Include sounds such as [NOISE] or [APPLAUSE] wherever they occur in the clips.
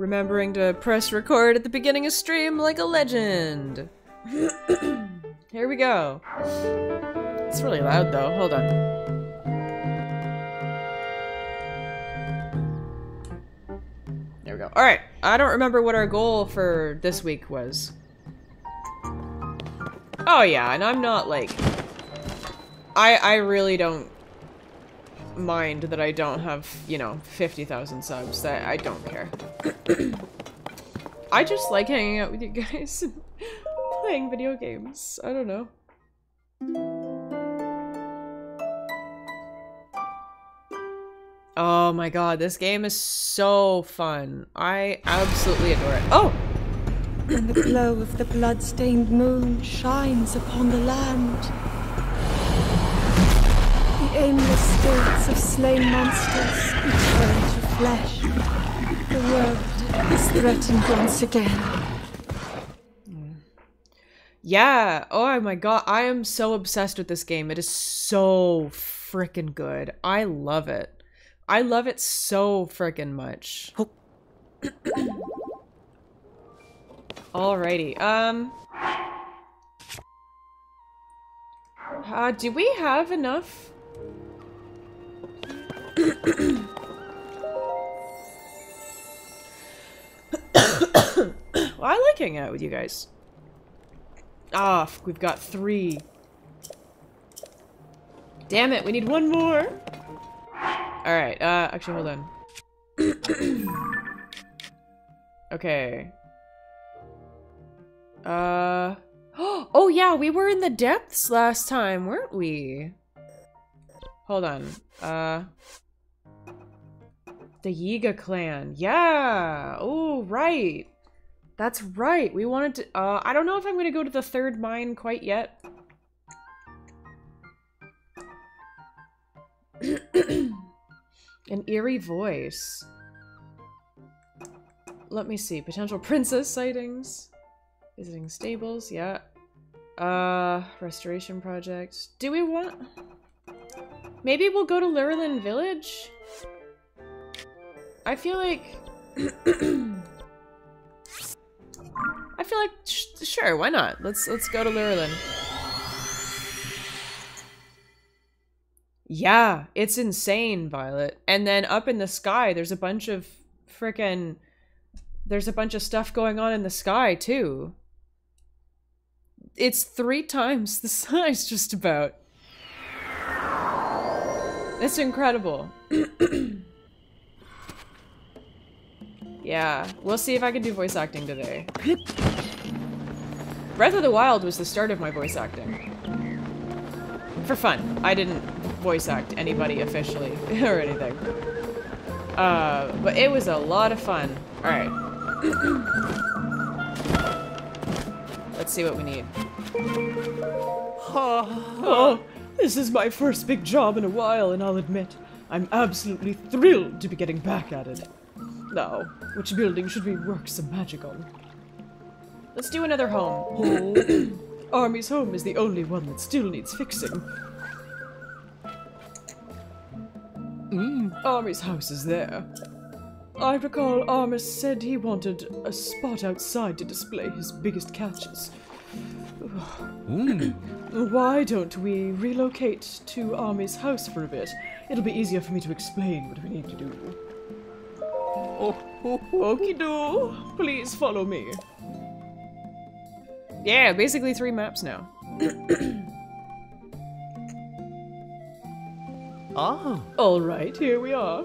Remembering to press record at the beginning of stream like a legend. [CLEARS THROAT] Here we go. It's really loud though. Hold on. There we go. Alright. I don't remember what our goal for this week was. Oh yeah, and I'm not like... I, I really don't mind that I don't have, you know, 50,000 subs. That I don't care. I just like hanging out with you guys and [LAUGHS] playing video games. I don't know. Oh my god, this game is so fun. I absolutely adore it. Oh! And the glow of the blood-stained moon shines upon the land. The aimless spirits of slain monsters return to flesh. The world is threatened once again. Yeah. Oh my god, I am so obsessed with this game. It is so freaking good. I love it. I love it so freaking much. [COUGHS] Alrighty. Um. Uh, do we have enough? [COUGHS] well, I like hanging out with you guys. Ah, oh, we've got three. Damn it, we need one more. Alright, uh, actually, hold on. [COUGHS] okay. Uh... [GASPS] Oh yeah, we were in the depths last time, weren't we? Hold on. Uh... The Yiga clan. Yeah! Oh, right. That's right. We wanted to... Uh, I don't know if I'm going to go to the third mine quite yet. An eerie voice. Let me see. Potential princess sightings. Visiting stables, yeah. Uh, restoration project. Do we want... Maybe we'll go to Lurelin Village? I feel like... [CLEARS THROAT] I feel like, sure, why not? Let's let's go to Lurelin. Yeah, it's insane, Violet. And then up in the sky, there's a bunch of freaking... There's a bunch of stuff going on in the sky, too. It's three times the [LAUGHS] size, just about. It's incredible. yeah, we'll see if I can do voice acting today. Breath of the Wild was the start of my voice acting. For fun. I didn't voice act anybody officially [LAUGHS] or anything. Uh, but it was a lot of fun. Alright. [CLEARS THROAT] Let's see what we need. Oh, this is my first big job in a while, and I'll admit, I'm absolutely thrilled to be getting back at it. Now, which building should we work some magic on? Let's do another home. [COUGHS] Army's home is the only one that still needs fixing. Mm, Army's house is there. I recall Armus said he wanted a spot outside to display his biggest catches. Mm. Why don't we relocate to Army's house for a bit? It'll be easier for me to explain what we need to do. Oh, oh, okie do. Please follow me. Yeah, basically three maps now. ah. Alright, here we are.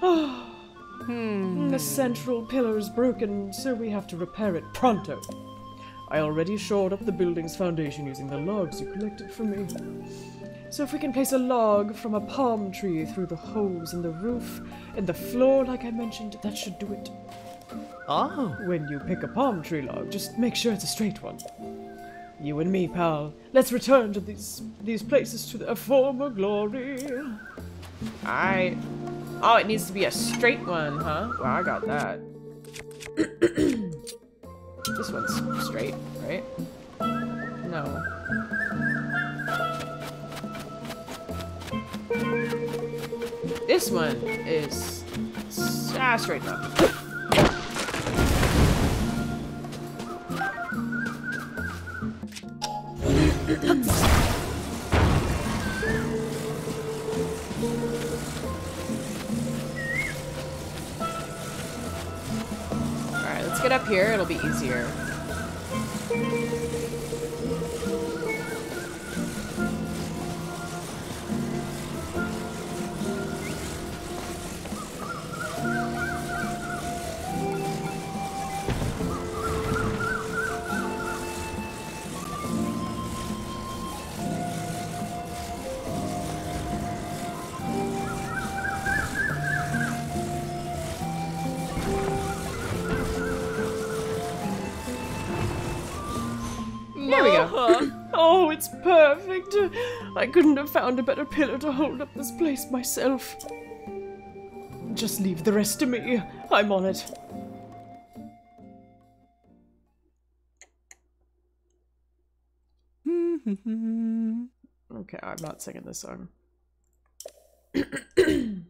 [SIGHS] hmm. The central pillar is broken, so we have to repair it pronto. I already shored up the building's foundation using the logs you collected from me. So if we can place a log from a palm tree through the holes in the roof and the floor like I mentioned, that should do it. Oh. When you pick a palm tree log, just make sure it's a straight one. You and me, pal. Let's return to these these places to their former glory. I. Oh, it needs to be a straight one, huh? Well, I got that. [CLEARS THROAT] This one's straight, right? No. This one is... Ah, straight enough. [LAUGHS] get up here. It'll be easier. I couldn't have found a better pillar to hold up this place myself. Just leave the rest to me. I'm on it. [LAUGHS] okay, I'm not singing this song. [COUGHS]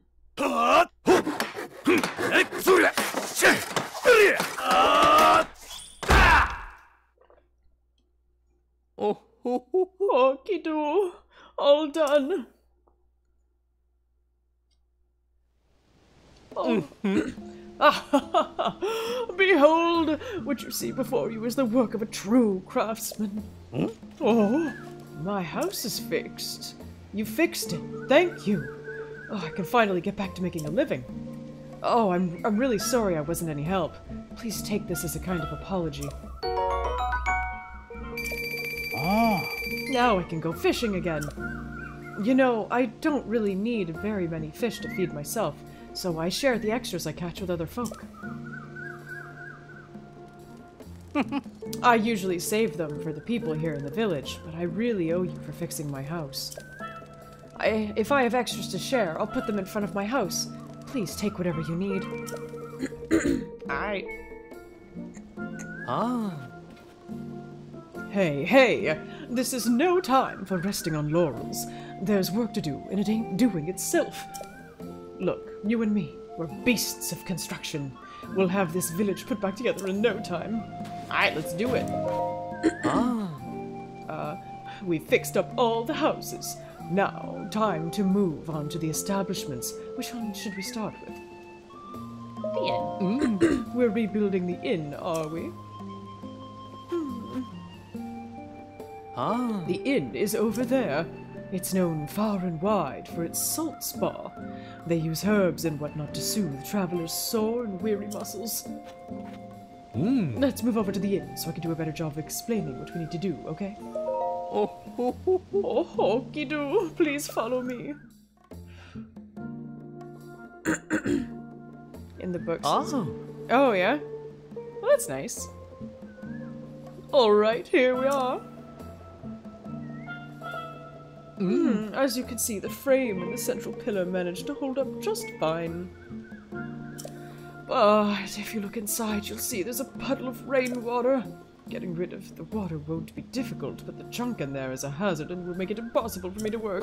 Oh. Oh, Kido, all done. Oh. Ah, [LAUGHS] Behold, what you see before you is the work of a true craftsman. Oh, my house is fixed. You fixed it. Thank you. Oh, I can finally get back to making a living. Oh, I'm, I'm really sorry I wasn't any help. Please take this as a kind of apology. Now I can go fishing again. You know, I don't really need very many fish to feed myself, so I share the extras I catch with other folk. [LAUGHS] I usually save them for the people here in the village, but I really owe you for fixing my house. I, if I have extras to share, I'll put them in front of my house. Please take whatever you need. [COUGHS] I. Ah. Hey, hey! This is no time for resting on laurels. There's work to do, and it ain't doing itself. Look, you and me, we're beasts of construction. We'll have this village put back together in no time. Alright, let's do it. [COUGHS] Ah. Uh, we fixed up all the houses. Now, time to move on to the establishments. Which one should we start with? The end. [COUGHS] We're rebuilding the inn, are we? Ah. The inn is over there. It's known far and wide for its salt spa. They use herbs and whatnot to soothe travelers' sore and weary muscles. Mm. Let's move over to the inn so I can do a better job of explaining what we need to do, okay? Oh, ho, ho, ho. Oh, hoky doo, please follow me. In the books. Ah. Oh, yeah? Well, that's nice. Alright, here we are. Hmm, as you can see, the frame and the central pillar managed to hold up just fine. But if you look inside, you'll see there's a puddle of rainwater. Getting rid of the water won't be difficult, but the junk in there is a hazard and will make it impossible for me to work.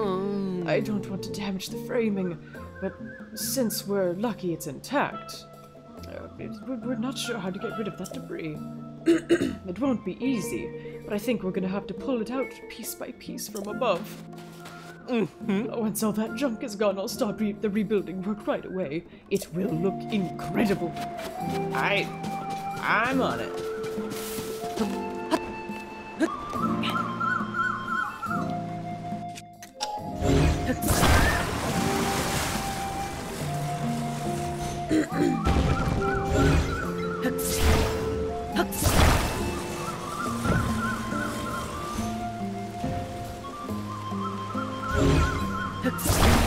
I don't want to damage the framing, but since we're lucky it's intact, uh, it, we're we're not sure how to get rid of that debris. [COUGHS] it won't be easy, but I think we're gonna have to pull it out piece by piece from above. Mm-hmm. Oh, Once all that junk is gone, I'll start re- the rebuilding work right away. It will look incredible. I, I'm on it. [LAUGHS] Let's [LAUGHS]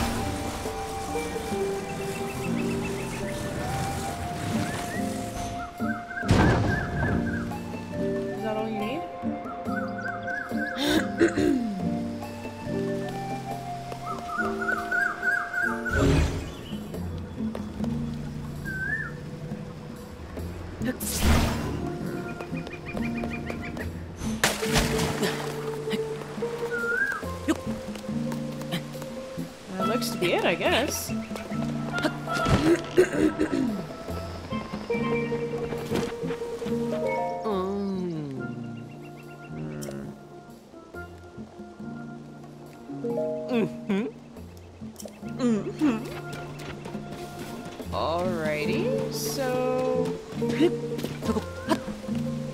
I guess. Mm-hmm. Mm-hmm. So...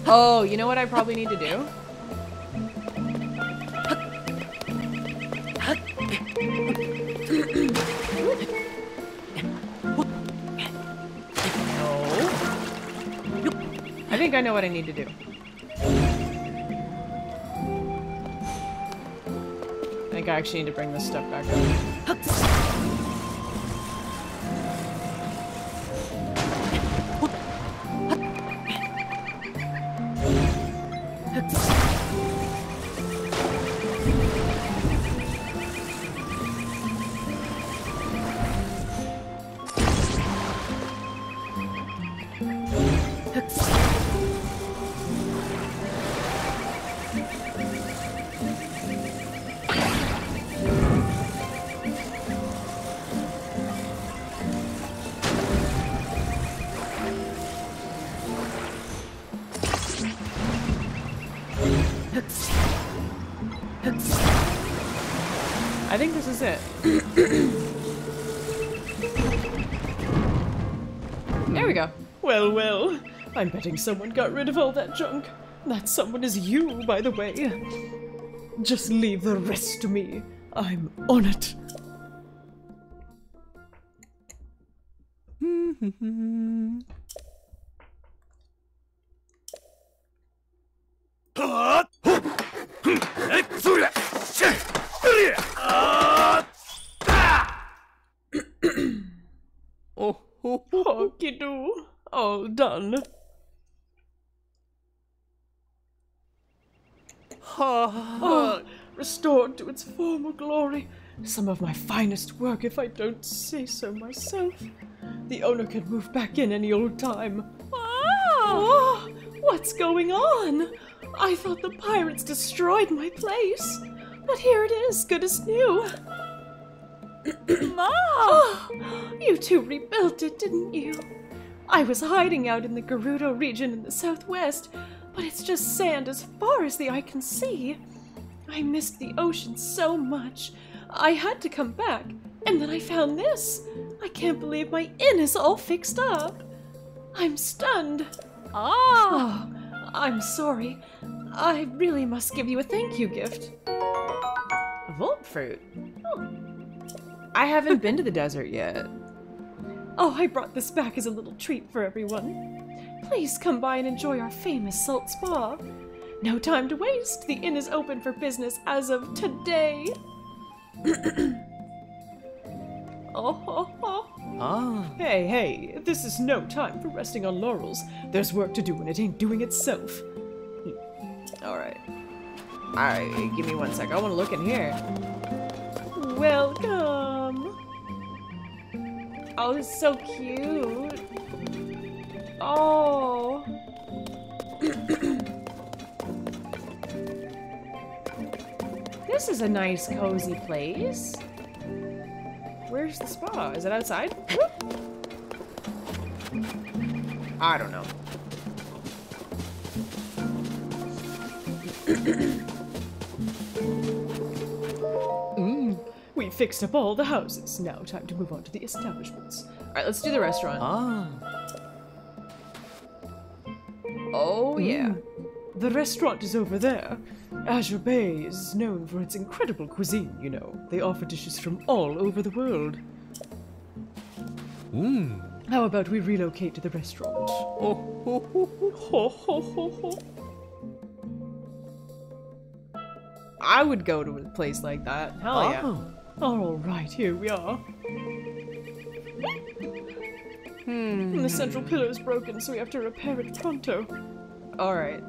Oh, you know what I probably need to do? Think I know what I need to do. I think I actually need to bring this stuff back up. Think this is it. there we go. Well, well. I'm betting someone got rid of all that junk. That someone is you, by the way. Just leave the rest to me. I'm on it. [LAUGHS] Oh, oh, oh. Hockey doo. All done. Oh, restored to its former glory. Some of my finest work, if I don't say so myself. The owner could move back in any old time. Ah! What's going on? I thought the pirates destroyed my place. But here it is, good as new. [CLEARS THROAT] Oh, you two rebuilt it, didn't you? I was hiding out in the Gerudo region in the southwest, but it's just sand as far as the eye can see. I missed the ocean so much. I had to come back, and then I found this. I can't believe my inn is all fixed up. I'm stunned. Ah! I'm sorry. I really must give you a thank you gift. Volt fruit. Oh. I haven't been to the desert yet. Oh, I brought this back as a little treat for everyone. Please come by and enjoy our famous salt spa. No time to waste. The inn is open for business as of today. [CLEARS THROAT] oh, ho, ho. Ah. Hey, hey, this is no time for resting on laurels. There's work to do and it ain't doing itself. Alright. Alright, give me one sec. I want to look in here. Welcome. Oh, this is so cute. Oh. [CLEARS THROAT] This is a nice, cozy place. Where's the spa? Is it outside? I don't know. [CLEARS THROAT] We fixed up all the houses. Now time to move on to the establishments. Alright, let's do the restaurant. Ah. Oh, yeah. The restaurant is over there. Azure Bay is known for its incredible cuisine, you know. They offer dishes from all over the world. Mmm. How about we relocate to the restaurant? Oh, oh, oh, oh. Ho ho ho ho. I would go to a place like that. Hell yeah. Ah. All right, here we are. Hmm. The central pillar is broken, so we have to repair it pronto. Alright.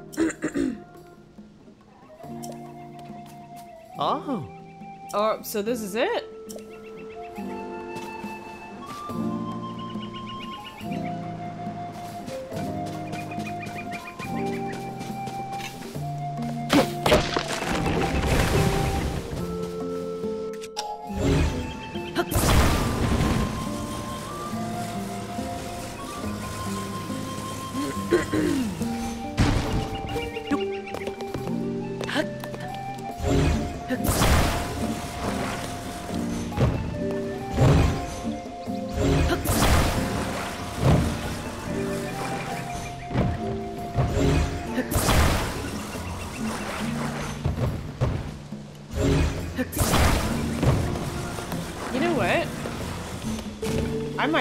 Ah. [COUGHS] Oh, so this is it?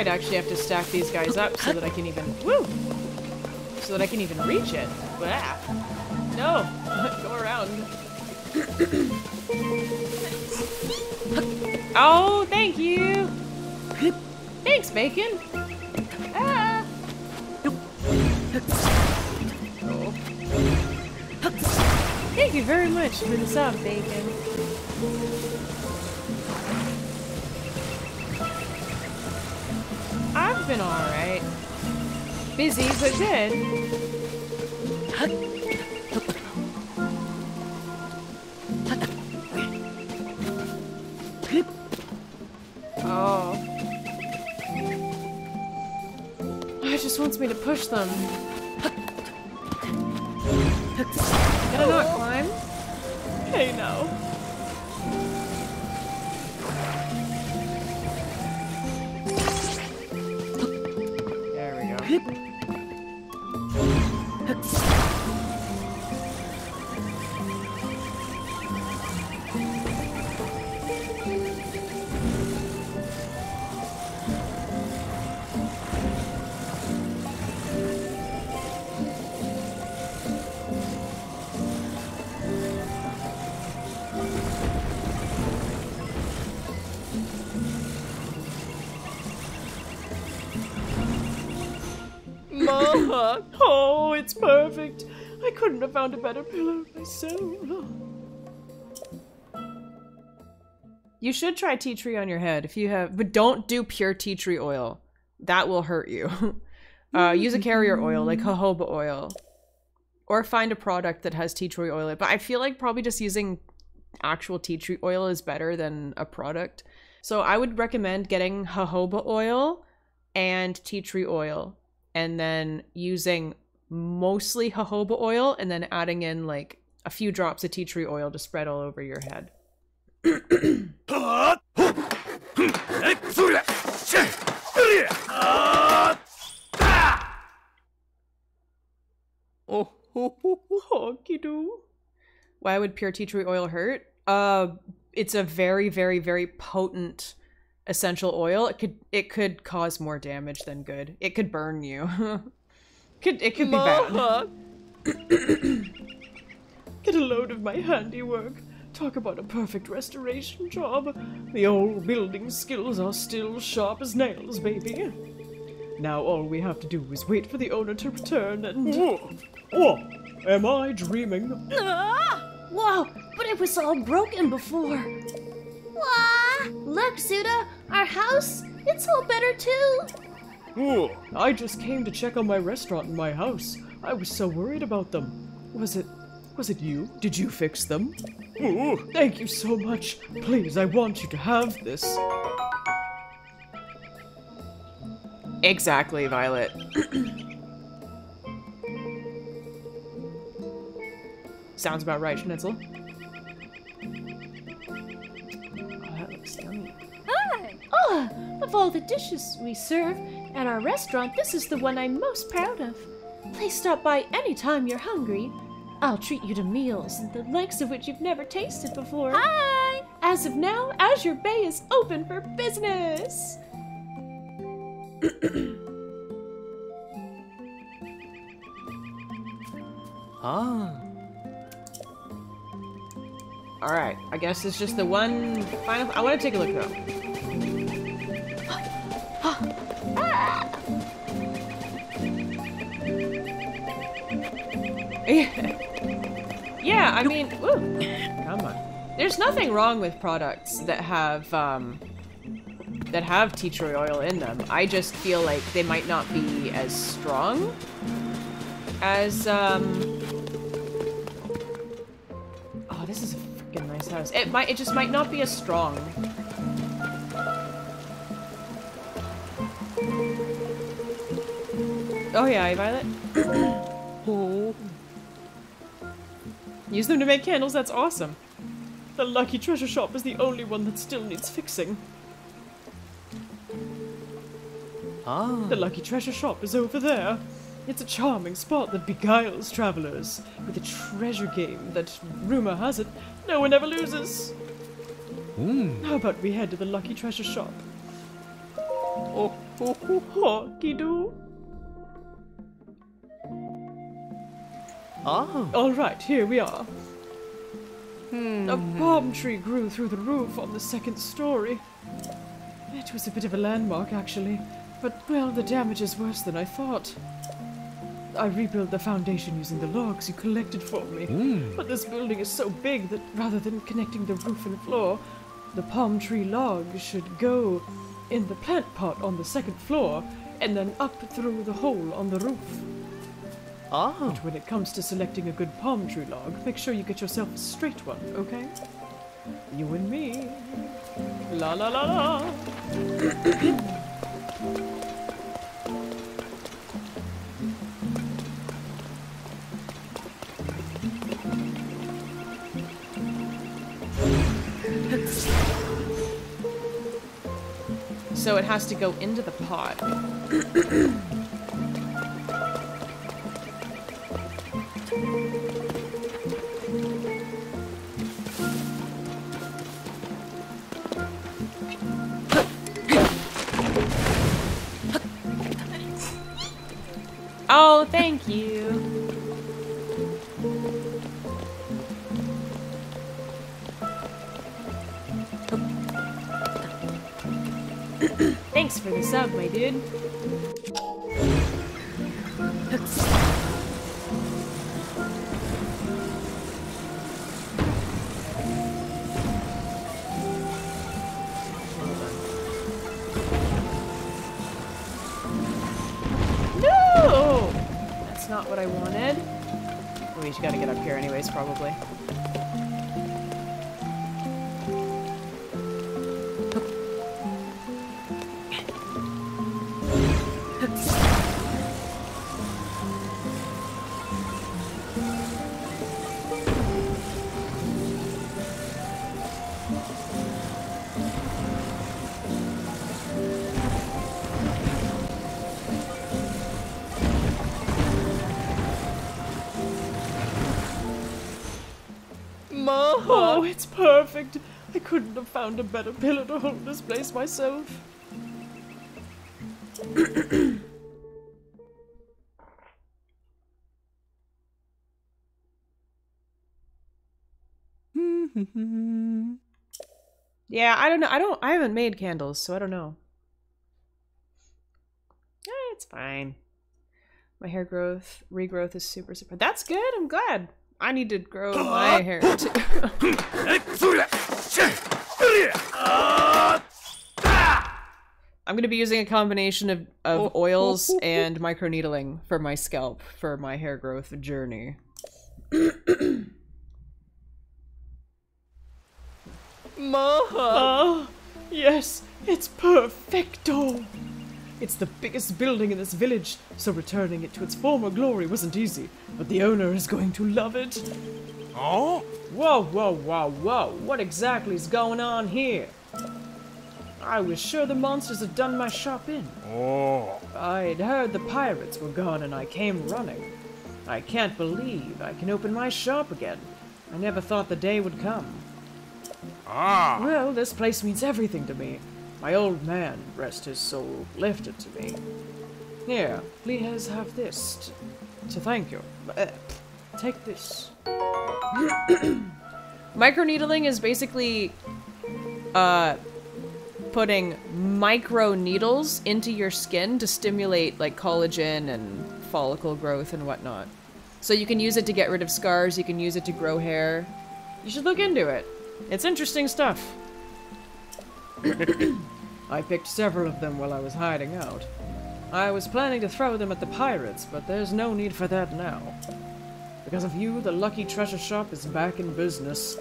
Might actually have to stack these guys up so that I can even woo, so that I can even reach it. Blah. No, [LAUGHS] go around. [COUGHS] oh, thank you. Thanks, bacon. Ah. Thank you very much for the sub, bacon. Been alright. Busy, but good. Oh. oh. It just wants me to push them. Can I not climb? Hey now. Couldn't have found a better pillow myself. You should try tea tree on your head if you have, but don't do pure tea tree oil. That will hurt you. [LAUGHS] uh, use a carrier oil like jojoba oil, or find a product that has tea tree oil. But I feel like probably just using actual tea tree oil is better than a product. So I would recommend getting jojoba oil and tea tree oil, and then using mostly jojoba oil, and then adding in like a few drops of tea tree oil to spread all over your head. Oh. Why would pure tea tree oil hurt? Uh, it's a very, very, very potent essential oil. It could it could cause more damage than good. It could burn you. [LAUGHS] could it could be bad. Mama. [COUGHS] Get a load of my handiwork. Talk about a perfect restoration job. The old building skills are still sharp as nails, baby. Now all we have to do is wait for the owner to return and. Oh, am I dreaming? Ah! Whoa, but it was all broken before. Wah! Look, Suda, our house, it's all better too. I just came to check on my restaurant and my house. I was so worried about them. Was it. Was it you? Did you fix them? oh. Thank you so much. Please, I want you to have this. Exactly, Violet. [CLEARS THROAT] Sounds about right, Schnitzel. Oh, that looks yummy. Ah, of all the dishes we serve at our restaurant, this is the one I'm most proud of. Please stop by anytime you're hungry. I'll treat you to meals, the likes of which you've never tasted before. Hi! As of now, Azure Bay is open for business. [CLEARS THROAT] Ah. Alright, I guess it's just the one final. I want to take a look though. Yeah, I mean, ooh, come on. There's nothing wrong with products that have um, that have tea tree oil in them. I just feel like they might not be as strong as um. Oh, this is a freaking nice house. It might. It just might not be as strong. Oh yeah, Violet. [COUGHS] Oh. Use them to make candles. That's awesome. The Lucky Treasure Shop is the only one that still needs fixing. Ah. The Lucky Treasure Shop is over there. It's a charming spot that beguiles travelers with a treasure game that, rumor has it, no one ever loses. Mm. How about we head to the Lucky Treasure Shop? Oh, Hawky-doo. Ah. All right, here we are. A palm tree grew through the roof on the second story. It was a bit of a landmark, actually, but, well, the damage is worse than I thought. I rebuilt the foundation using the logs you collected for me, but this building is so big that rather than connecting the roof and floor, the palm tree log should go in the plant pot on the second floor and then up through the hole on the roof. Ah. But when it comes to selecting a good palm tree log, make sure you get yourself a straight one, okay? You and me. La la la la. [CLEARS THROAT] So it has to go into the pot. [COUGHS] Oh, thank you. Thanks for the sub, my dude. No! That's not what I wanted. We just gotta get up here anyways, probably. Perfect. I couldn't have found a better pillar to hold this place myself. [LAUGHS] Yeah, I don't know. I don't. I haven't made candles, so I don't know. Eh, it's fine. My hair growth, regrowth is super, super. That's good. I'm glad. I need to grow my hair too. [LAUGHS] I'm gonna be using a combination of, of oils [LAUGHS] and microneedling for my scalp for my hair growth journey. [COUGHS] Ah, yes, it's perfecto. It's the biggest building in this village, so returning it to its former glory wasn't easy, but the owner is going to love it. Oh. Whoa, whoa, whoa, whoa, what exactly is going on here? I was sure the monsters had done my shop in. Oh. I'd heard the pirates were gone and I came running. I can't believe I can open my shop again. I never thought the day would come. Ah. Well, this place means everything to me. My old man, rest his soul, left it to me. Here, please have this to thank you. Uh, take this. [COUGHS] Microneedling is basically uh putting micro needles into your skin to stimulate like collagen and follicle growth and whatnot. So you can use it to get rid of scars, you can use it to grow hair. You should look into it. It's interesting stuff. [COUGHS] I picked several of them while I was hiding out. I was planning to throw them at the pirates, but there's no need for that now. Because of you, the Lucky Treasure Shop is back in business.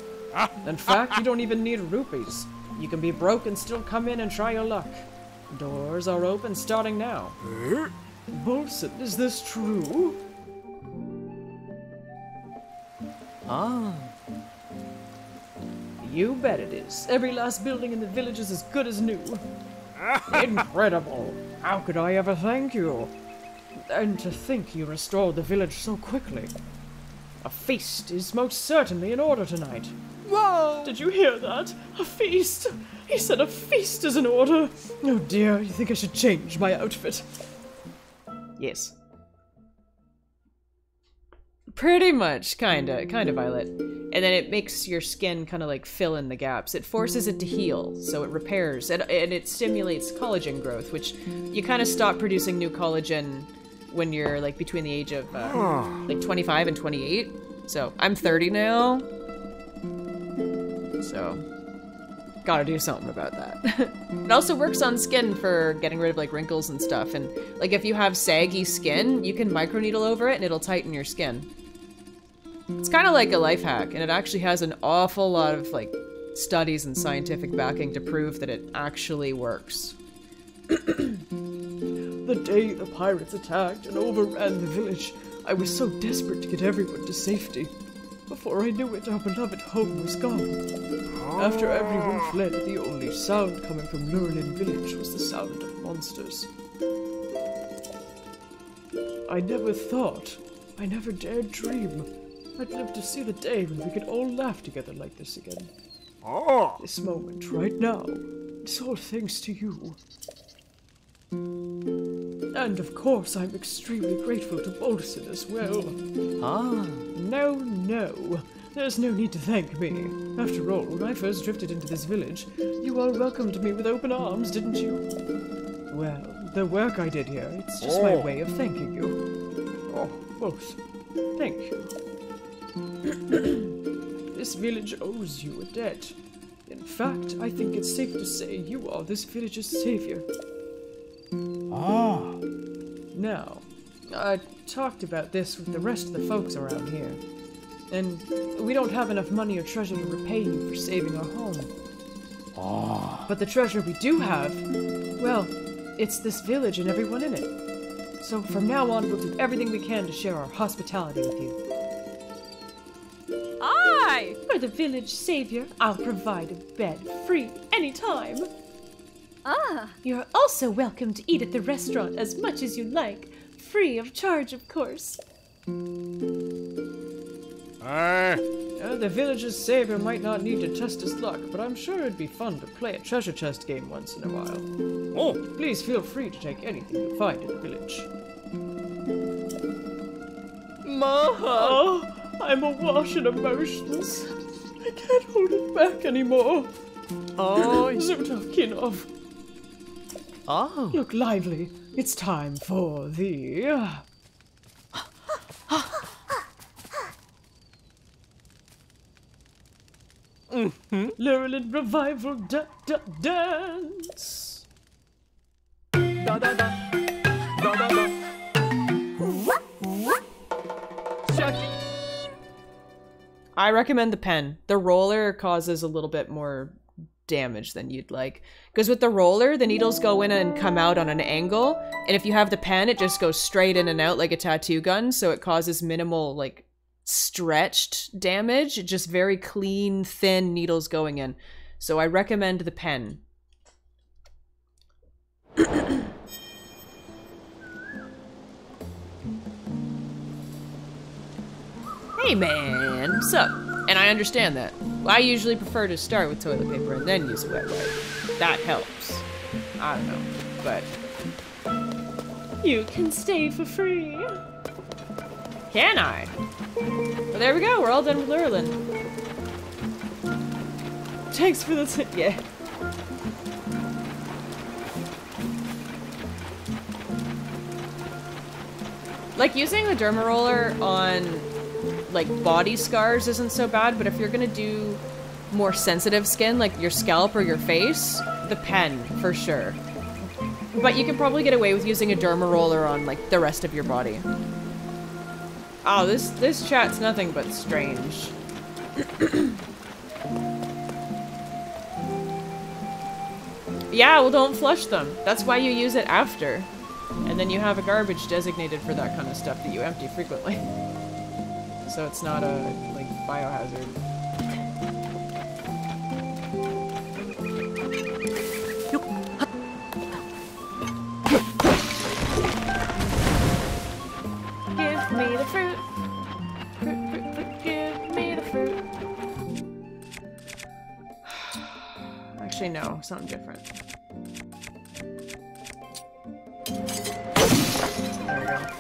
In [LAUGHS] fact, you don't even need rupees. You can be broke and still come in and try your luck. Doors are open starting now. Bolson, is this true? Ah. You bet it is. Every last building in the village is as good as new. [LAUGHS] Incredible. How could I ever thank you? And to think you restored the village so quickly. A feast is most certainly in order tonight. Whoa! Did you hear that? A feast! He said a feast is in order! Oh dear, you think I should change my outfit? Yes. Pretty much, kinda, kinda violet. And then it makes your skin kind of like fill in the gaps. It forces it to heal, so it repairs, and, and it stimulates collagen growth, which you kind of stop producing new collagen when you're like between the age of uh, [SIGHS] like 25 and 28. So I'm 30 now. So gotta do something about that. [LAUGHS] it also works on skin for getting rid of like wrinkles and stuff. And like if you have saggy skin, you can microneedle over it and it'll tighten your skin. It's kind of like a life hack, and it actually has an awful lot of like studies and scientific backing to prove that it actually works. [CLEARS THROAT] The day the pirates attacked and overran the village, I was so desperate to get everyone to safety. Before I knew it, our beloved home was gone. After everyone fled, the only sound coming from Lurelin village was the sound of monsters. I never thought, I never dared dream, I'd live to see the day when we could all laugh together like this again. Oh. This moment, right now, it's all thanks to you. And of course, I'm extremely grateful to Bolson as well. Ah. No, no. There's no need to thank me. After all, when I first drifted into this village, you all welcomed me with open arms, didn't you? Well, the work I did here, it's just my Oh. way of thanking you. Oh, both. Thank you. [CLEARS THROAT] this village owes you a debt. In fact, I think it's safe to say you are this village's savior. Ah. Now, I talked about this with the rest of the folks around here. And we don't have enough money or treasure to repay you for saving our home. Ah. But the treasure we do have, well, it's this village and everyone in it. So from now on, we'll do everything we can to share our hospitality with you. I, for the village savior, I'll provide a bed free anytime. Ah, You're also welcome to eat at the restaurant as much as you like, free of charge, of course. Uh, the village's savior might not need to test his luck, but I'm sure it'd be fun to play a treasure chest game once in a while. Oh. Please feel free to take anything you find in the village. Maha! I'm awash in emotions. I can't hold it back anymore. Oh. Zutakinov, Oh. look lively. It's time for the. Mm-hmm. Lurelin Revival da- da- Dance! I recommend the pen. The roller causes a little bit more damage than you'd like. Because with the roller, the needles go in and come out on an angle, and if you have the pen, it just goes straight in and out like a tattoo gun, so it causes minimal, like, stretched damage. Just very clean, thin needles going in. So I recommend the pen. Hey man, what's up? And I understand that. I usually prefer to start with toilet paper and then use a wet wipe. That helps. I don't know, but You can stay for free. can I? Well, there we go. We're all done with Lurelin. Thanks for the tip. Yeah. Like using the derma roller on like body scars isn't so bad, but if you're gonna do more sensitive skin, like your scalp or your face, the pen for sure. But you can probably get away with using a derma roller on like the rest of your body. Oh, this this chat's nothing but strange. [CLEARS THROAT] yeah, well don't flush them. That's why you use it after. And then you have a garbage designated for that kind of stuff that you empty frequently. [LAUGHS] So it's not a like biohazard. Give me the fruit. Fruit, fruit, fruit, give me the fruit. [SIGHS] actually, no. Something different. There we go.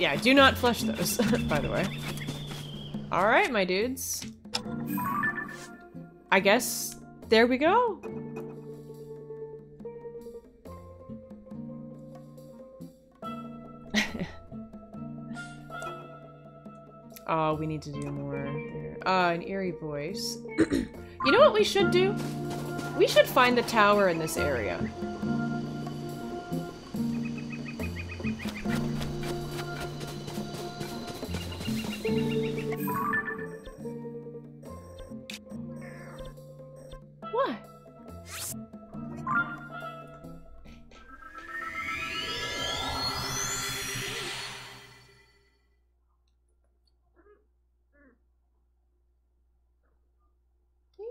Yeah, do not flush those, [LAUGHS] by the way. Alright, my dudes. I guess there we go. [LAUGHS] Oh, we need to do more. Uh, an eerie voice. [CLEARS THROAT] you know what we should do? We should find the tower in this area.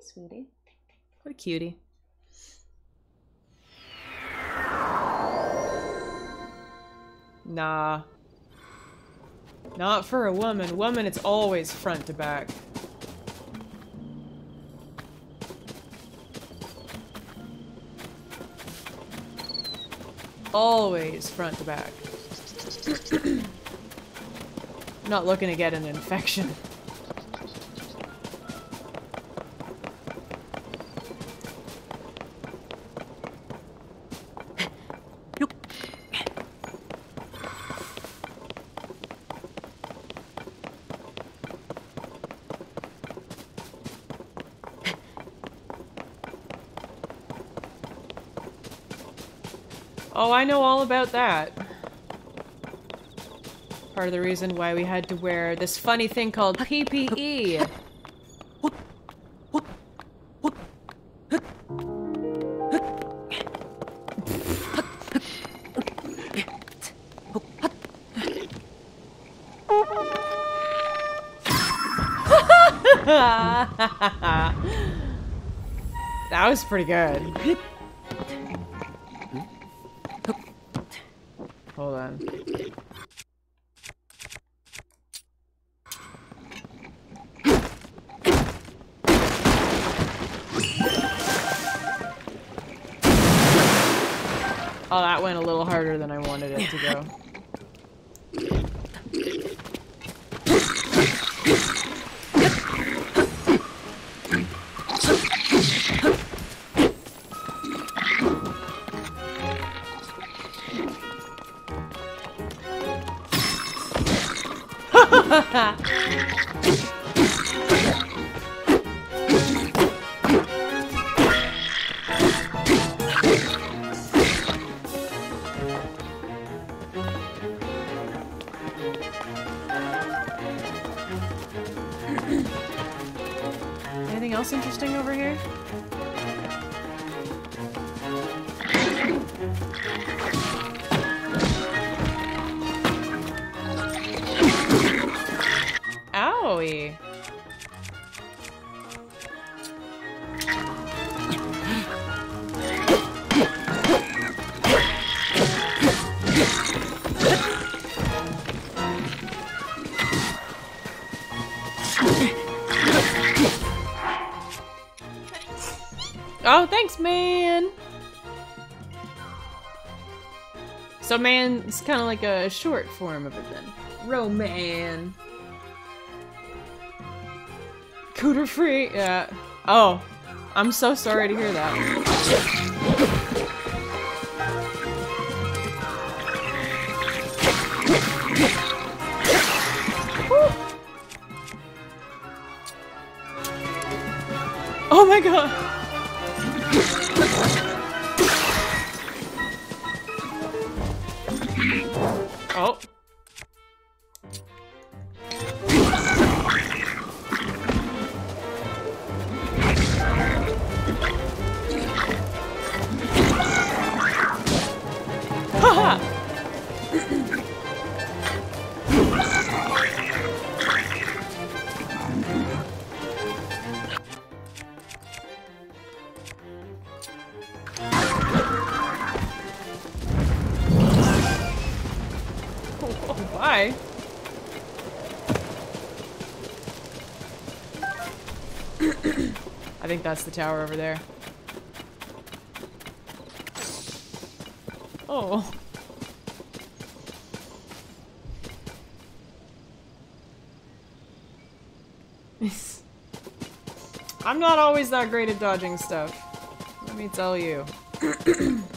Sweetie. What a cutie. Nah. Not for a woman. Woman, it's always front to back. Always front to back. [CLEARS THROAT] Not looking to get an infection. [LAUGHS] I know all about that. Part of the reason why we had to wear this funny thing called PPE. [LAUGHS] that was pretty good. Ha [LAUGHS] ha! So, man, it's kind of like a short form of it then. Roman. Cooter free. Yeah. Oh, I'm so sorry to hear that. Think that's the tower over there. Oh. [LAUGHS] I'm not always that great at dodging stuff. Let me tell you. [CLEARS THROAT]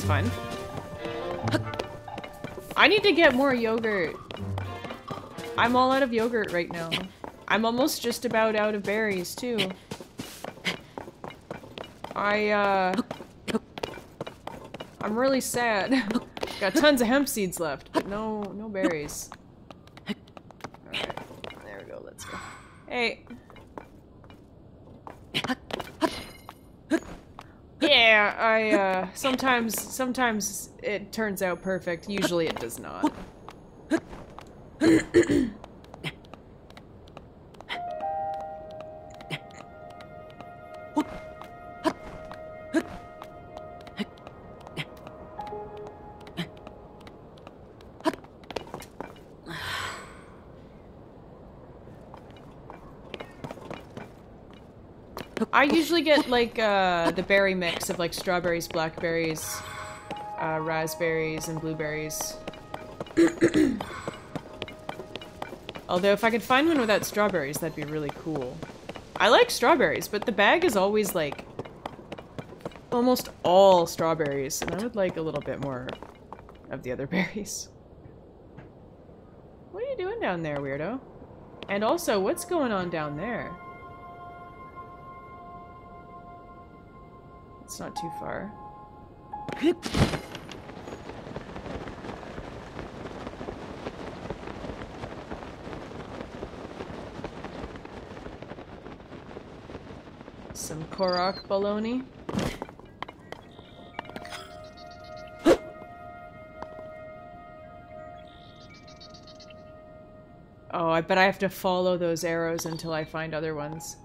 That fun. I need to get more yogurt. I'm all out of yogurt right now. I'm almost just about out of berries, too. I, uh... I'm really sad. Got tons of hemp seeds left, but no, no berries. Alright, there we go, let's go. Hey. Yeah, I, uh, sometimes, sometimes it turns out perfect. Usually it does not. [COUGHS] [COUGHS] usually get like uh, the berry mix of like strawberries, blackberries, uh, raspberries, and blueberries. [COUGHS] Although if I could find one without strawberries, that'd be really cool. I like strawberries, but the bag is always like almost all strawberries, and I would like a little bit more of the other [LAUGHS] berries. What are you doing down there, weirdo? And also, what's going on down there? It's not too far. Some Korok baloney. Oh, I bet I have to follow those arrows until I find other ones.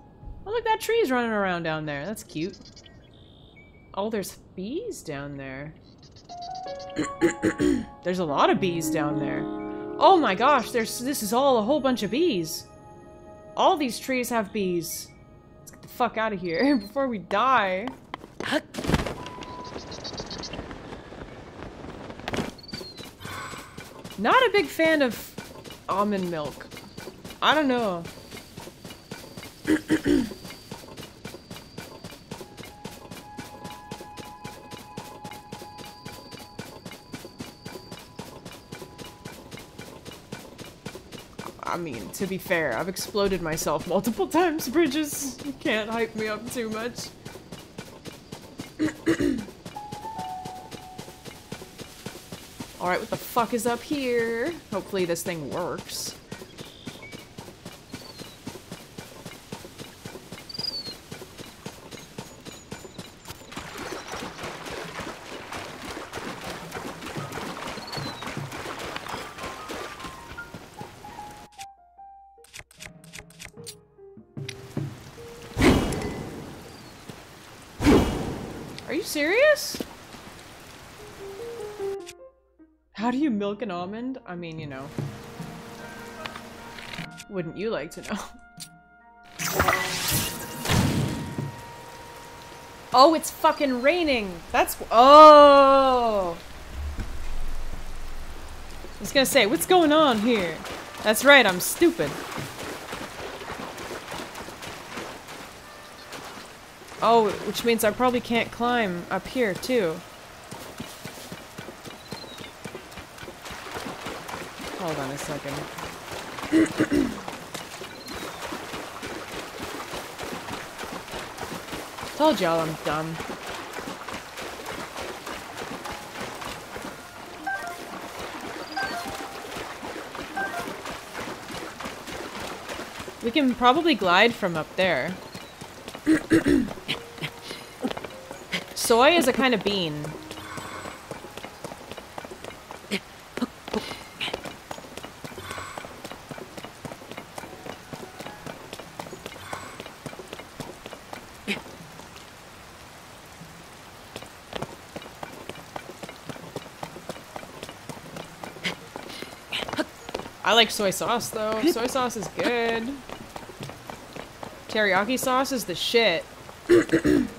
Oh, look, that tree's running around down there. That's cute. Oh, there's bees down there. [COUGHS] there's a lot of bees down there. Oh my gosh, there's this is all a whole bunch of bees. All these trees have bees. Let's get the fuck out of here [LAUGHS] before we die. Not a big fan of almond milk. I don't know. [COUGHS] I mean, to be fair, I've exploded myself multiple [LAUGHS] times, Bridges. You can't hype me up too much. [CLEARS THROAT] Alright, what the fuck is up here? Hopefully this thing works. Serious? How do you milk an almond? I mean, you know. Wouldn't you like to know? [LAUGHS] Oh, it's fucking raining! That's- Oh! I was gonna say, what's going on here? That's right, I'm stupid. Oh, which means I probably can't climb up here, too. Hold on a second. [COUGHS] Told y'all I'm dumb. We can probably glide from up there. [COUGHS] [COUGHS] Soy is a kind of bean. I like soy sauce though. [LAUGHS] Soy sauce is good. Teriyaki sauce is the shit. [CLEARS THROAT]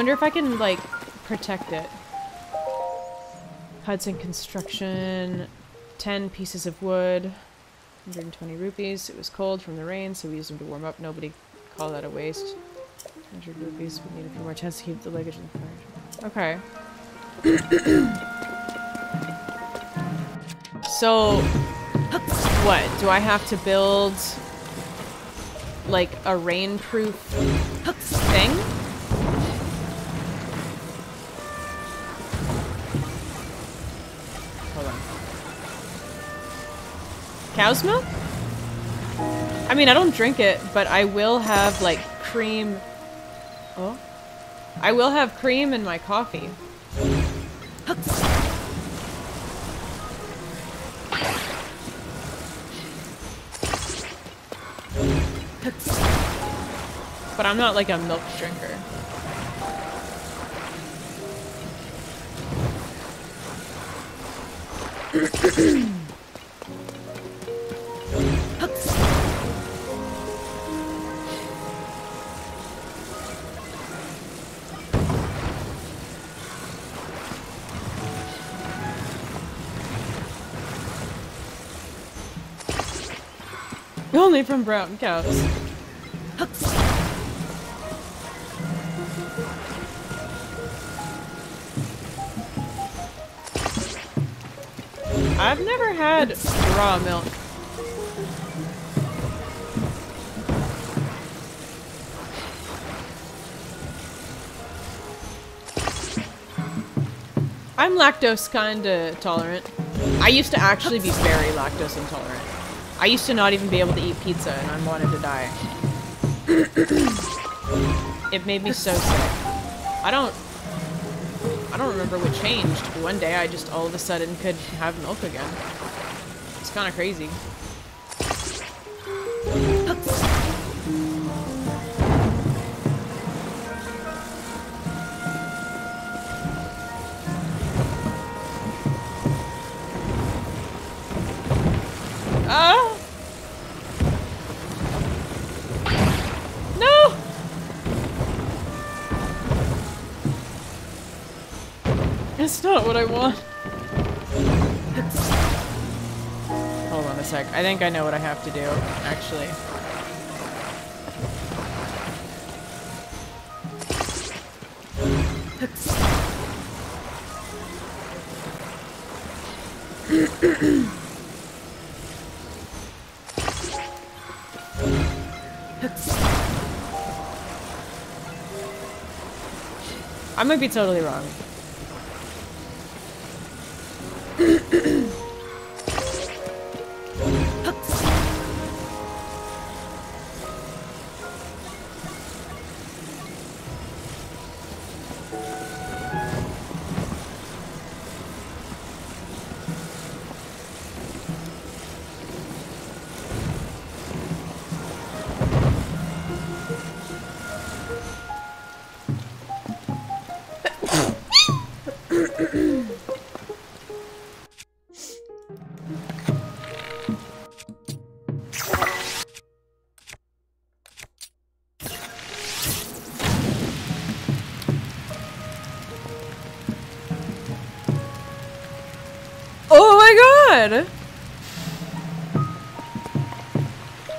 wonder if I can like protect it. Hudson construction, 10 pieces of wood, 120 rupees. It was cold from the rain, so we used them to warm up. Nobody call that a waste. 100 rupees. We need a few more tents to keep the luggage in the fire. Okay. [COUGHS] so, what? Do I have to build like a rainproof Cow's milk? I mean, I don't drink it, but I will have like cream. Oh. I will have cream in my coffee. But I'm not like a milk drinker. [CLEARS THROAT] Only from brown cows. I've never had raw milk. I'm lactose kinda tolerant. I used to actually be very lactose intolerant. I used to not even be able to eat pizza and I wanted to die. [CLEARS THROAT] it made me so sick. I don't I don't remember what changed. One day I just all of a sudden could have milk again. It's kind of crazy. It's not what I want. Hold on a sec. I think I know what I have to do, actually. I might be totally wrong. Oh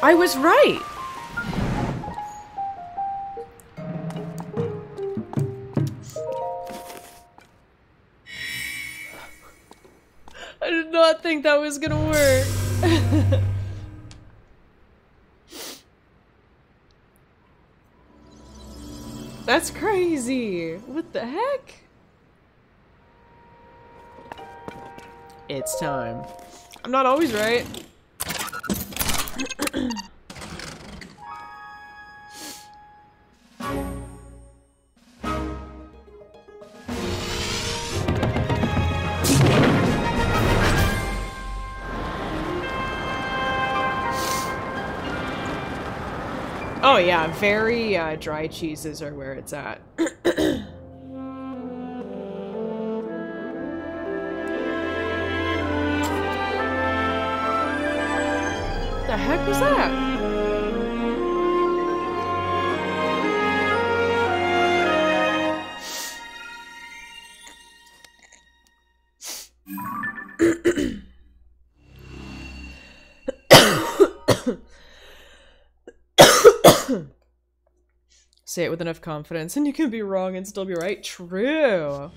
I was right! Think that was gonna work. [LAUGHS] That's crazy! What the heck? It's time. I'm not always right. Yeah, very uh, dry cheeses are where it's at. [CLEARS THROAT] the heck was that? Say it with enough confidence and you can be wrong and still be right. True.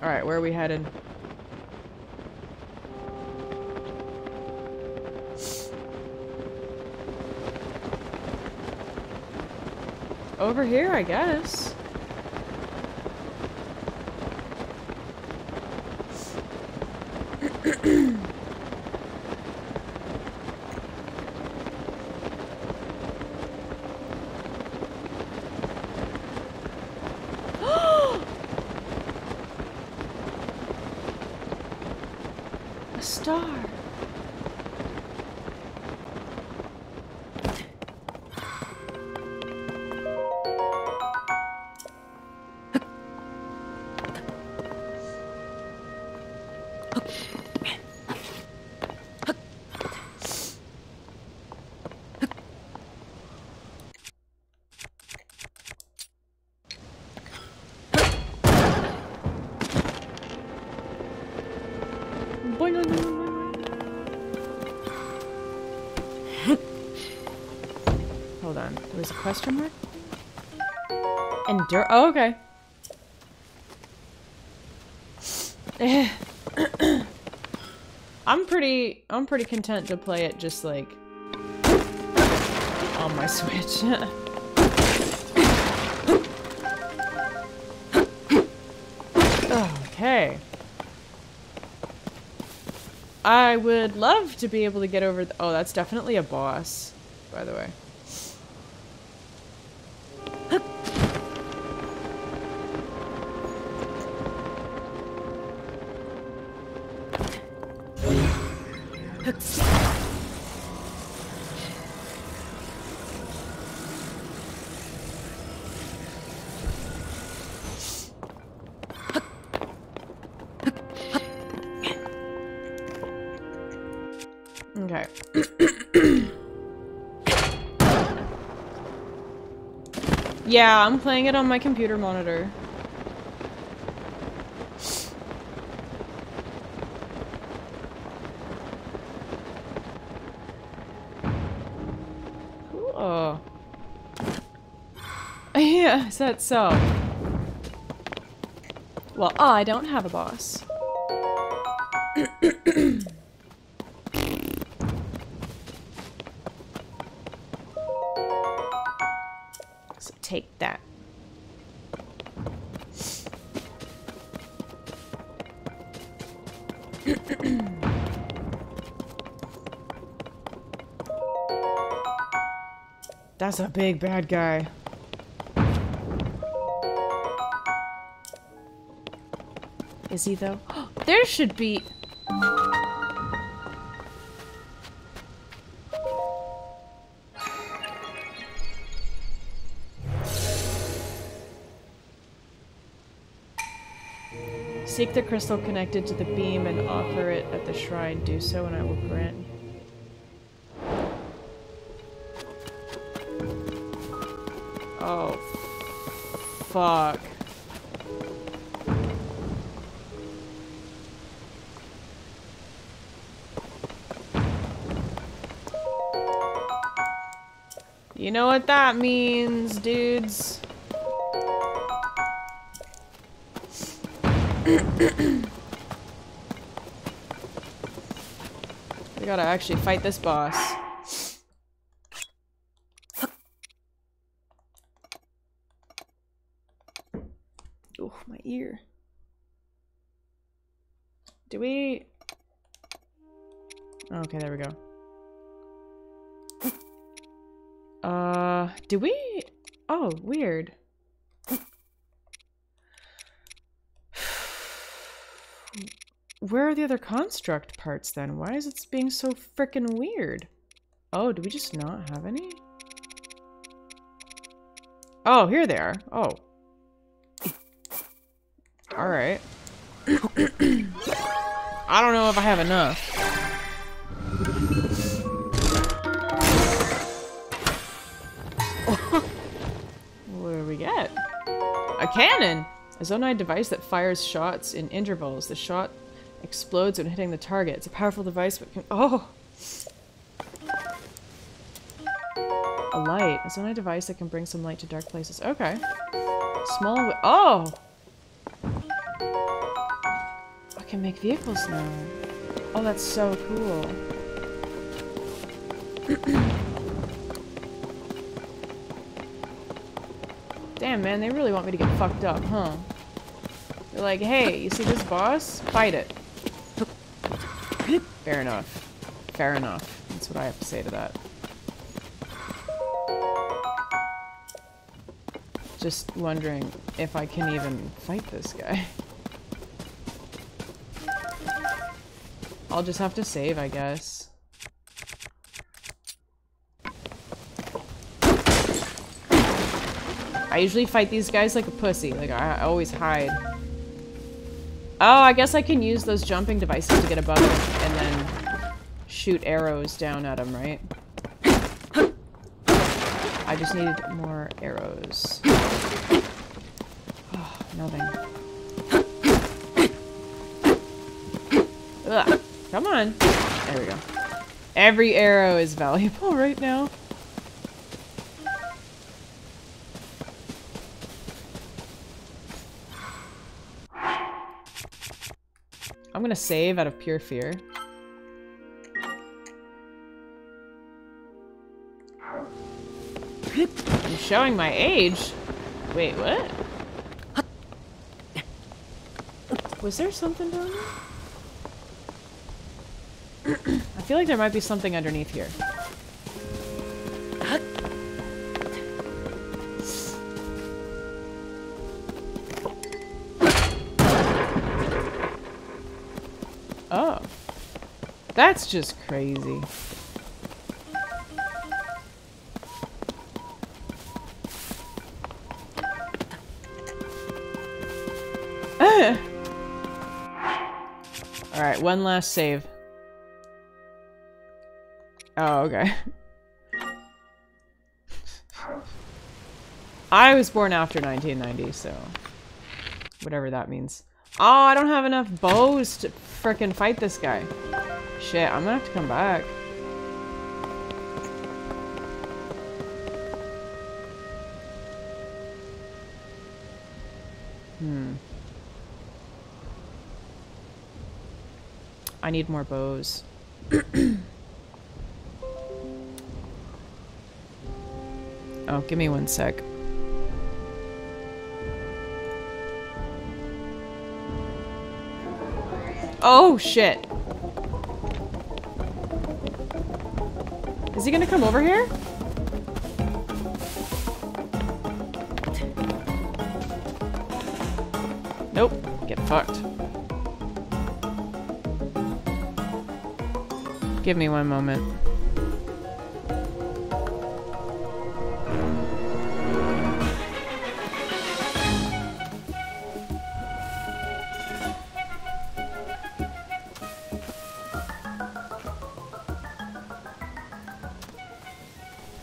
Alright, where are we headed? Over here, I guess. Question mark? Endure. Oh, okay. I'm pretty. I'm pretty content to play it just like on my Switch. okay. I would love to be able to get over. The oh, that's definitely a boss, by the way. Yeah, I'm playing it on my computer monitor. Cool. [LAUGHS] Yeah, is that so? Well, I don't have a boss. That's a big bad guy. Is he though? [GASPS] there should be... Seek the crystal connected to the beam and offer it at the shrine. Do so and I will grant. Fuck. You know what that means, dudes. [CLEARS THROAT] we gotta actually fight this boss. Ear. Do we... Okay, there we go. Uh, do we? Oh, weird. [SIGHS] Where are the other construct parts then? Why is it being so freaking weird? Oh, do we just not have any? Oh, here they are. Oh. Alright. [COUGHS] I don't know if I have enough. [LAUGHS] what do we get? A cannon! A Zonai device that fires shots in intervals. The shot explodes when hitting the target. It's a powerful device, but can- Oh! A light. A device that can bring some light to dark places. Okay. Small Oh! Make vehicles now. Oh, that's so cool. [CLEARS THROAT] Damn, man, they really want me to get fucked up, huh? They're like, hey, you see this boss? Fight it. [CLEARS THROAT] Fair enough. Fair enough. That's what I have to say to that. Just wondering if I can even fight this guy. [LAUGHS] I'll just have to save, I guess. I usually fight these guys like a pussy. Like, I, I always hide. Oh, I guess I can use those jumping devices to get above him and then shoot arrows down at them, right? I just need more arrows. Oh, [SIGHS] nothing. Ugh. Come on. There we go. Every arrow is valuable [LAUGHS] right now. I'm gonna save out of pure fear. I'm showing my age. Wait, what? Was there something down there? I feel like there might be something underneath here. Oh. That's just crazy. [LAUGHS] Alright, one last save. Oh, okay. I was born after 1990, so... Whatever that means. Oh, I don't have enough bows to frickin' fight this guy. Shit, I'm gonna have to come back. Hmm. I need more bows. [CLEARS THROAT] oh, give me one sec. Oh, shit. Is he gonna come over here? Nope. Get fucked. Give me one moment.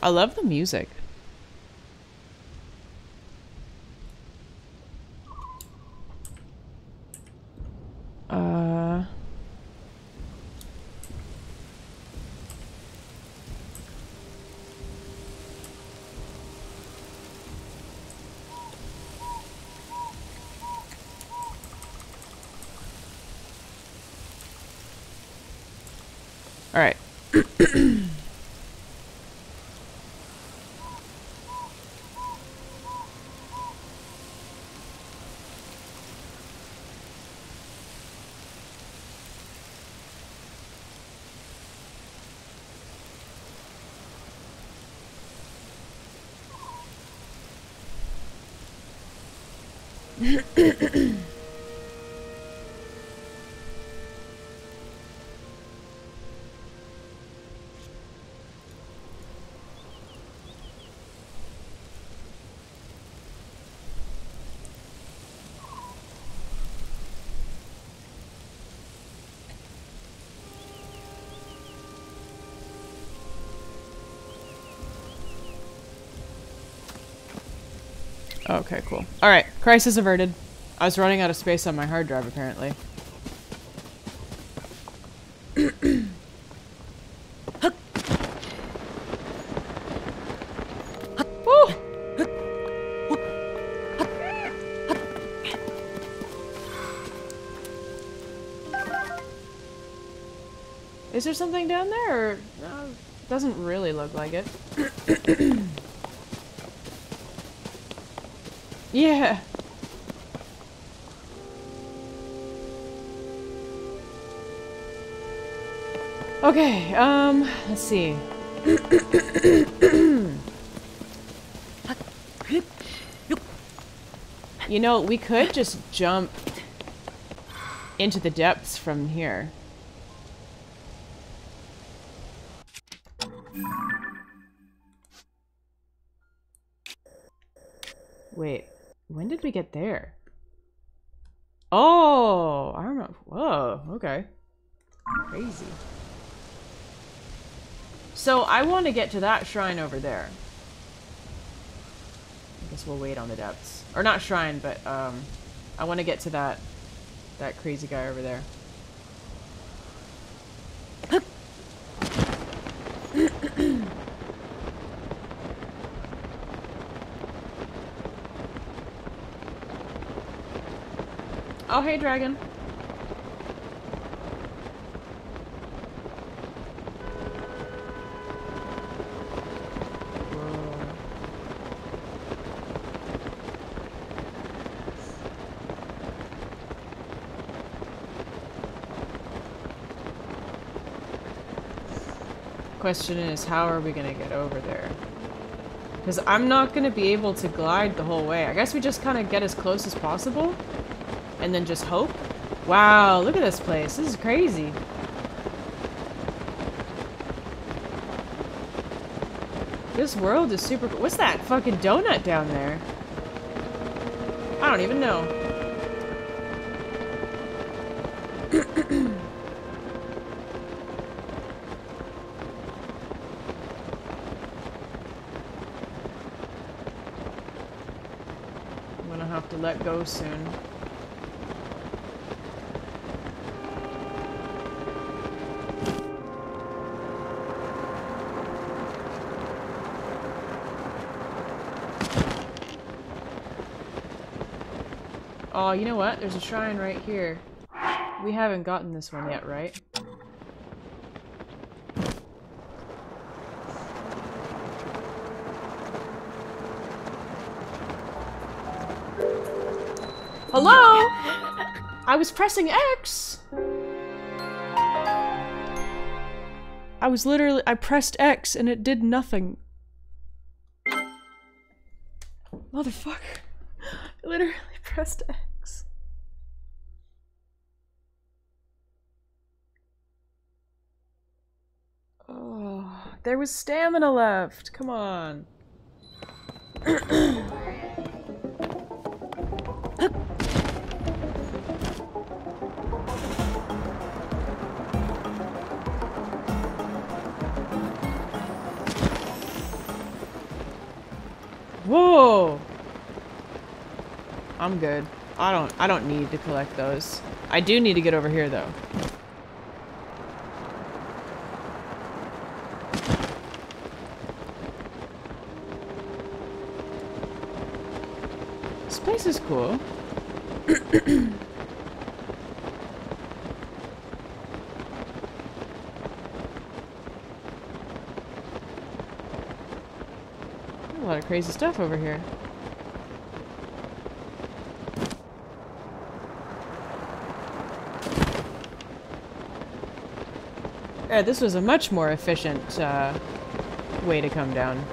I love the music. Uh... All right. Okay, cool. Crisis averted. I was running out of space on my hard drive, apparently. Is there something down there? Or, uh, doesn't really look like it. [COUGHS] yeah. Okay, um, let's see. you know, we could just jump into the depths from here. Wait, when did we get there? I want to get to that shrine over there. I guess we'll wait on the depths. Or not shrine, but um, I want to get to that that crazy guy over there. [COUGHS] oh, hey, dragon. Question is, how are we gonna get over there? Because I'm not gonna be able to glide the whole way. I guess we just kind of get as close as possible, and then just hope. Wow, look at this place. This is crazy. This world is super. What's that fucking donut down there? I don't even know. Let go soon. Oh, you know what? There's a shrine right here. We haven't gotten this one yet, right? Was pressing X! I was literally- I pressed X and it did nothing. Motherfucker. I [LAUGHS] literally pressed X. Oh, there was stamina left. Come on. [CLEARS THROAT] Whoa! I'm good. I don't I don't need to collect those. I do need to get over here though. This place is cool. [CLEARS THROAT] [CLEARS THROAT] a lot of crazy stuff over here. Yeah, this was a much more efficient uh, way to come down.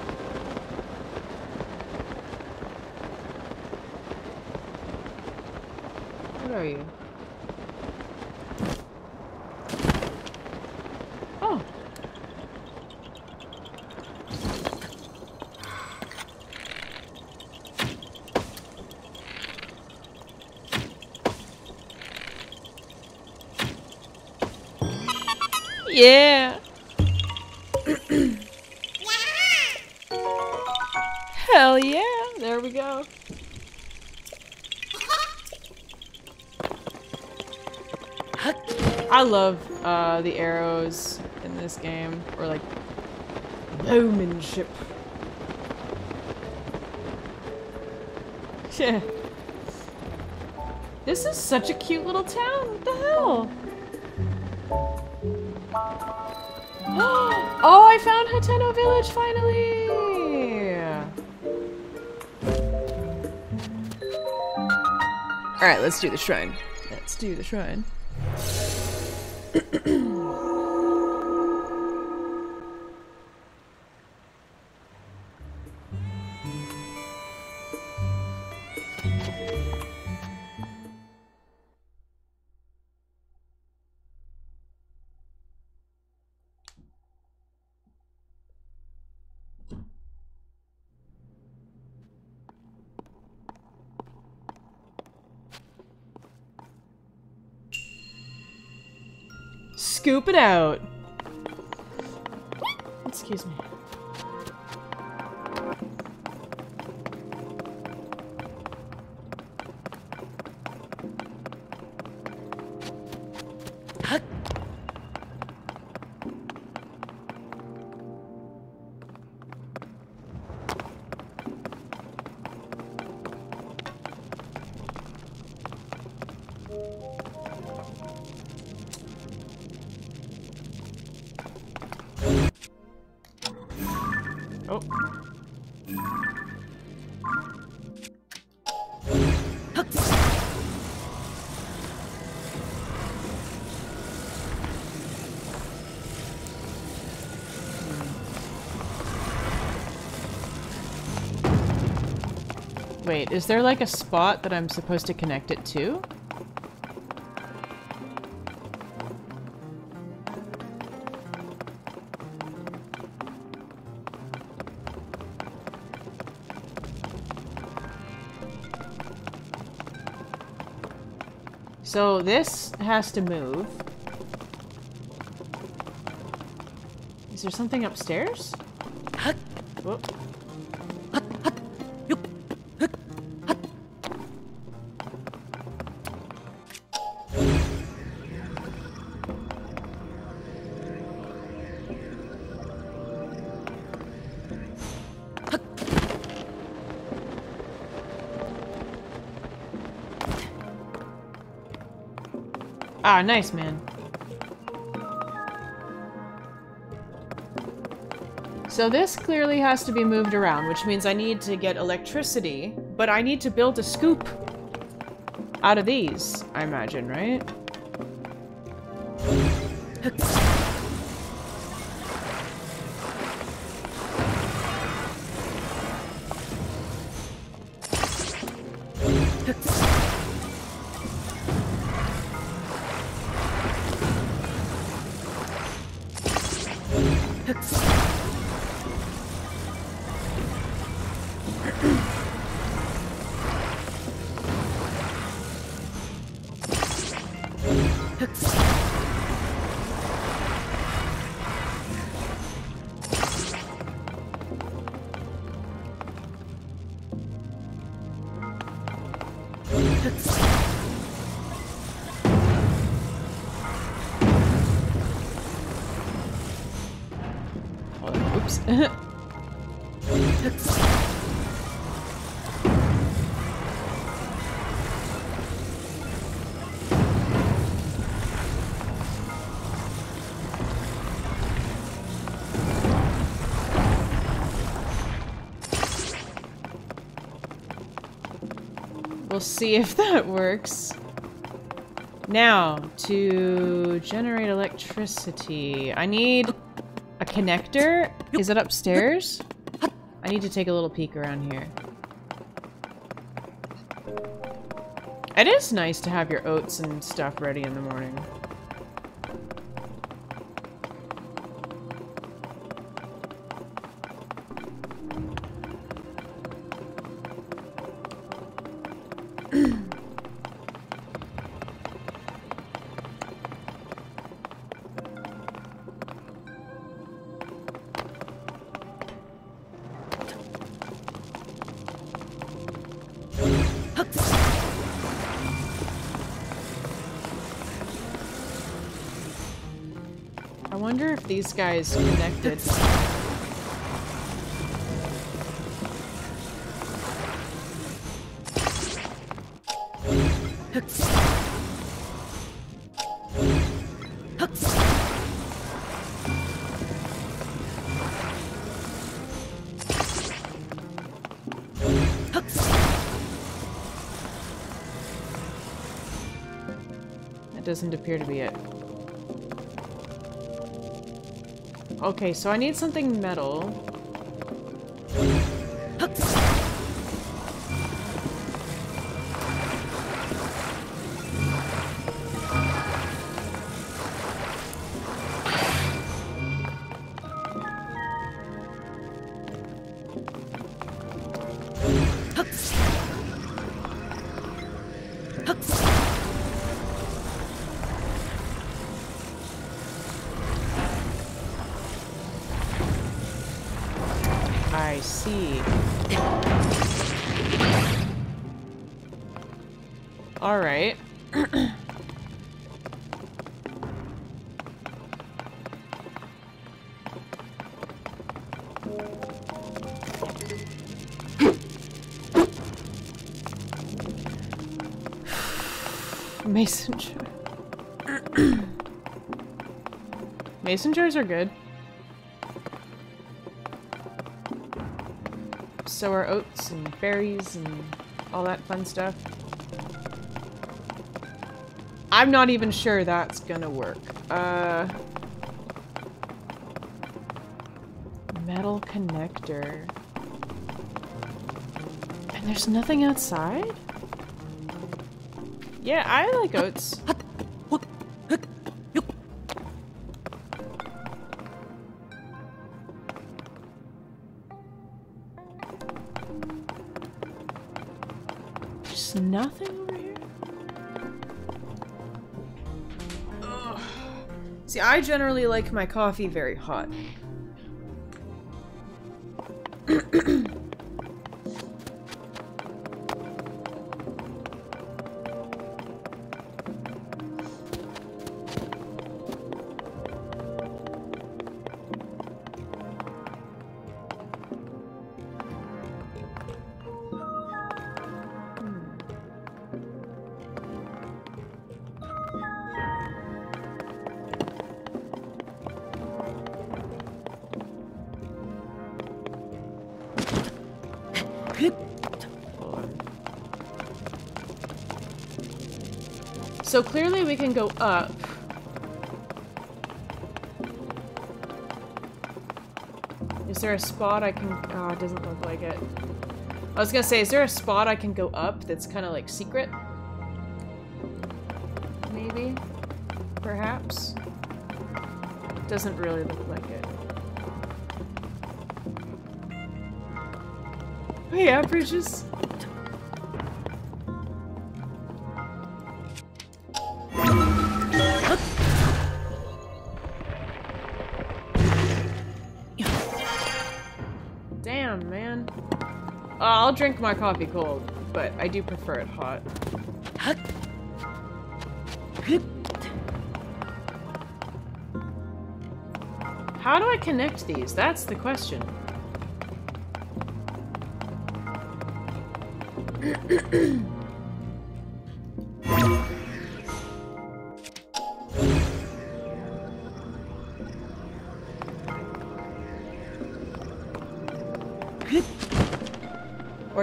Yeah. Hell yeah. There we go. I love uh, the arrows in this game, or like Bowmanship. Yeah. [LAUGHS] This is such a cute little town. What the hell? [GASPS] oh, I found Hateno Village finally! Alright, let's do the shrine. Let's do the shrine. [CLEARS THROAT] Scoop it out. Excuse me. Wait, is there like a spot that I'm supposed to connect it to? So this has to move. Is there something upstairs? Whoop. Ah, nice, man. So this clearly has to be moved around, which means I need to get electricity, but I need to build a scoop out of these, I imagine, right? We'll see if [LAUGHS] that works. Now, to generate electricity, I need a connector. Is it upstairs? I need to take a little peek around here. It is nice to have your oats and stuff ready in the morning. These guys connected. That doesn't appear to be it. Okay, so I need something metal. Mason [CLEARS THROAT] jar. Mason jars are good. So are oats and berries and all that fun stuff. I'm not even sure that's gonna work. Uh, metal connector. And there's nothing outside? Yeah, I like oats. There's nothing over here? Ugh. See, I generally like my coffee very hot. So clearly we can go up. Is there a spot I can... Oh, it doesn't look like it. I was gonna say, is there a spot I can go up that's kind of like secret? Maybe? Perhaps? Doesn't really look like it. Oh yeah, Bridges. Drink my coffee cold, but I do prefer it hot. How do I connect these? That's the question. [CLEARS THROAT]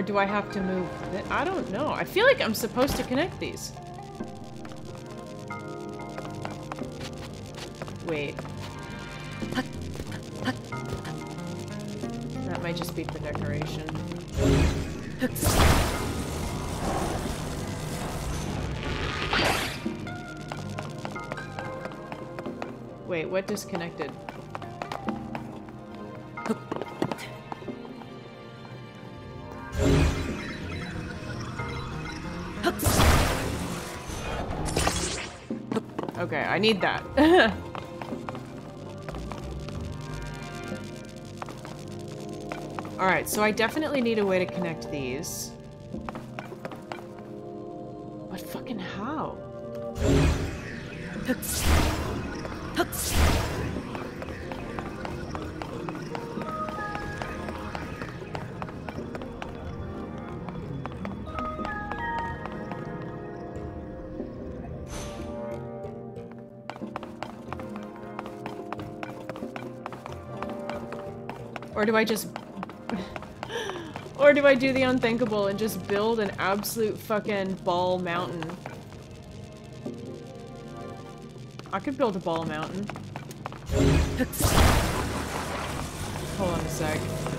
do I have to move? I don't know. I feel like I'm supposed to connect these. Wait. That might just be for decoration. Wait, what disconnected? I need that. [LAUGHS] Alright, so I definitely need a way to connect these. But fucking how? Do I just... or do I do the unthinkable and just build an absolute fucking ball mountain? I could build a ball mountain. Hold on a sec.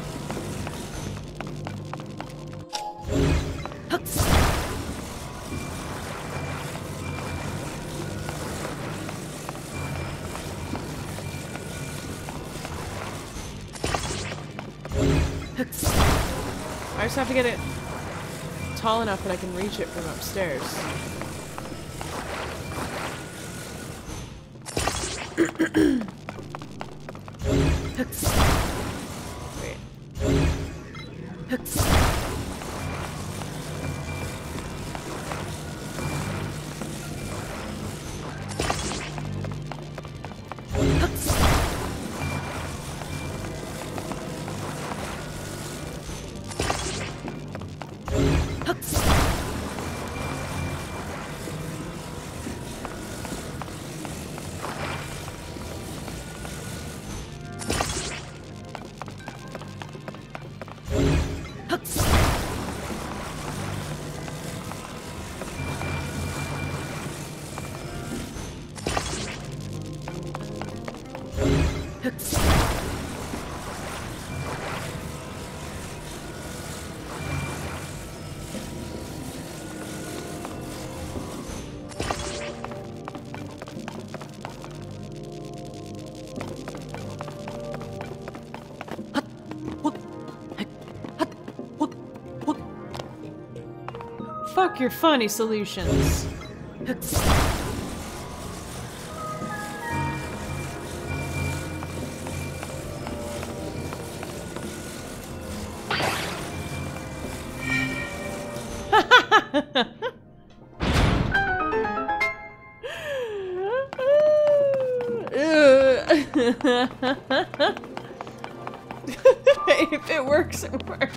Have to get it tall enough that I can reach it from upstairs. Wait. Fuck your funny solutions. [LAUGHS] if it works, it works.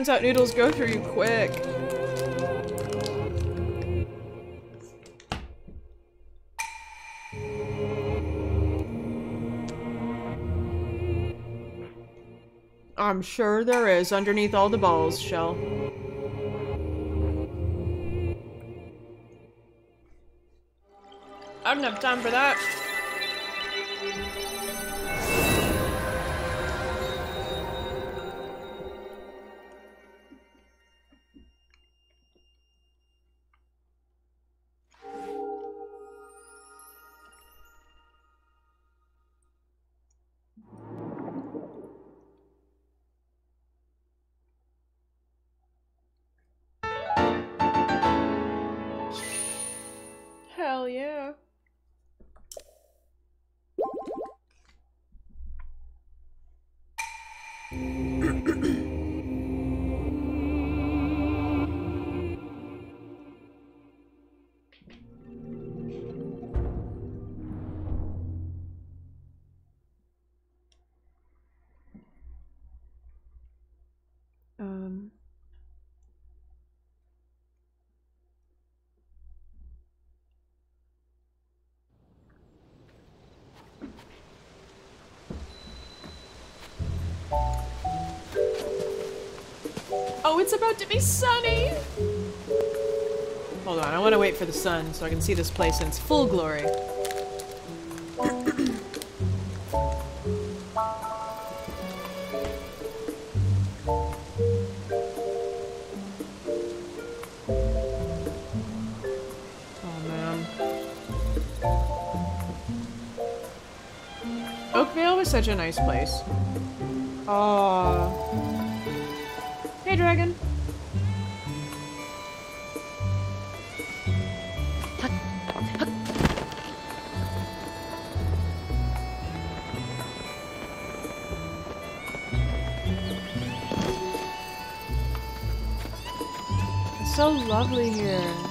Turns out noodles go through you quick. I'm sure there is underneath all the balls, Shell. I don't have time for that. Oh, it's about to be sunny! Hold on, I want to wait for the sun so I can see this place in its full glory. Oh man. Oakvale was such a nice place. Oh. lovely here. [LAUGHS]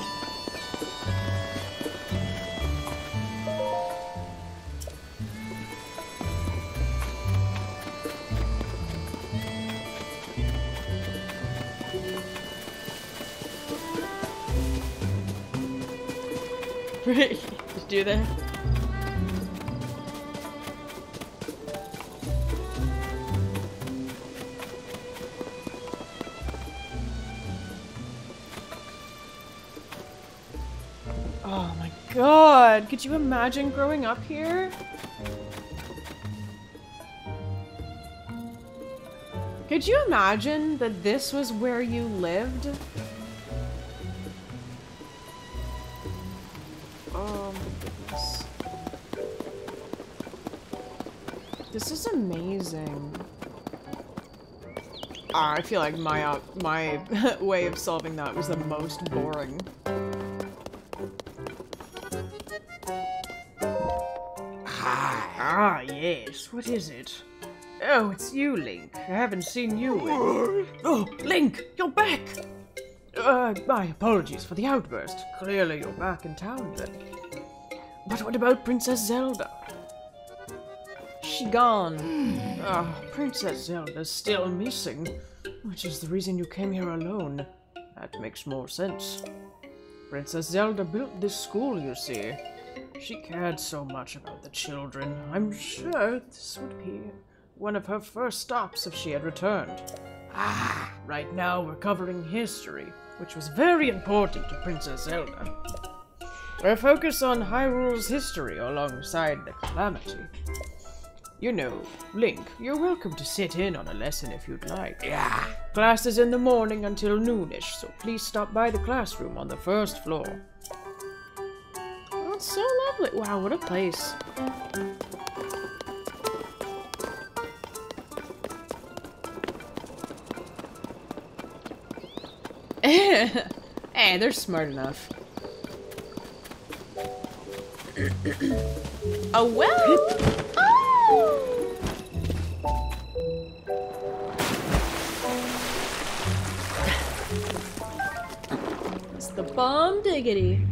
Right, just do that. You imagine growing up here? Could you imagine that this was where you lived? Oh my goodness. This is amazing. Ah, I feel like my op my [LAUGHS] way of solving that was the most boring. What is it? Oh, it's you, Link. I haven't seen you in... Oh, Link! You're back! Uh, my apologies for the outburst. Clearly you're back in town then. But what about Princess Zelda? She gone. Ah, Princess Zelda's still missing. Which is the reason you came here alone. That makes more sense. Princess Zelda built this school, you see. She cared so much about the children. I'm sure this would be one of her first stops if she had returned. Ah, right now we're covering history, which was very important to Princess Zelda. We're focused on Hyrule's history alongside the Calamity. You know, Link, you're welcome to sit in on a lesson if you'd like. Yeah. Class is in the morning until noonish, so please stop by the classroom on the first floor. It's so lovely. Wow, what a place. [LAUGHS] hey, they're smart enough. oh well. Oh. It's the bomb diggity.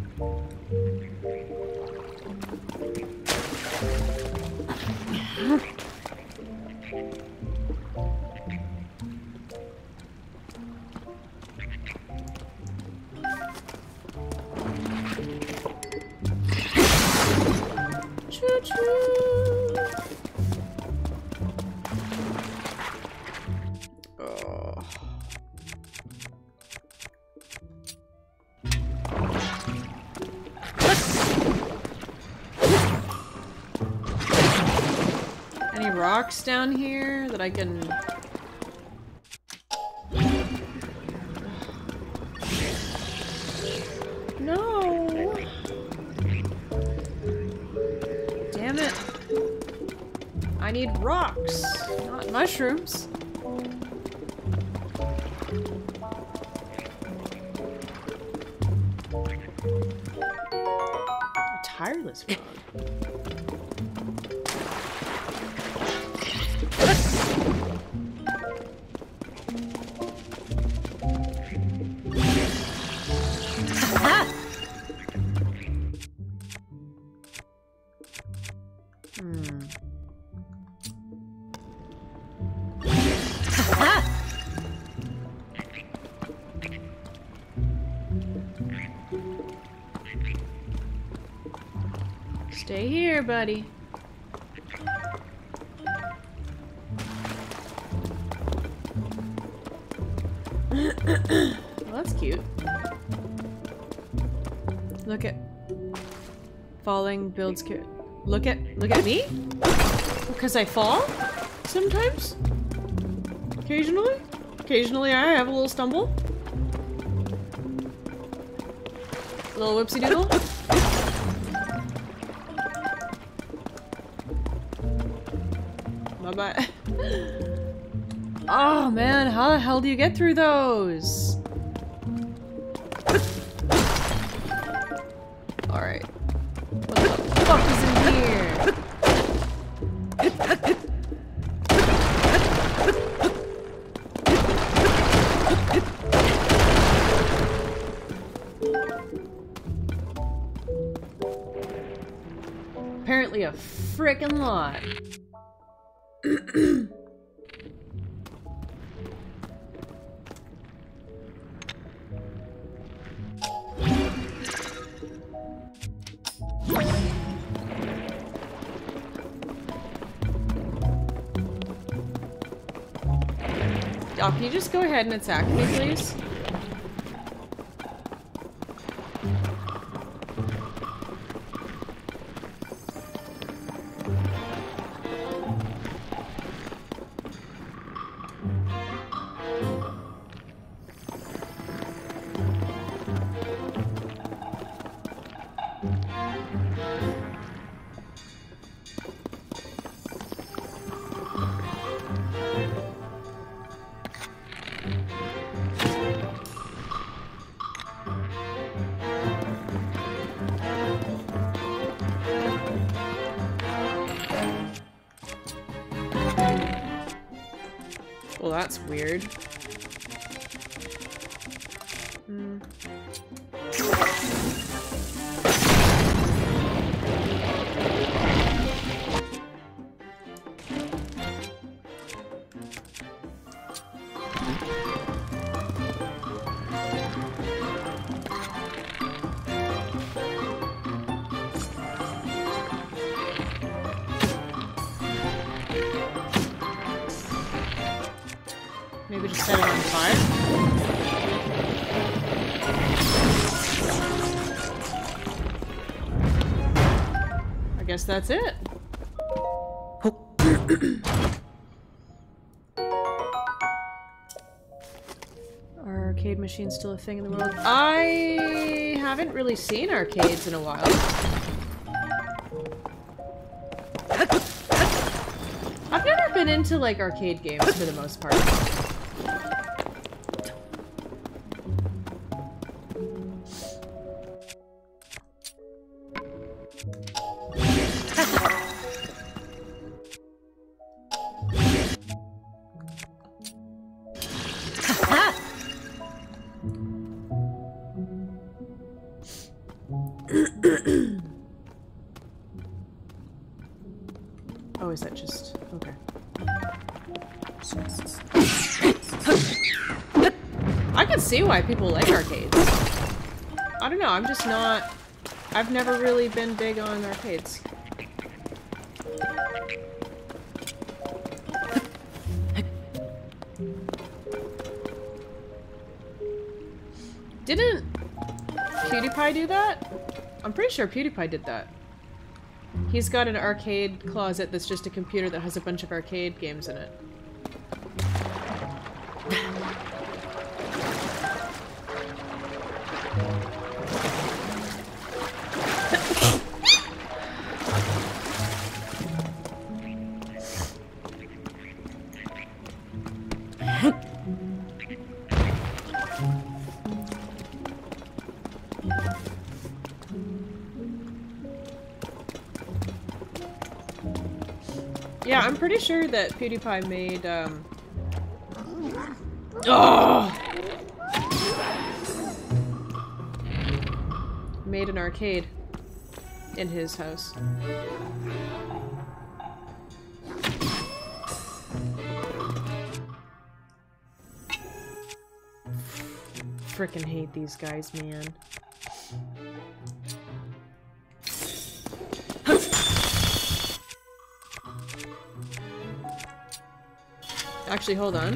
吃吃。Rocks down here that I can... No! Damn it. I need rocks, not mushrooms. A tireless one. Buddy. [COUGHS] well, that's cute. Look at falling builds ca- Look at look at me? Because I fall sometimes? Occasionally? Occasionally I have a little stumble. little whoopsie doodle. How the hell do you get through those? Alright. What the fuck is in here? Apparently a frickin' lot. Ahead and attack me, please? That's it. Are [COUGHS] arcade machines still a thing in the world? I haven't really seen arcades in a while. I've never been into like arcade games for the most part. People like arcades. I don't know, I'm just not... I've never really been big on arcades. Didn't PewDiePie do that? I'm pretty sure PewDiePie did that. He's got an arcade closet that's just a computer that has a bunch of arcade games in it. Pretty sure that PewDiePie made, um... Oh! Made an arcade in his house. Frickin' hate these guys, man. Actually, hold on.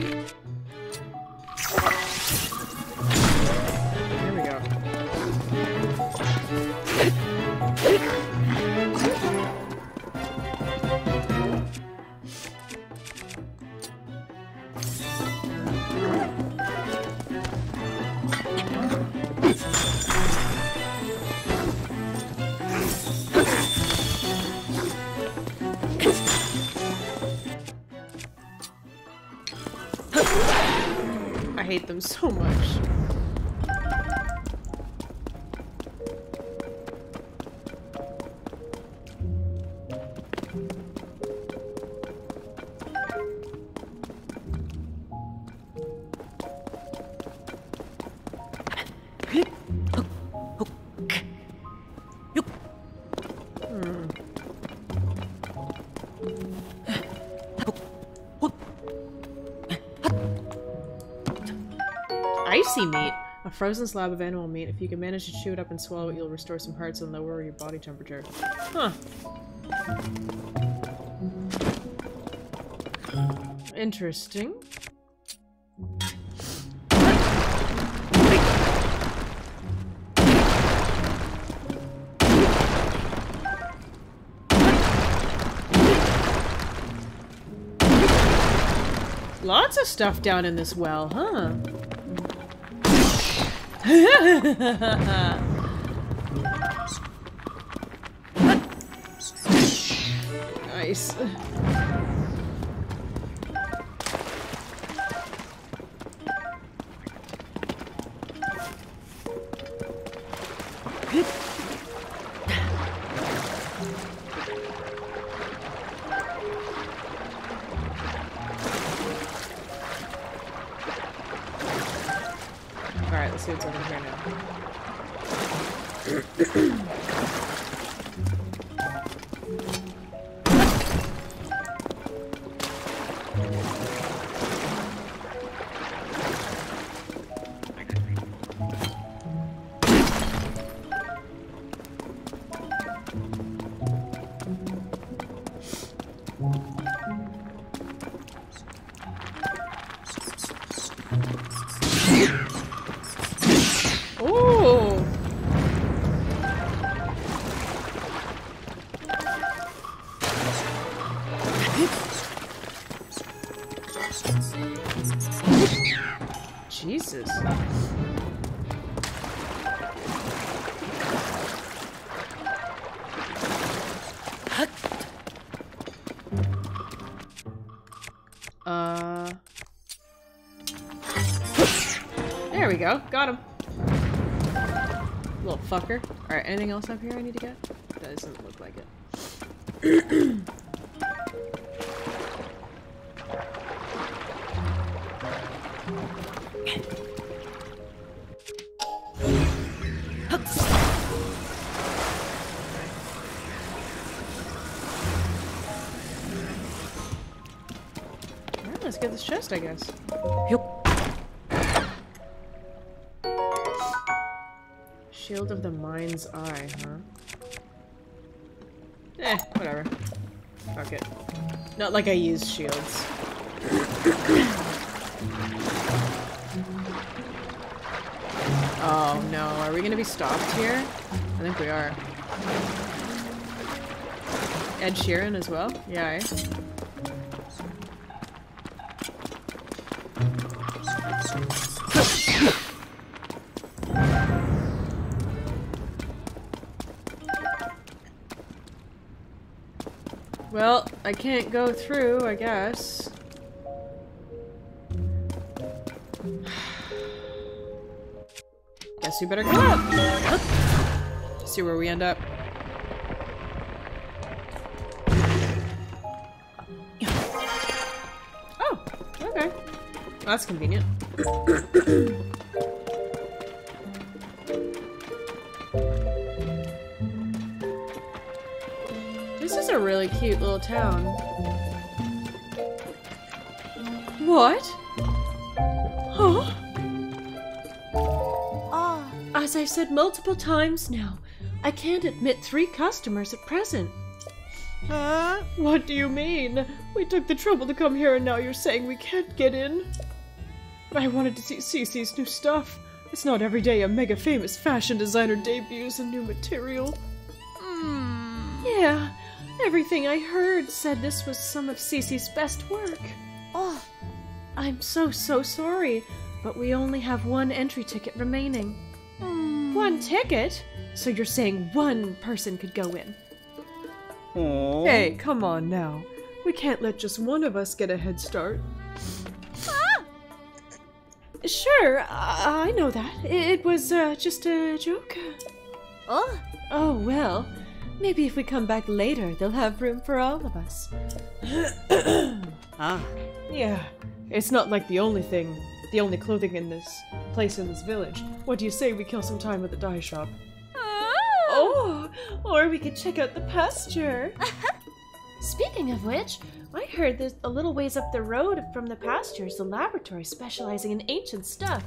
[LAUGHS] so frozen slab of animal meat. If you can manage to chew it up and swallow it, you'll restore some hearts and lower your body temperature. Huh. Interesting. Lots of stuff down in this well, huh? [LAUGHS] nice. Anything else up here I need to get? Doesn't look like it. Let's get this chest, I guess. Shield of the Mind's Eye, huh? Eh, whatever. Fuck it. Not like I use shields. [COUGHS] oh no, are we gonna be stopped here? I think we are. Ed Sheeran as well? Yeah, eh? I can't go through, I guess. [SIGHS] Guess we better go up. See where we end up. Oh, okay. That's convenient. Town. What? Huh? Ah, As I've said multiple times now, I can't admit three customers at present. Huh? What do you mean? We took the trouble to come here and now you're saying we can't get in? I wanted to see Cece's new stuff. It's not every day a mega famous fashion designer debuts a new material. Yeah, everything I heard said this was some of Cece's best work. oh, I'm so, so sorry, but we only have one entry ticket remaining. One ticket? So you're saying one person could go in? Hey, come on now. We can't let just one of us get a head start. Ah! Sure, I, I know that. It, it was uh, just a joke. oh, Oh, well, maybe if we come back later, they'll have room for all of us. [COUGHS] Ah. Yeah, it's not like the only thing, the only clothing in this place in this village. What do you say we kill some time at the dye shop? Oh, or we could check out the pasture. [LAUGHS] speaking of which, I heard there's a little ways up the road from the pastures, a laboratory specializing in ancient stuff.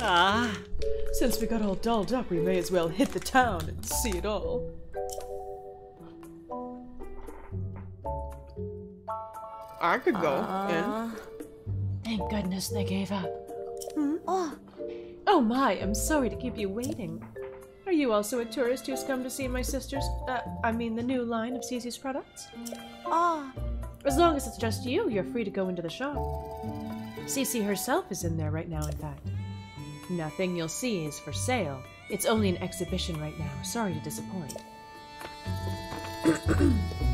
Ah. Since we got all dolled up, we may as well hit the town and see it all. I could go uh, Thank goodness they gave up. oh, Oh my, I'm sorry to keep you waiting. Are you also a tourist who's come to see my sister's, uh, I mean the new line of Cece's products? ah, As long as it's just you, you're free to go into the shop. Cece herself is in there right now, in fact. Nothing you'll see is for sale. It's only an exhibition right now. Sorry to disappoint. [CLEARS THROAT]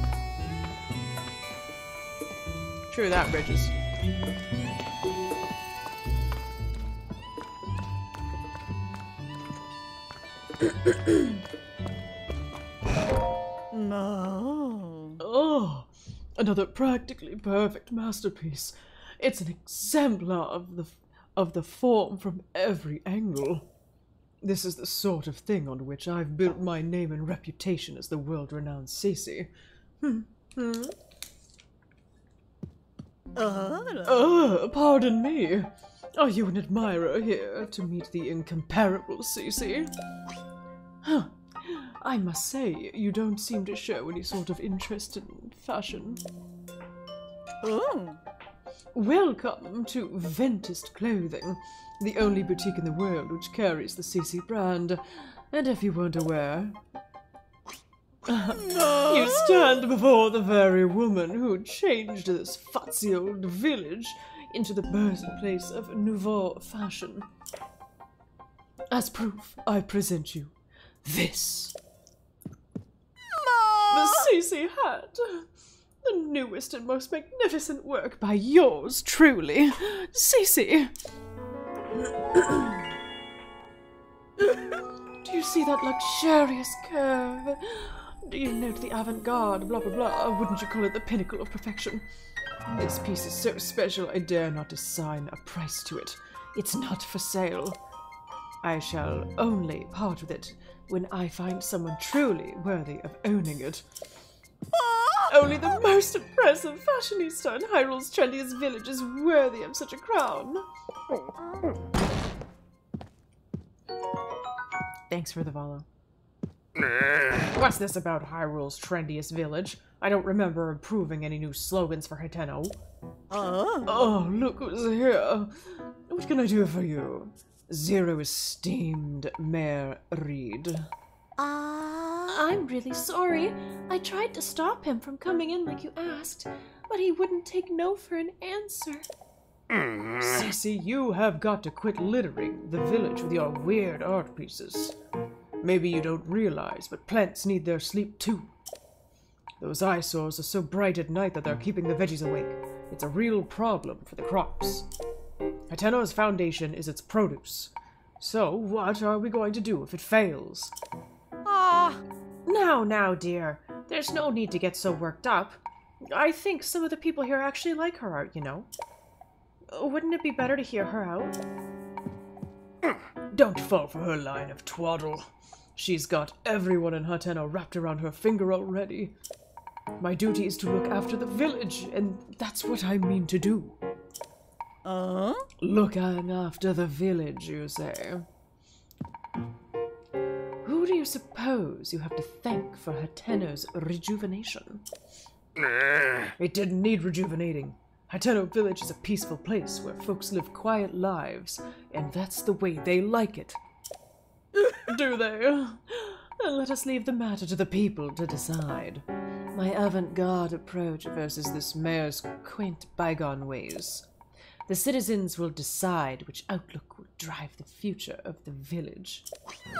True that, Bridges. [COUGHS] No. Oh, another practically perfect masterpiece. It's an exemplar of the of the form from every angle. This is the sort of thing on which I've built my name and reputation as the world-renowned Cece. Hmm. Hmm. Uh, pardon me. Are you an admirer here to meet the incomparable Cece? Huh. I must say, you don't seem to show any sort of interest in fashion. Oh. Welcome to Ventest Clothing, the only boutique in the world which carries the CC brand. And if you weren't aware, you stand before the very woman who changed this fussy old village into the birthplace of nouveau fashion. As proof, I present you this. The CC hat. The newest and most magnificent work by yours truly, Cece. Do you see that luxurious curve? Do you note the avant-garde, blah blah blah? Wouldn't you call it the pinnacle of perfection? This piece is so special I dare not assign a price to it. It's not for sale. I shall only part with it when I find someone truly worthy of owning it. Only the most impressive fashionista in Hyrule's trendiest village is worthy of such a crown. Thanks for the follow. What's this about Hyrule's trendiest village? I don't remember approving any new slogans for Hateno. Oh. Oh, look who's here. What can I do for you? Zero esteemed Mayor Reede. Ah. I'm really sorry. I tried to stop him from coming in like you asked, but he wouldn't take no for an answer. Cece, you have got to quit littering the village with your weird art pieces. Maybe you don't realize, but plants need their sleep too. Those eyesores are so bright at night that they're keeping the veggies awake. It's a real problem for the crops. Hateno's foundation is its produce. So, what are we going to do if it fails? Ah. Now, now, dear. There's no need to get so worked up. I think some of the people here actually like her art, you know. Wouldn't it be better to hear her out? Don't fall for her line of twaddle. She's got everyone in Hateno wrapped around her finger already. My duty is to look after the village, and that's what I mean to do. Uh. Looking after the village, you say? Who do you suppose you have to thank for Hateno's rejuvenation? It didn't need rejuvenating. Hateno Village is a peaceful place where folks live quiet lives, and that's the way they like it. [LAUGHS] do they? Let us leave the matter to the people to decide. My avant-garde approach versus this mayor's quaint bygone ways. The citizens will decide which outlook will drive the future of the village.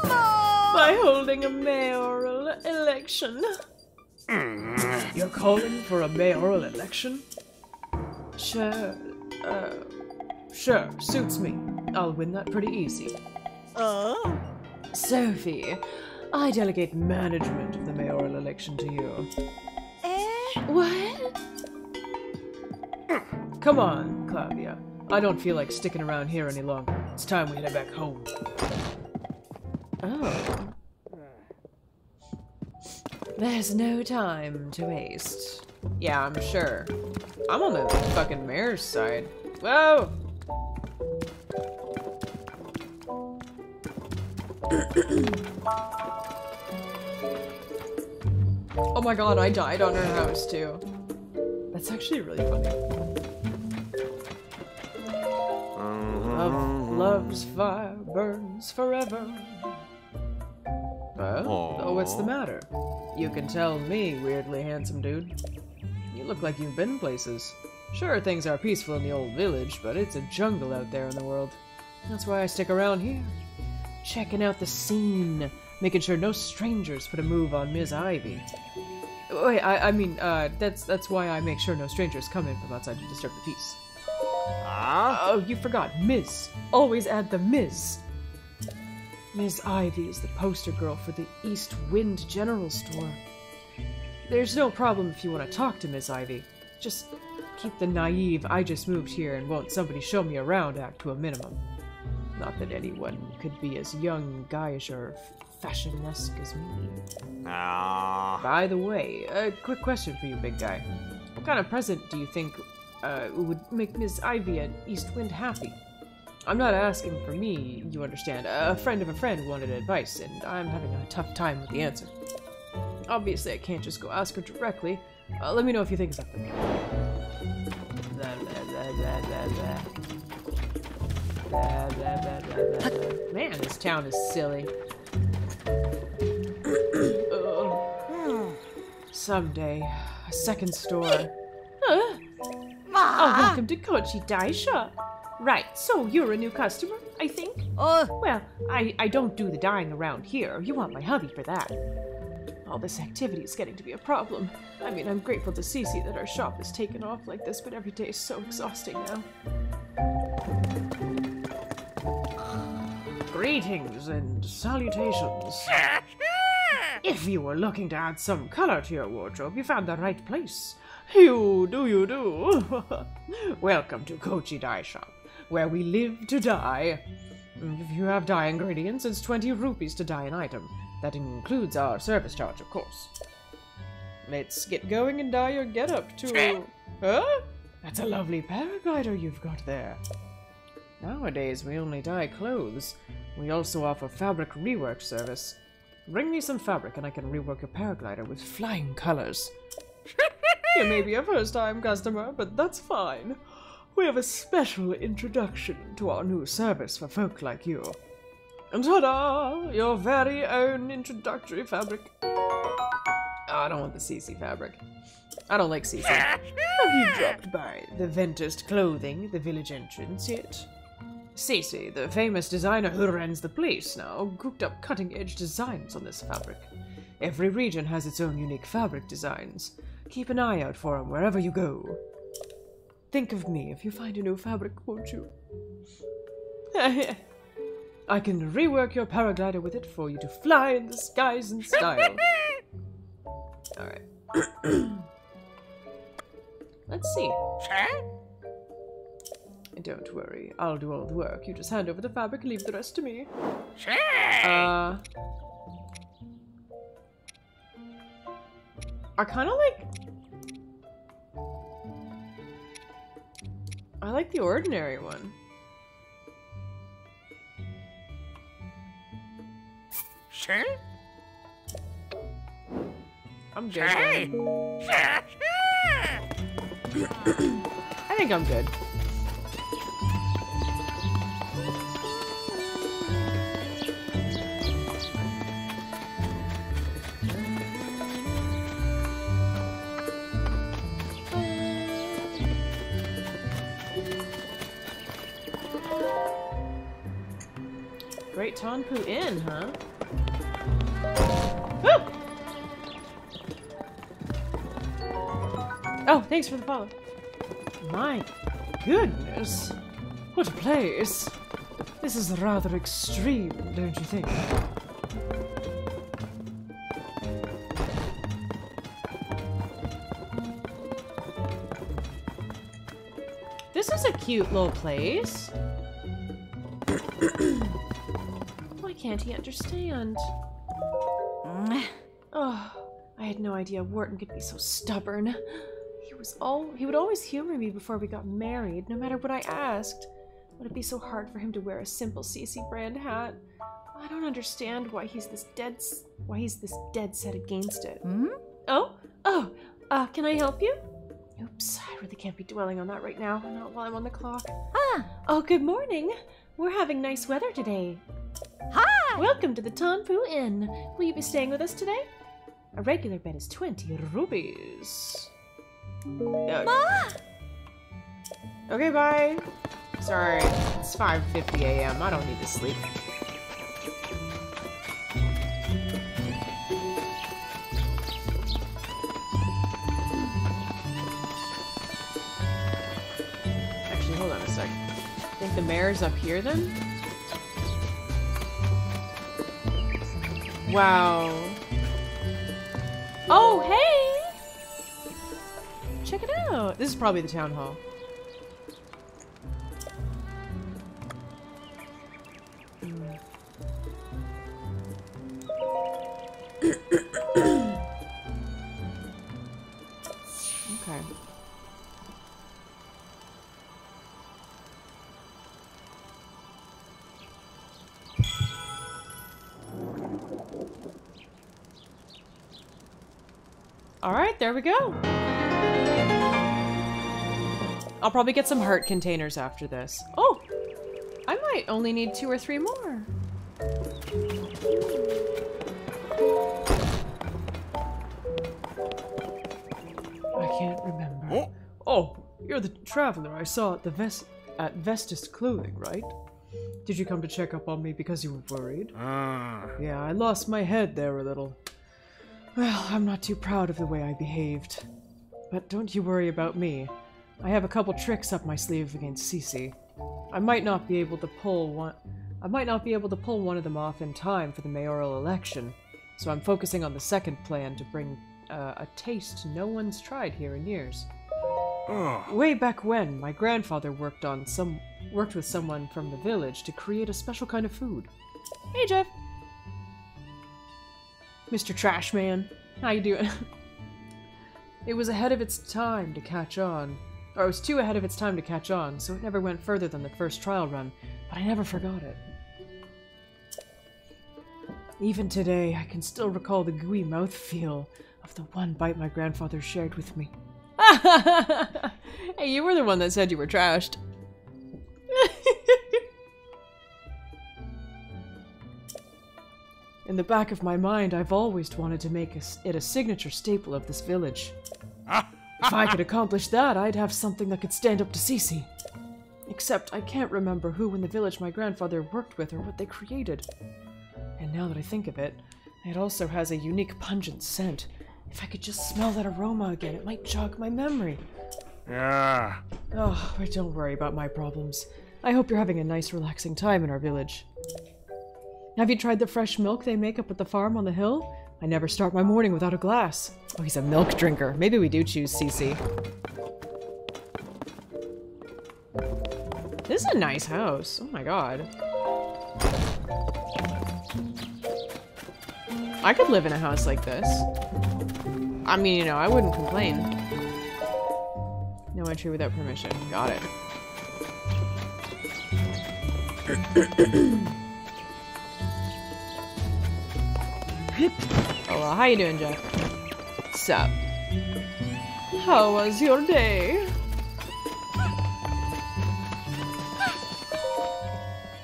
By holding a mayoral election. Mm-hmm. You're calling for a mayoral election? Sure, uh, sure, suits me. I'll win that pretty easy. Oh. Sophie, I delegate management of the mayoral election to you. Eh. What? Come on, Claudia. I don't feel like sticking around here any longer. It's time we head back home. Oh. There's no time to waste. Yeah, I'm sure. I'm on the fucking mayor's side. Whoa! oh my god, I died on her house too. That's actually really funny. Love, love's fire burns forever. Well, oh, what's the matter? You can tell me, weirdly handsome dude. You look like you've been places. Sure, things are peaceful in the old village, but it's a jungle out there in the world. That's why I stick around here. Checking out the scene, making sure no strangers put a move on Ms. Ivy. Wait, I, I mean, uh, that's that's why I make sure no strangers come in from outside to disturb the peace. Ah? Oh, you forgot, Ms. Always add the Ms. Ms. Ivy is the poster girl for the East Wind General Store. There's no problem if you want to talk to Miss Ivy. Just keep the naive, I just moved here and won't somebody show me around act to a minimum. Not that anyone could be as young, guyish, or fashion-esque as me. Ah. By the way, a quick question for you, big guy. What kind of present do you think uh, would make Miss Ivy and East Wind happy? I'm not asking for me, you understand. A friend of a friend wanted advice, and I'm having a tough time with the answer. Obviously, I can't just go ask her directly. Uh, let me know if you think something. Man, this town is silly. Ugh. Someday, a second store. Oh, welcome to Kochi Dye Shop. Right, so you're a new customer, I think? Oh, Well, I, I don't do the dyeing around here. You want my hubby for that. All this activity is getting to be a problem. I mean, I'm grateful to Cece that our shop has taken off like this, but every day is so exhausting now. Greetings and salutations. [LAUGHS] If you were looking to add some color to your wardrobe, you found the right place. You do, you do. [LAUGHS] Welcome to Kochi Dye Shop, where we live to dye. If you have dye ingredients, it's 20 rupees to dye an item. That includes our service charge, of course. Let's get going and dye your getup to. Huh? That's a lovely paraglider you've got there. Nowadays, we only dye clothes. We also offer fabric rework service. Bring me some fabric and I can rework your paraglider with flying colors. [LAUGHS] you may be a first time customer, but that's fine. We have a special introduction to our new service for folk like you. And ta-da! Your very own introductory fabric. Oh, I don't want the CC fabric. I don't like CC. [LAUGHS] Have you dropped by the Ventest Clothing, the village entrance yet? Cece, the famous designer who runs the place now, cooked up cutting edge designs on this fabric. Every region has its own unique fabric designs. Keep an eye out for them wherever you go. Think of me if you find a new fabric, won't you? [LAUGHS] I can rework your paraglider with it for you to fly in the skies in style. [LAUGHS] Alright. [CLEARS THROAT] Let's see. Don't worry, I'll do all the work. You just hand over the fabric, and leave the rest to me. Uh. I kind of like. I like the ordinary one. Sure. I'm good. man. [CLEARS THROAT] I think I'm good. Great Tonpu Inn, huh? Thanks for the follow. My goodness. What a place. This is rather extreme, don't you think? This is a cute little place. [CLEARS THROAT] Why can't he understand? [CLEARS THROAT] Oh, I had no idea Wharton could be so stubborn. Was all he would always humor me before we got married, no matter what I asked. Would it be so hard for him to wear a simple CC brand hat? I don't understand why he's this dead why he's this dead set against it. Hmm? Oh, oh, uh, can I help you? Oops, I really can't be dwelling on that right now, not while I'm on the clock. Ah, Oh, good morning. We're having nice weather today. hi! Welcome to the Tonpu Inn. Will you be staying with us today? A regular bed is 20 rupees. Ah, Okay, bye. Sorry, it's 5.50 a.m. I don't need to sleep. Actually, hold on a sec. I think the mayor's up here then? Wow. Oh, hey! Out. This is probably the town hall. okay. All right, there we go. I'll probably get some heart containers after this. Oh, I might only need two or three more. I can't remember. Oh, oh you're the traveler I saw at the Ves- at Vestus Clothing, right? Did you come to check up on me because you were worried? Ah. Yeah, I lost my head there a little. Well, I'm not too proud of the way I behaved. But don't you worry about me. I have a couple tricks up my sleeve against Cece. I might not be able to pull one I might not be able to pull one of them off in time for the mayoral election. So I'm focusing on the second plan to bring uh, a taste no one's tried here in years. Way back when, my grandfather worked on some worked with someone from the village to create a special kind of food. Hey, Jeff. Mr. Trashman, how you doing? [LAUGHS] it was ahead of its time to catch on. Or it was too ahead of its time to catch on, so it never went further than the first trial run, but I never forgot it. Even today, I can still recall the gooey mouthfeel of the one bite my grandfather shared with me. [LAUGHS] hey, you were the one that said you were trashed. [LAUGHS] In the back of my mind, I've always wanted to make a- it a signature staple of this village. Ah! If I could accomplish that, I'd have something that could stand up to Cece. Except I can't remember who in the village my grandfather worked with or what they created. And now that I think of it, it also has a unique pungent scent. If I could just smell that aroma again, it might jog my memory. Yeah. Oh, but don't worry about my problems. I hope you're having a nice, relaxing time in our village. Have you tried the fresh milk they make up at the farm on the hill? I never start my morning without a glass. Oh, he's a milk drinker. Maybe we do choose Cece. This is a nice house. Oh my god. I could live in a house like this. I mean, you know, I wouldn't complain. No entry without permission. Got it. [CLEARS THROAT] oh, well, how you doing, Jeff? Sup? How was your day?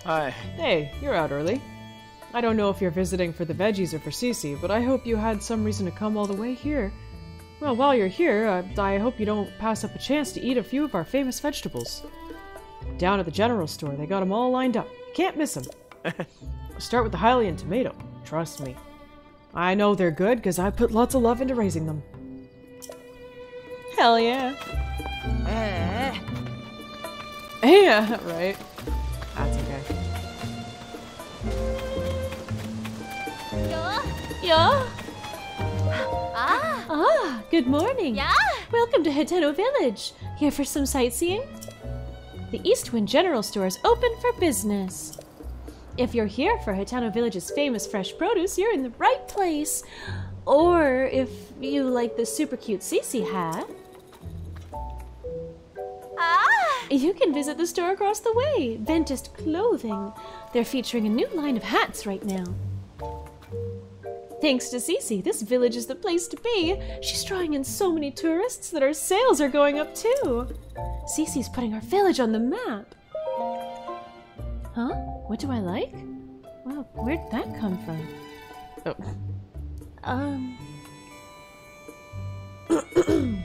Hi. Hey, you're out early. I don't know if you're visiting for the veggies or for Cece, but I hope you had some reason to come all the way here. Well, while you're here, uh, I hope you don't pass up a chance to eat a few of our famous vegetables. Down at the general store, they got 'em all lined up. Can't miss 'em. [LAUGHS] Start with the Hylian tomato. Trust me. I know they're good because I put lots of love into raising them. Hell yeah. Uh, [LAUGHS] Yeah, right. That's okay. Yeah? ah, Ah, good morning. yeah. Welcome to Hateno Village. Here for some sightseeing? The Eastwind General Store is open for business. If you're here for Hateno Village's famous fresh produce, you're in the right place. Or if you like the super cute Cece hat, Ah, you can visit the store across the way, Ventest Clothing. They're featuring a new line of hats right now. Thanks to Cece, this village is the place to be. She's drawing in so many tourists that our sales are going up too. Cece's putting our village on the map. Huh? What do I like? Wow, where'd that come from? Oh. Um. [CLEARS THROAT]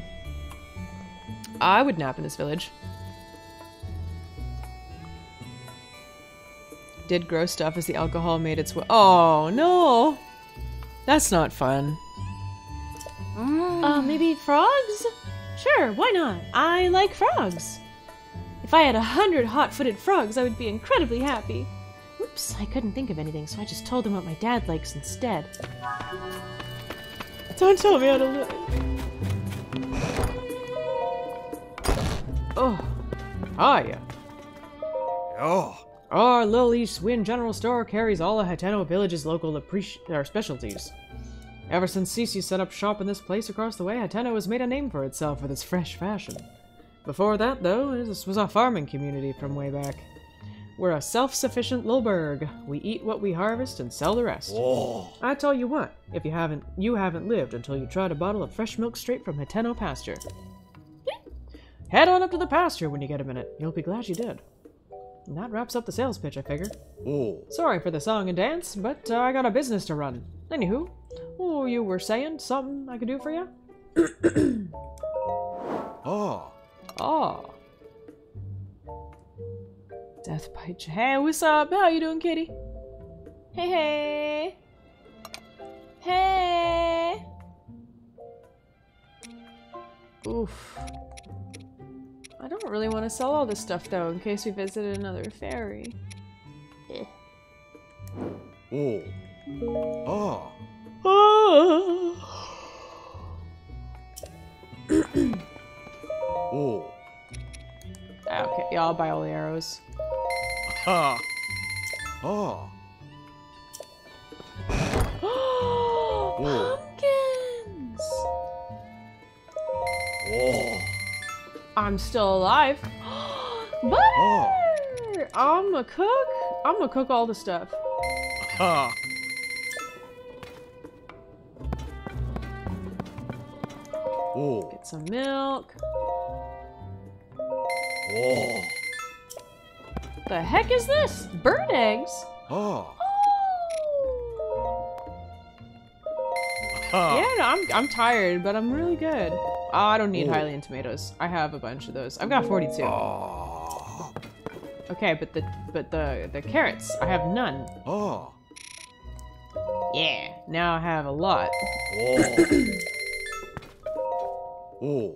I would nap in this village. Did gross stuff as the alcohol made its way. Oh, no! That's not fun. Mm. Uh, maybe frogs? Sure, why not? I like frogs. If I had a hundred hot-footed frogs, I would be incredibly happy. Oops, I couldn't think of anything, so I just told him what my dad likes instead. Don't tell me how to live. Oh, hiya. Oh. Our Little East Wind General Store carries all of Hateno Village's local specialties. Ever since Cece set up shop in this place across the way, Hateno has made a name for itself with its fresh fashion. Before that, though, this was a farming community from way back. We're a self-sufficient little burg. We eat what we harvest and sell the rest. Oh. I tell you what, if you haven't, you haven't lived until you tried a bottle of fresh milk straight from Hateno pasture. Head on up to the pasture when you get a minute. You'll be glad you did. And that wraps up the sales pitch, I figure. Oh. Sorry for the song and dance, but uh, I got a business to run. Anywho, oh, you were saying something I could do for you? [COUGHS] Oh. Oh. Death bite. Hey, what's up? How you doing, kitty? Hey, hey! Hey! Oof. I don't really want to sell all this stuff though, in case we visit another fairy. Oh. Oh. Oh. [CLEARS THROAT] Ah, Okay, yeah, I'll buy all the arrows. Ha. [GASPS] Oh. Oh. Pumpkins! Oh. I'm still alive. [GASPS] Butter! Oh. I'm a cook. I'm gonna cook all the stuff. Ha. Oh. Get some milk. Oh. The heck is this? Bird eggs? Oh. oh. Yeah, no, I'm I'm tired, but I'm really good. Oh, I don't need Ooh. Hylian tomatoes. I have a bunch of those. I've got 42. Oh. Okay, but the but the the carrots, I have none. Oh. Yeah, now I have a lot. Oh. [COUGHS] Oh.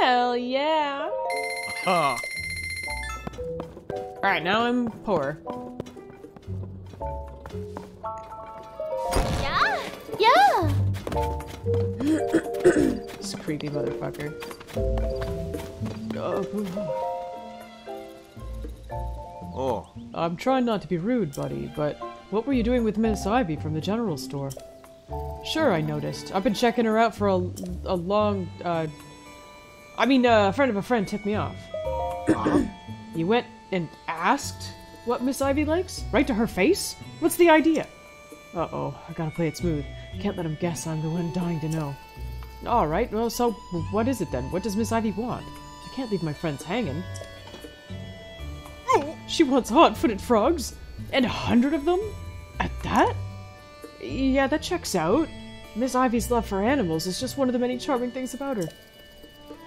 Hell yeah! Ha. All right, now I'm poor. Yeah. Yeah! [COUGHS] This creepy motherfucker. Oh. I'm trying not to be rude, buddy, but what were you doing with Miss Ivy from the general store? Sure, I noticed. I've been checking her out for a, a long, uh... I mean, uh, a friend of a friend tipped me off. you went and asked what Miss Ivy likes? Right to her face? What's the idea? Uh-oh, I gotta play it smooth. Can't let him guess I'm the one dying to know. Alright, well, so what is it then? What does Miss Ivy want? I can't leave my friends hanging. Oh! She wants hot-footed frogs? And a hundred of them? At that? Yeah, that checks out. Miss Ivy's love for animals is just one of the many charming things about her.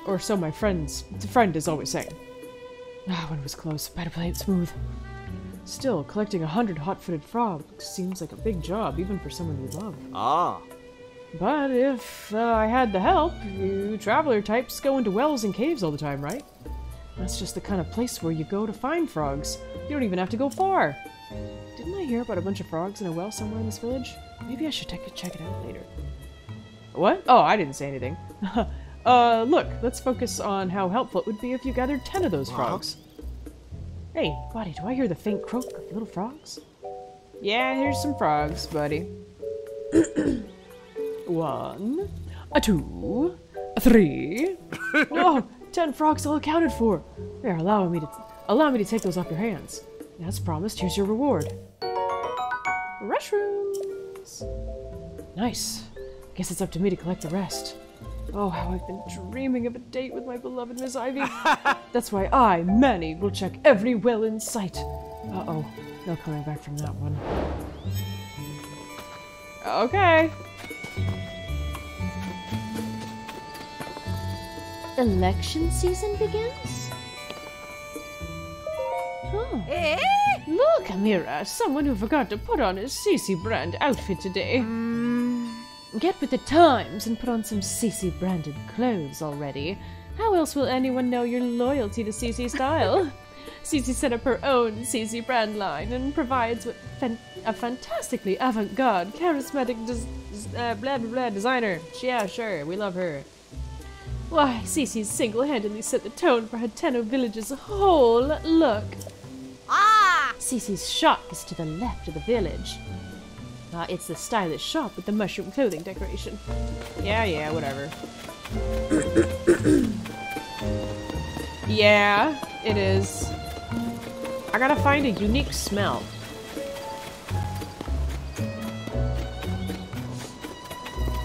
Or so my friend's friend is always saying. Ah, one was close. Better play it smooth. Still, collecting a hundred hot-footed frogs seems like a big job, even for someone you love. Ah. But if uh, I had the help, you traveler types go into wells and caves all the time, right? That's just the kind of place where you go to find frogs. You don't even have to go far. Didn't I hear about a bunch of frogs in a well somewhere in this village? Maybe I should take a check it out later. What? Oh, I didn't say anything. [LAUGHS] uh, look, let's focus on how helpful it would be if you gathered ten of those frogs. Hey, buddy, do I hear the faint croak of little frogs? Yeah, here's some frogs, buddy. [CLEARS THROAT] One, a two, a three. [LAUGHS] oh, ten frogs all accounted for. There, allow me to allow me to take those off your hands. As promised, here's your reward. Mushrooms. Nice. I guess it's up to me to collect the rest. Oh, how I've been dreaming of a date with my beloved Miss Ivy. [LAUGHS] That's why I, Manny, will check every well in sight. Uh-oh, no coming back from that one. Okay. Election season begins? Oh, Eh? look, Amira, someone who forgot to put on his CC brand outfit today. Get with the times and put on some CC branded clothes already. How else will anyone know your loyalty to CC style? [LAUGHS] CC set up her own CC brand line and provides what fan- a fantastically avant-garde, charismatic, des- uh, blah blah blah designer. Yeah, sure, we love her. Why, CC's single-handedly set the tone for Hateno Village's whole look. Ah! Cece's shop is to the left of the village. Uh, it's the stylish shop with the mushroom clothing decoration. Yeah, yeah, whatever. [COUGHS] yeah, it is. I gotta find a unique smell.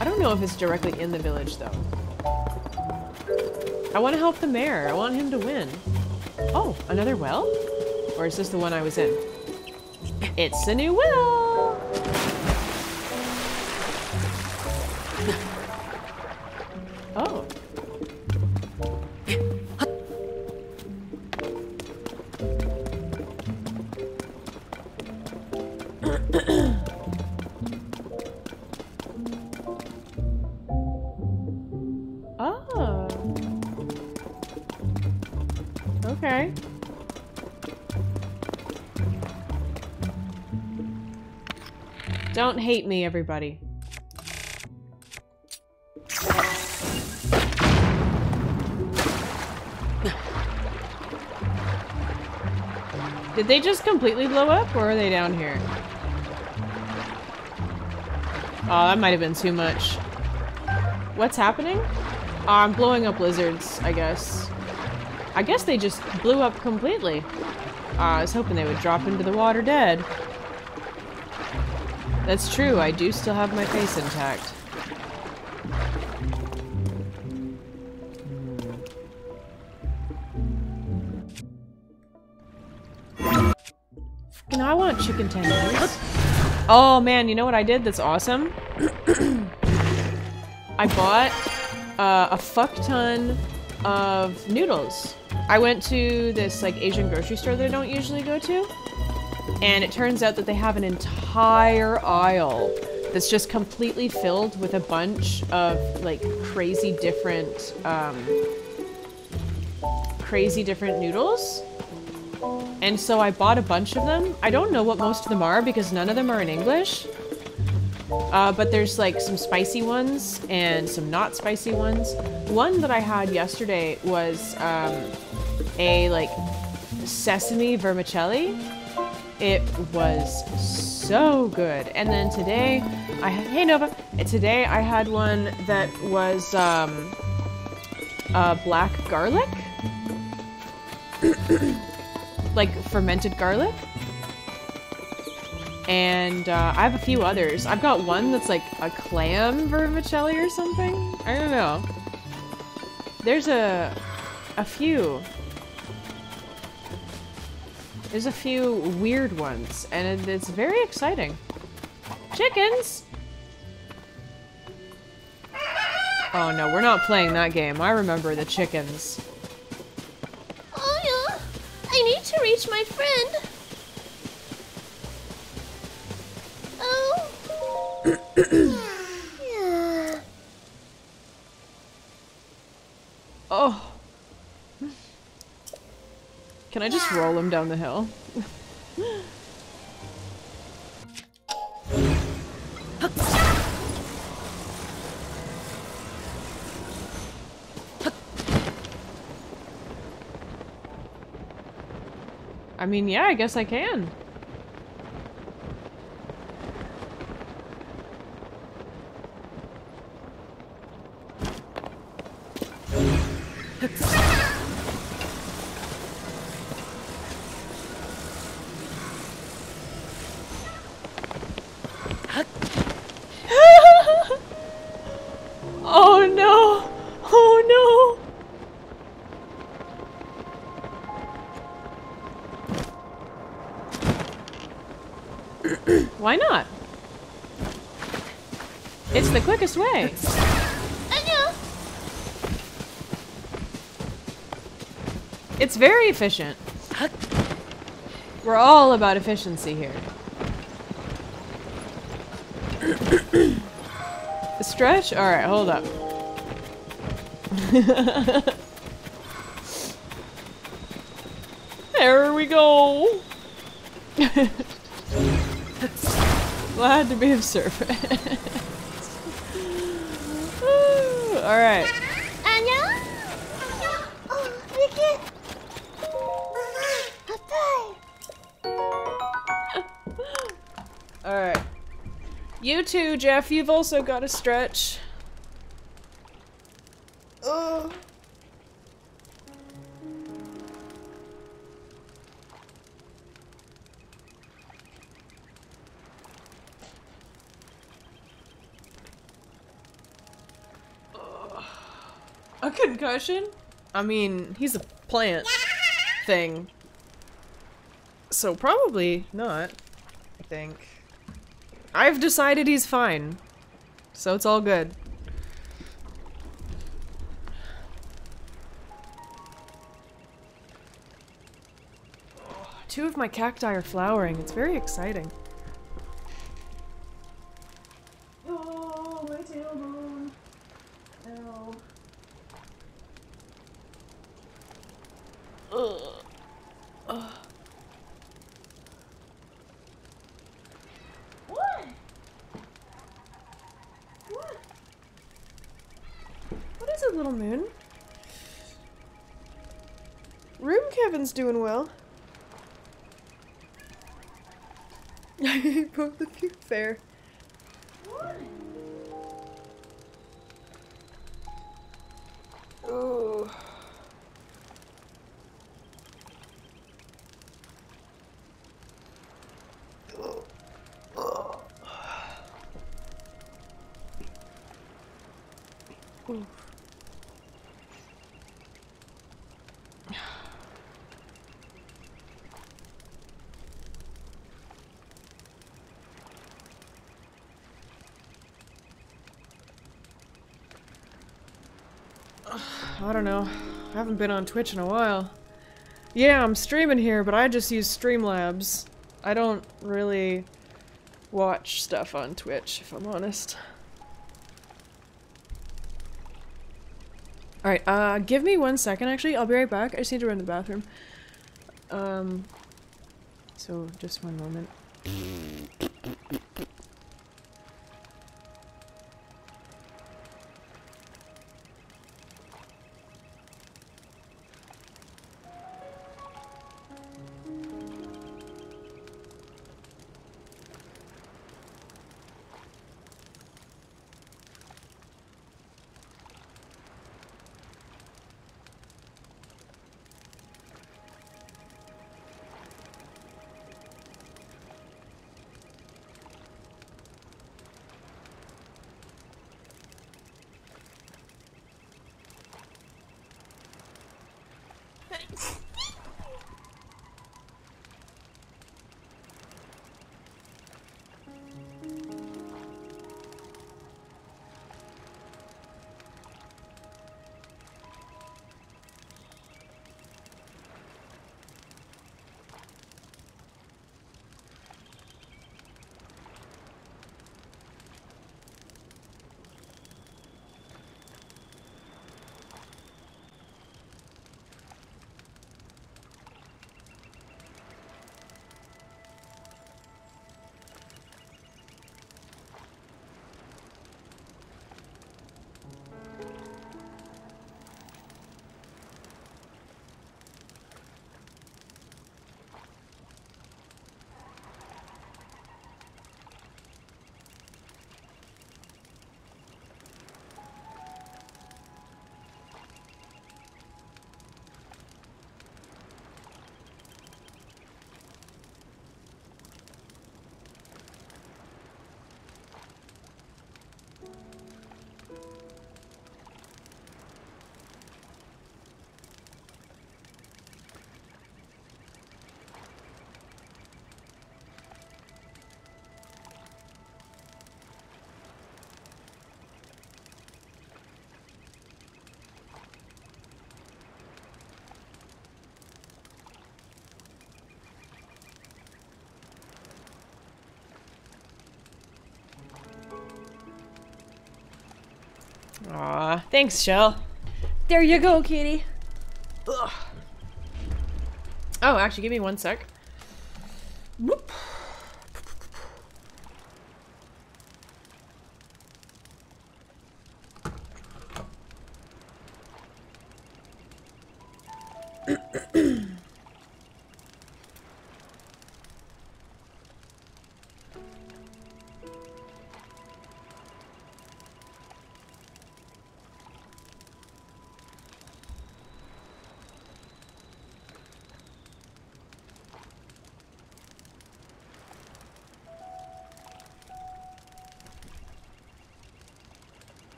I don't know if it's directly in the village, though. I want to help the mayor. I want him to win. Oh, another well? Or is this the one I was in? It's a new will. Oh. [COUGHS] Oh. Okay. Don't hate me, everybody. Did they just completely blow up, or are they down here? Oh, that might have been too much. What's happening? Oh, I'm blowing up lizards, I guess. I guess they just blew up completely. Uh, I was hoping they would drop into the water dead. That's true, I do still have my face intact. Now I want chicken tenders. Oh man, you know what I did that's awesome? [CLEARS THROAT] I bought uh, a fuck ton of noodles. I went to this like Asian grocery store that I don't usually go to, and it turns out that they have an entire aisle that's just completely filled with a bunch of like crazy different, um, crazy different noodles. And so I bought a bunch of them. I don't know what most of them are because none of them are in English. Uh, but there's like some spicy ones and some not spicy ones. One that I had yesterday was um, a like sesame vermicelli. It was so good. And then today I had, hey Nova, today I had one that was um, uh, black garlic. [CLEARS THROAT] like fermented garlic. And uh, I have a few others. I've got one that's like a clam vermicelli or something. I don't know. There's a a few. There's a few weird ones, and it, it's very exciting. Chickens! Oh no, we're not playing that game. I remember the chickens. Oh, yeah. I need to reach my friend. Oh. [COUGHS] yeah. Oh. Can I just roll him down the hill? I mean, yeah, I guess I can. [LAUGHS] oh no! Oh no! [CLEARS THROAT] Why not? It's the quickest way. It's very efficient. We're all about efficiency here. [CLEARS THROAT] stretch? Alright, hold up. [LAUGHS] there we go. [LAUGHS] Glad to be of service. [LAUGHS] Alright. Too, Jeff. You've also got a stretch. A concussion? I mean, he's a plant thing. So probably not, I think. I've decided he's fine. So it's all good. Two of my cacti are flowering. It's very exciting. Doing well. I broke the puke fair. I don't know. I haven't been on Twitch in a while. Yeah, I'm streaming here, but I just use Streamlabs. I don't really watch stuff on Twitch, if I'm honest. Alright, uh, give me one second, actually. I'll be right back. I just need to run to the bathroom. Um, so, just one moment. [CLEARS THROAT] Aw, thanks, Shell. There you go, kitty. Oh, actually, give me one sec.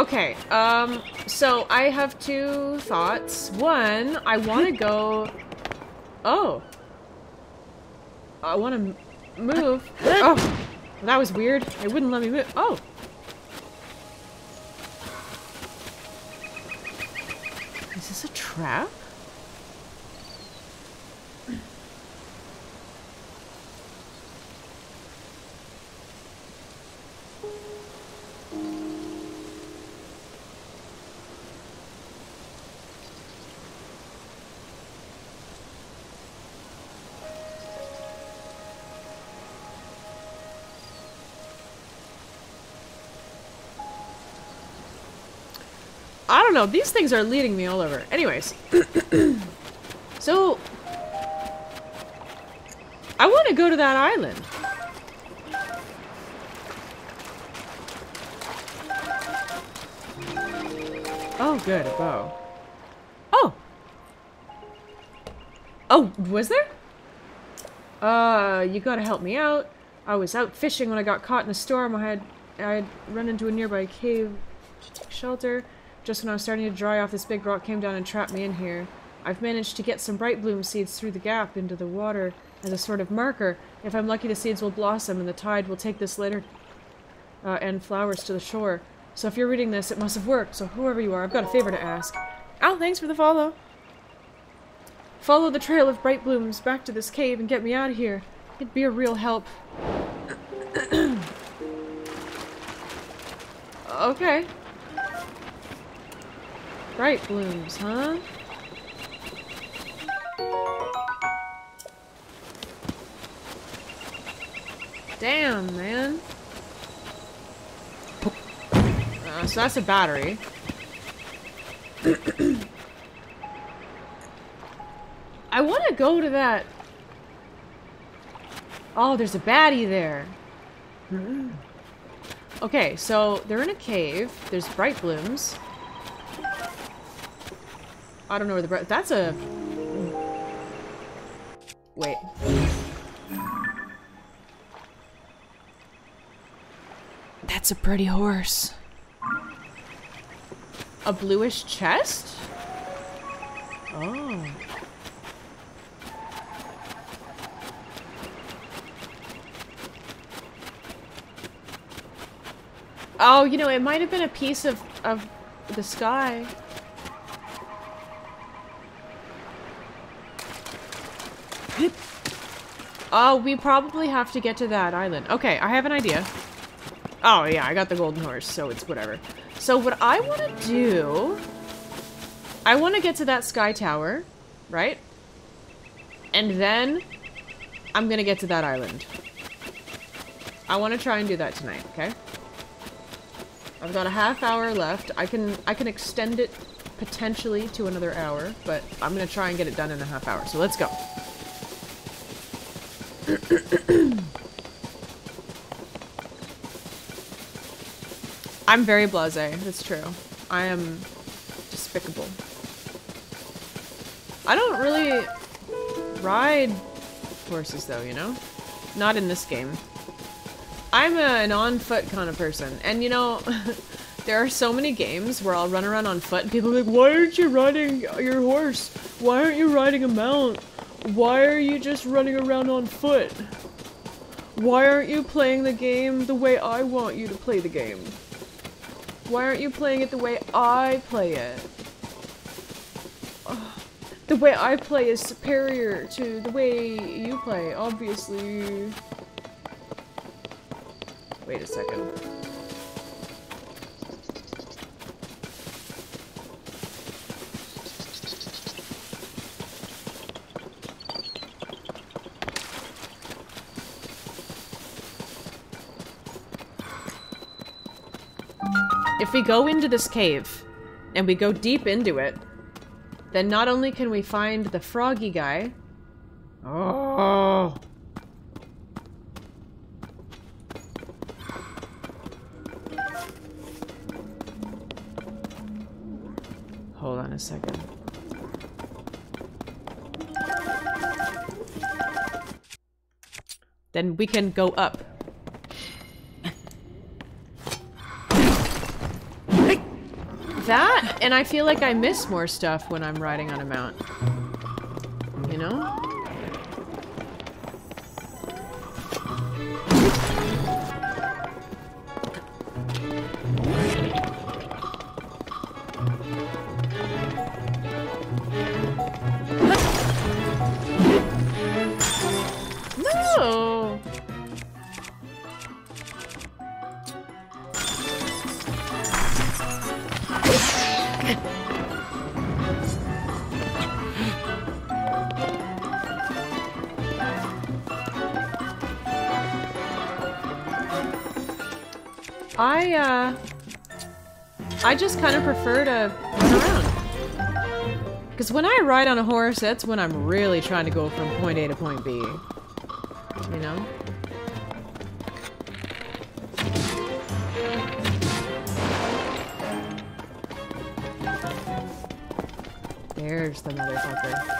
Okay, um, so I have two thoughts. One, I want to [LAUGHS] go... Oh. I want to move. [LAUGHS] Oh, that was weird. It wouldn't let me move. Oh. Know. These things are leading me all over. Anyways. [CLEARS THROAT] so... I want to go to that island. Oh, good. A bow. Oh! Oh, was there? Uh, you gotta help me out. I was out fishing when I got caught in a storm. I had I had run into a nearby cave to take shelter. Just when I was starting to dry off, this big rock came down and trapped me in here. I've managed to get some bright bloom seeds through the gap into the water as a sort of marker. If I'm lucky, the seeds will blossom and the tide will take this later uh, and flowers to the shore. So if you're reading this, it must have worked. So whoever you are, I've got a favor to ask. Oh, thanks for the follow. Follow the trail of bright blooms back to this cave and get me out of here. It'd be a real help. [COUGHS] okay. Bright blooms, huh? Damn, man. Uh, so that's a battery. [CLEARS THROAT] I want to go to that. Oh, there's a baddie there. Okay, so they're in a cave. There's bright blooms. I don't know where the bright. That's a. Wait. That's a pretty horse. A bluish chest? Oh. Oh, you know, it might have been a piece of, of the sky. Oh, we probably have to get to that island. Okay, I have an idea. Oh, yeah, I got the golden horse, so it's whatever. So what I want to do... I want to get to that sky tower, right? And then I'm going to get to that island. I want to try and do that tonight, okay? I've got a half hour left. I can I can extend it potentially to another hour, but I'm gonna try and get it done in a half hour. So let's go. [COUGHS] I'm very blasé. That's true. I am despicable. I don't really ride horses though, you know? Not in this game. I'm a, an on foot kind of person. And you know, [LAUGHS] there are so many games where I'll run around on foot and people are like, why aren't you riding your horse? Why aren't you riding a mount? Why are you just running around on foot? Why aren't you playing the game the way I want you to play the game? Why aren't you playing it the way I play it? The way I play is superior to the way you play, obviously. Wait a second. We go into this cave, and we go deep into it, then not only can we find the froggy guy... Oh! Hold on a second. Then we can go up. That, and I feel like I miss more stuff when I'm riding on a mount. You know? Just kind of prefer to run around. Because when I ride on a horse, that's when I'm really trying to go from point A to point B. You know? There's the motherfucker.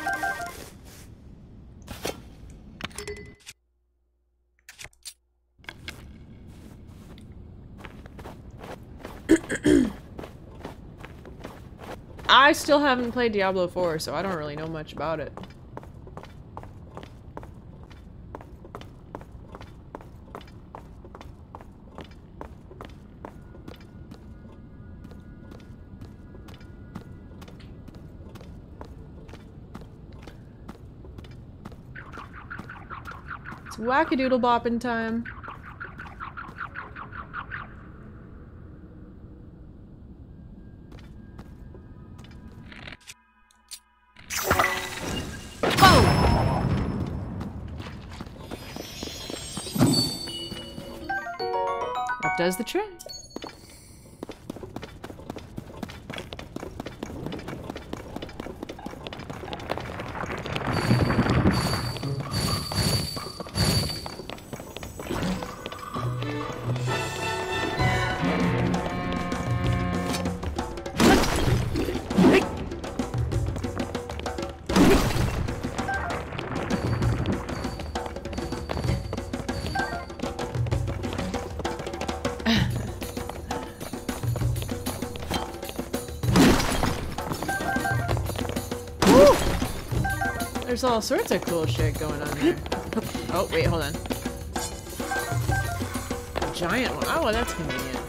I still haven't played Diablo 4, so I don't really know much about it. It's wackadoodle bopping time. Does the trick. There's all sorts of cool shit going on there. Oh, wait, hold on. A giant one. Oh, well, that's convenient.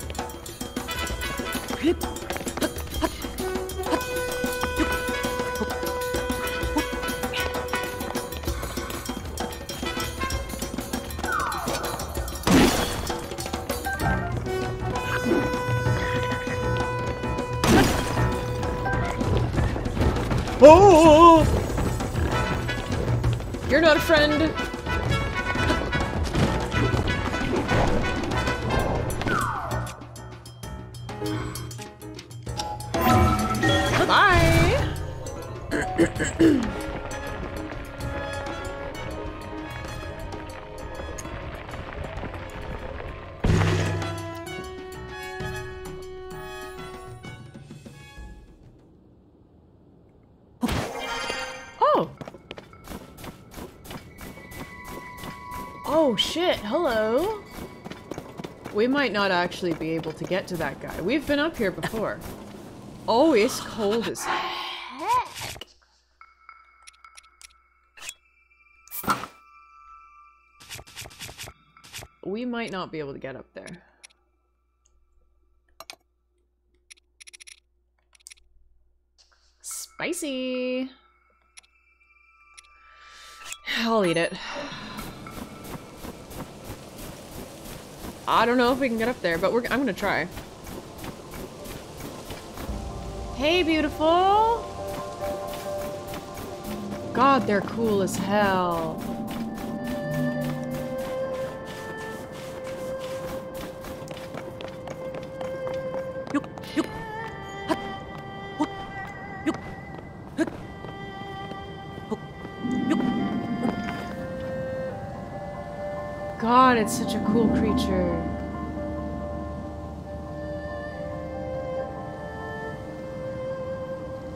Friend. Might not actually be able to get to that guy. We've been up here before. Oh, it's cold as Heck! We might not be able to get up there. Spicy! I'll eat it. I don't know if we can get up there, but we're, I'm gonna try. Hey, beautiful! God, they're cool as hell. God, it's such a cool creature.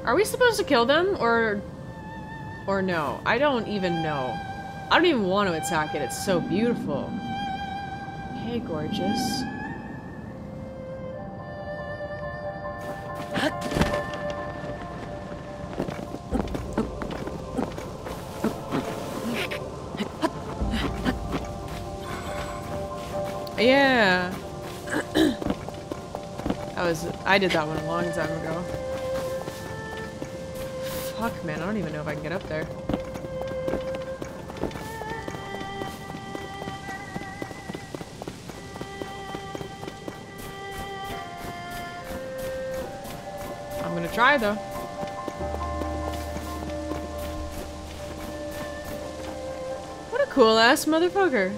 Are we supposed to kill them or or no? I don't even know. I don't even want to attack it. It's so beautiful. Hey, gorgeous. Was I did that one a long time ago. Fuck man, I don't even know if I can get up there. I'm gonna try though. What a cool ass motherfucker.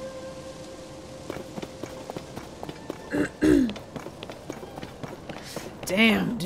Damn,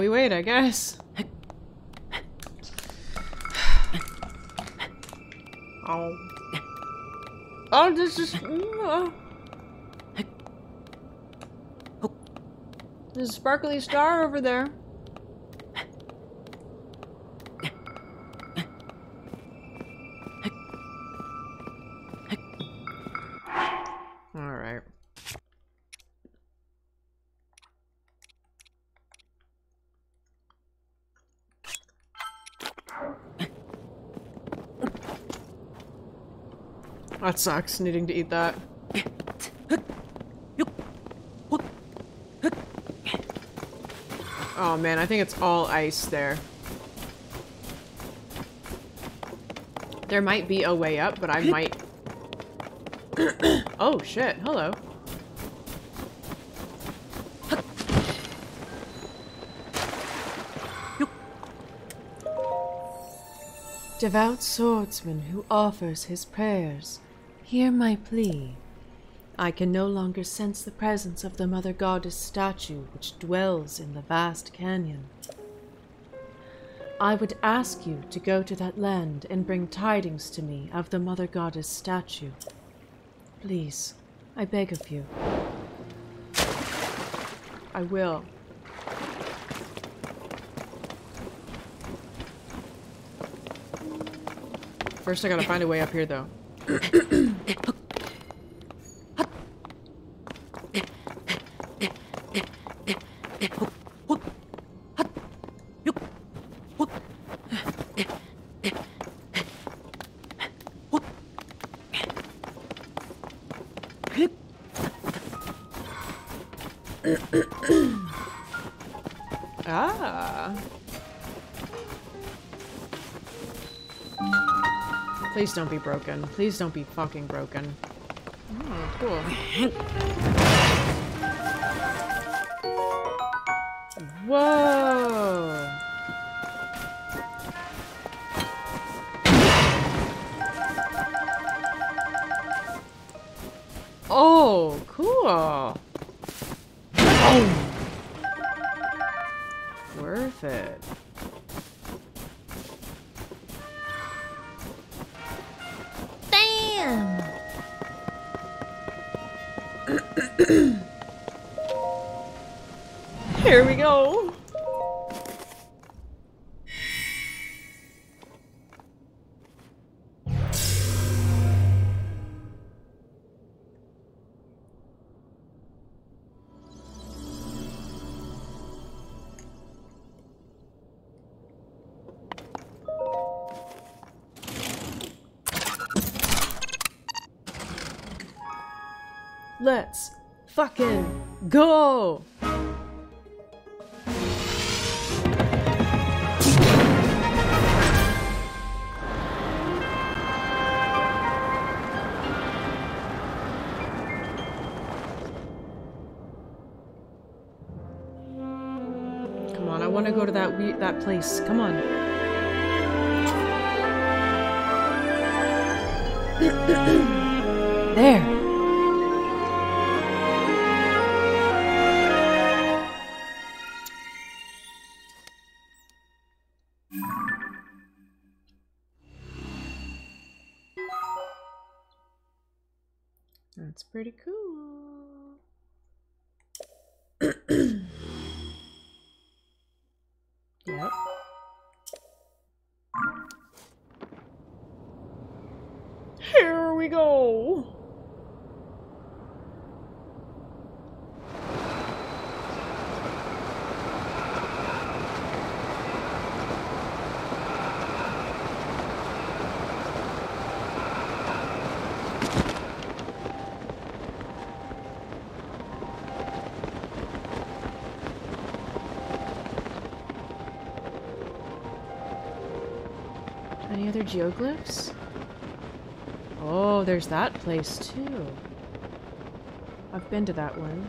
we wait, I guess. Oh. Oh, this is. oh. There's a sparkly star over there. Alright. That sucks, needing to eat that. Oh man, I think it's all ice there. There might be a way up, but I might... oh shit, hello. Devout swordsman who offers his prayers, hear my plea. I can no longer sense the presence of the Mother Goddess statue which dwells in the vast canyon. I would ask you to go to that land and bring tidings to me of the Mother Goddess statue. Please, I beg of you. I will. First, I gotta find a way up here, though. Ah. [COUGHS] Please don't be broken. Please don't be fucking broken. Oh, [LAUGHS] cool. Whoa. Let's fucking go. Come on, I want to go to that we that place. Come on. [CLEARS THROAT] there. Geoglyphs? Oh, there's that place too. I've been to that one.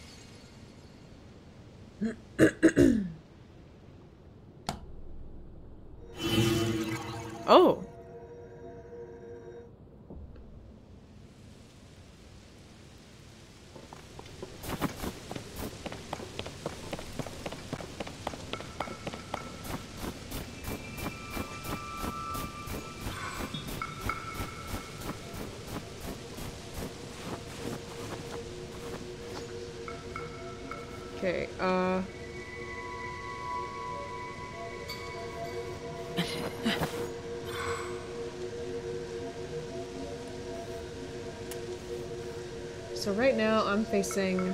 I'm facing.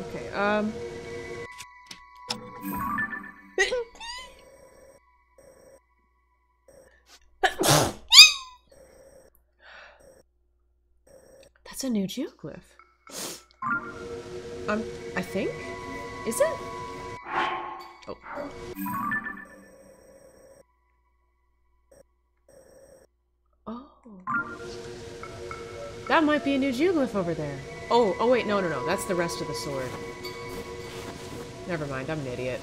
Okay. Um. That's a new geoglyph. Um, I think? Is it? Oh. Oh. That might be a new geoglyph over there. Oh, oh wait, no, no, no. That's the rest of the sword. Never mind, I'm an idiot.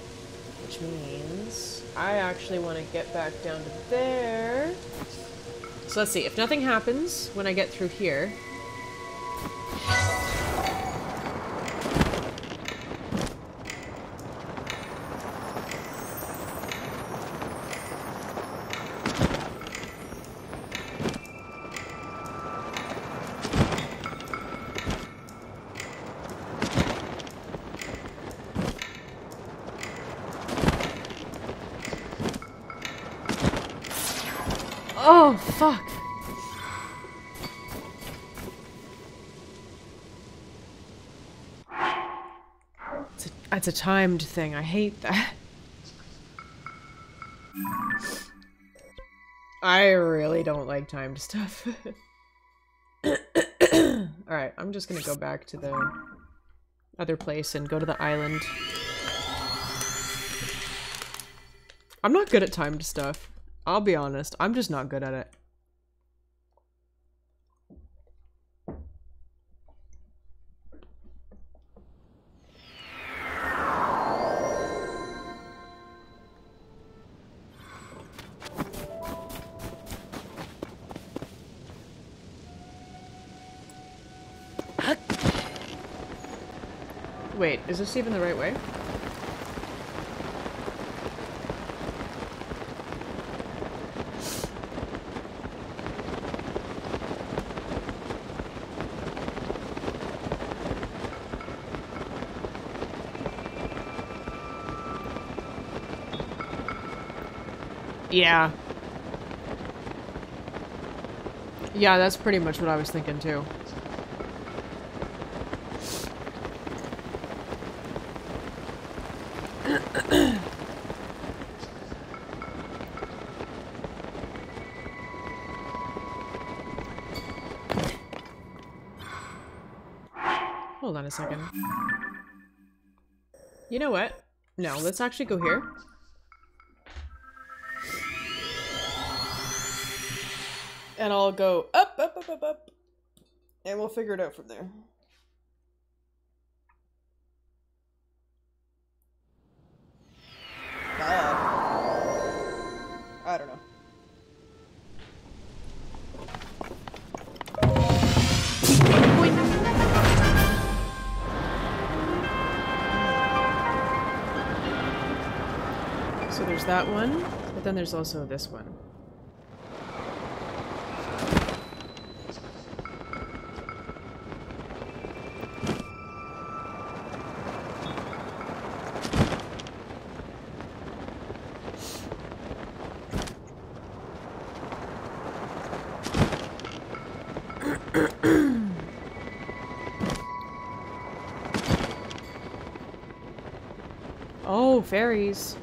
Which means I actually want to get back down to there. So let's see. If nothing happens when I get through here, It's a, timed thing. I hate that. I really don't like timed stuff. [COUGHS] Alright, I'm just gonna go back to the other place and go to the island. I'm not good at timed stuff. I'll be honest. I'm just not good at it. Is this even the right way? Yeah. Yeah, that's pretty much what I was thinking too. Second. You know what? No, let's actually go here. And I'll go up, up, up, up, up. And we'll figure it out from there. That one, but then there's also this one. [CLEARS THROAT] Oh, fairies.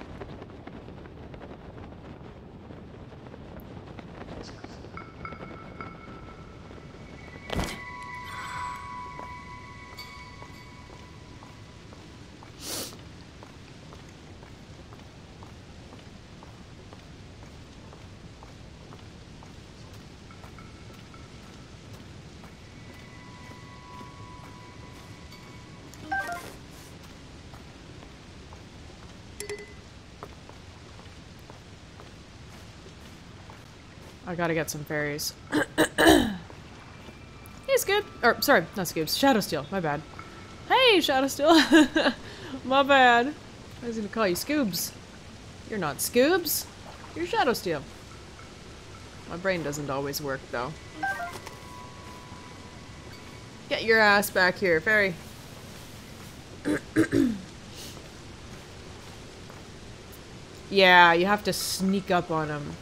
I gotta get some fairies. [COUGHS] hey, Scoob! Or, sorry, not Scoobs. Shadowsteel, my bad. Hey, Shadowsteel! [LAUGHS] my bad. I was gonna call you Scoobs. You're not Scoobs. You're Shadowsteel. My brain doesn't always work, though. Get your ass back here, fairy. [COUGHS] yeah, you have to sneak up on him.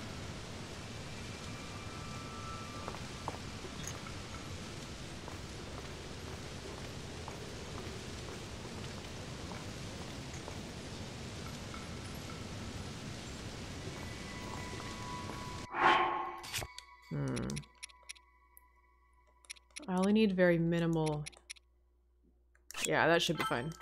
only need very minimal... Yeah, that should be fine.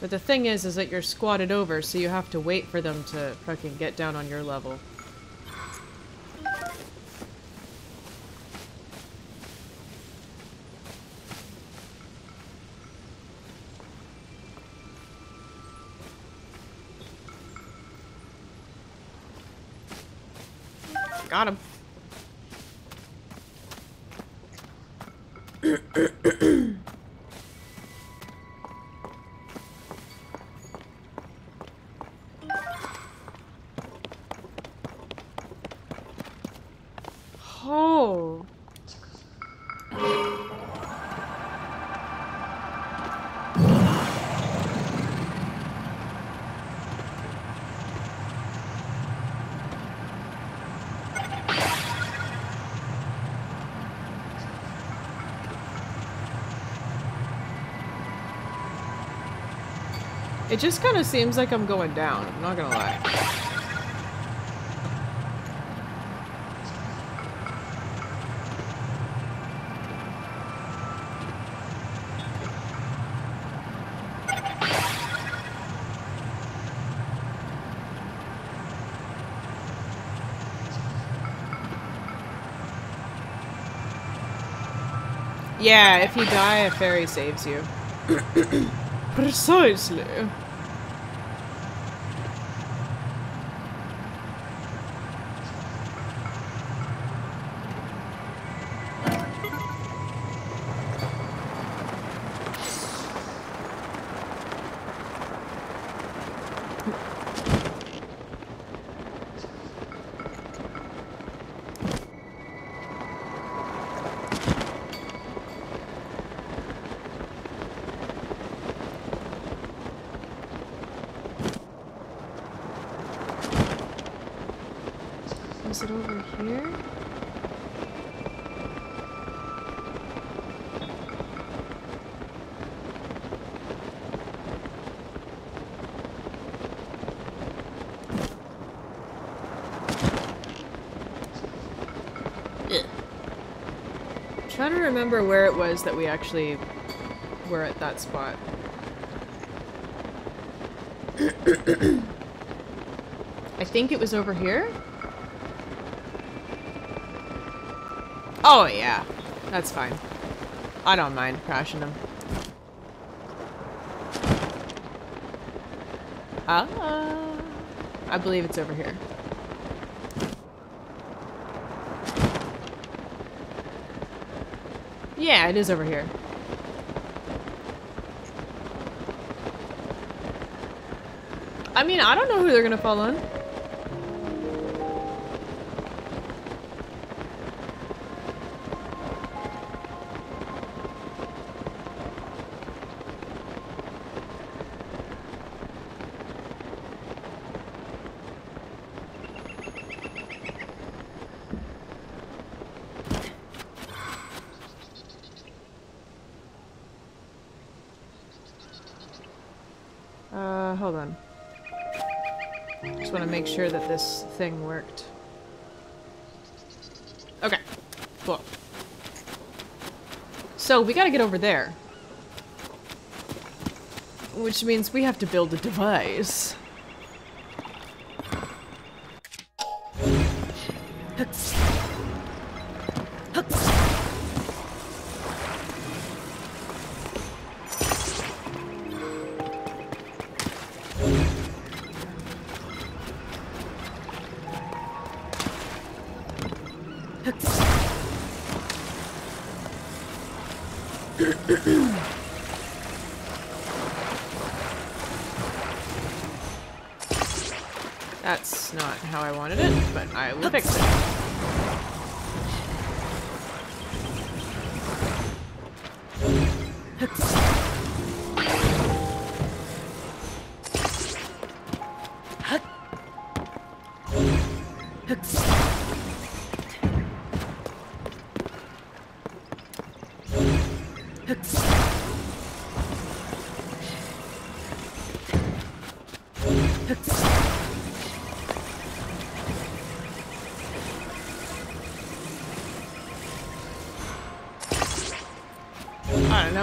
But the thing is, is that you're squatted over, so you have to wait for them to fucking get down on your level. It just kind of seems like I'm going down, I'm not gonna lie. Yeah, if you die, a fairy saves you. [COUGHS] Precisely. Was it over here? Trying to remember where it was that we actually were at that spot. [COUGHS] I think it was over here? Oh, yeah. That's fine. I don't mind crashing them. Ah. I believe it's over here. Yeah, it is over here. I mean, I don't know who they're gonna fall on. Thing worked. Okay, cool. So, we gotta get over there. Which means we have to build a device.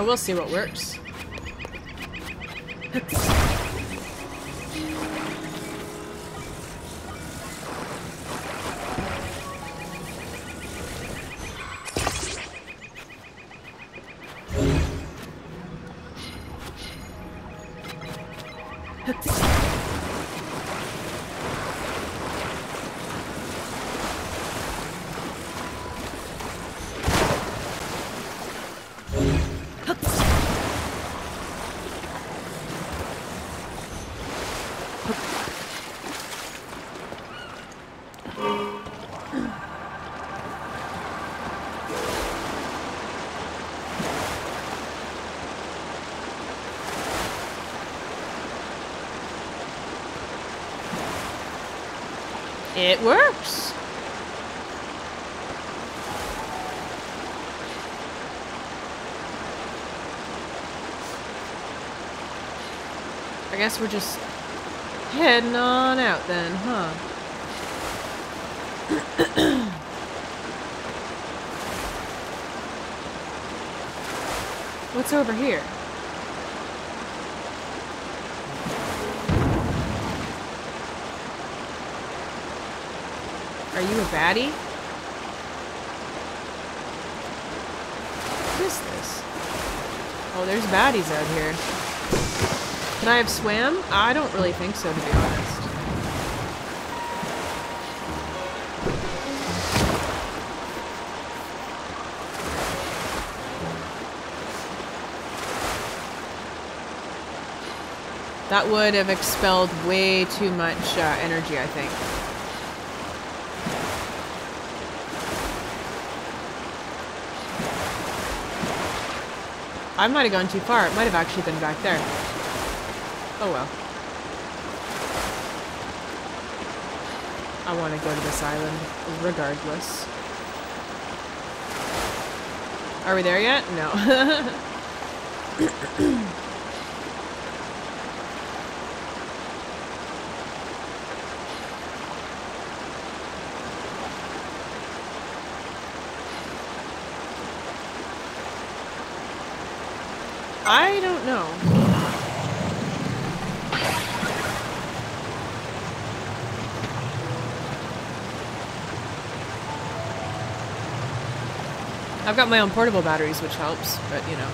We'll see what works. It works. I guess we're just heading on out then, huh? [CLEARS THROAT] What's over here? Baddie? What is this? Oh, there's baddies out here. Can I have swam? I don't really think so, to be honest. That would have expelled way too much uh, energy, I think. I might have gone too far. It might have actually been back there. Oh well. I want to go to this island, regardless. Are we there yet? No. [LAUGHS] I don't know. I've got my own portable batteries, which helps, but you know.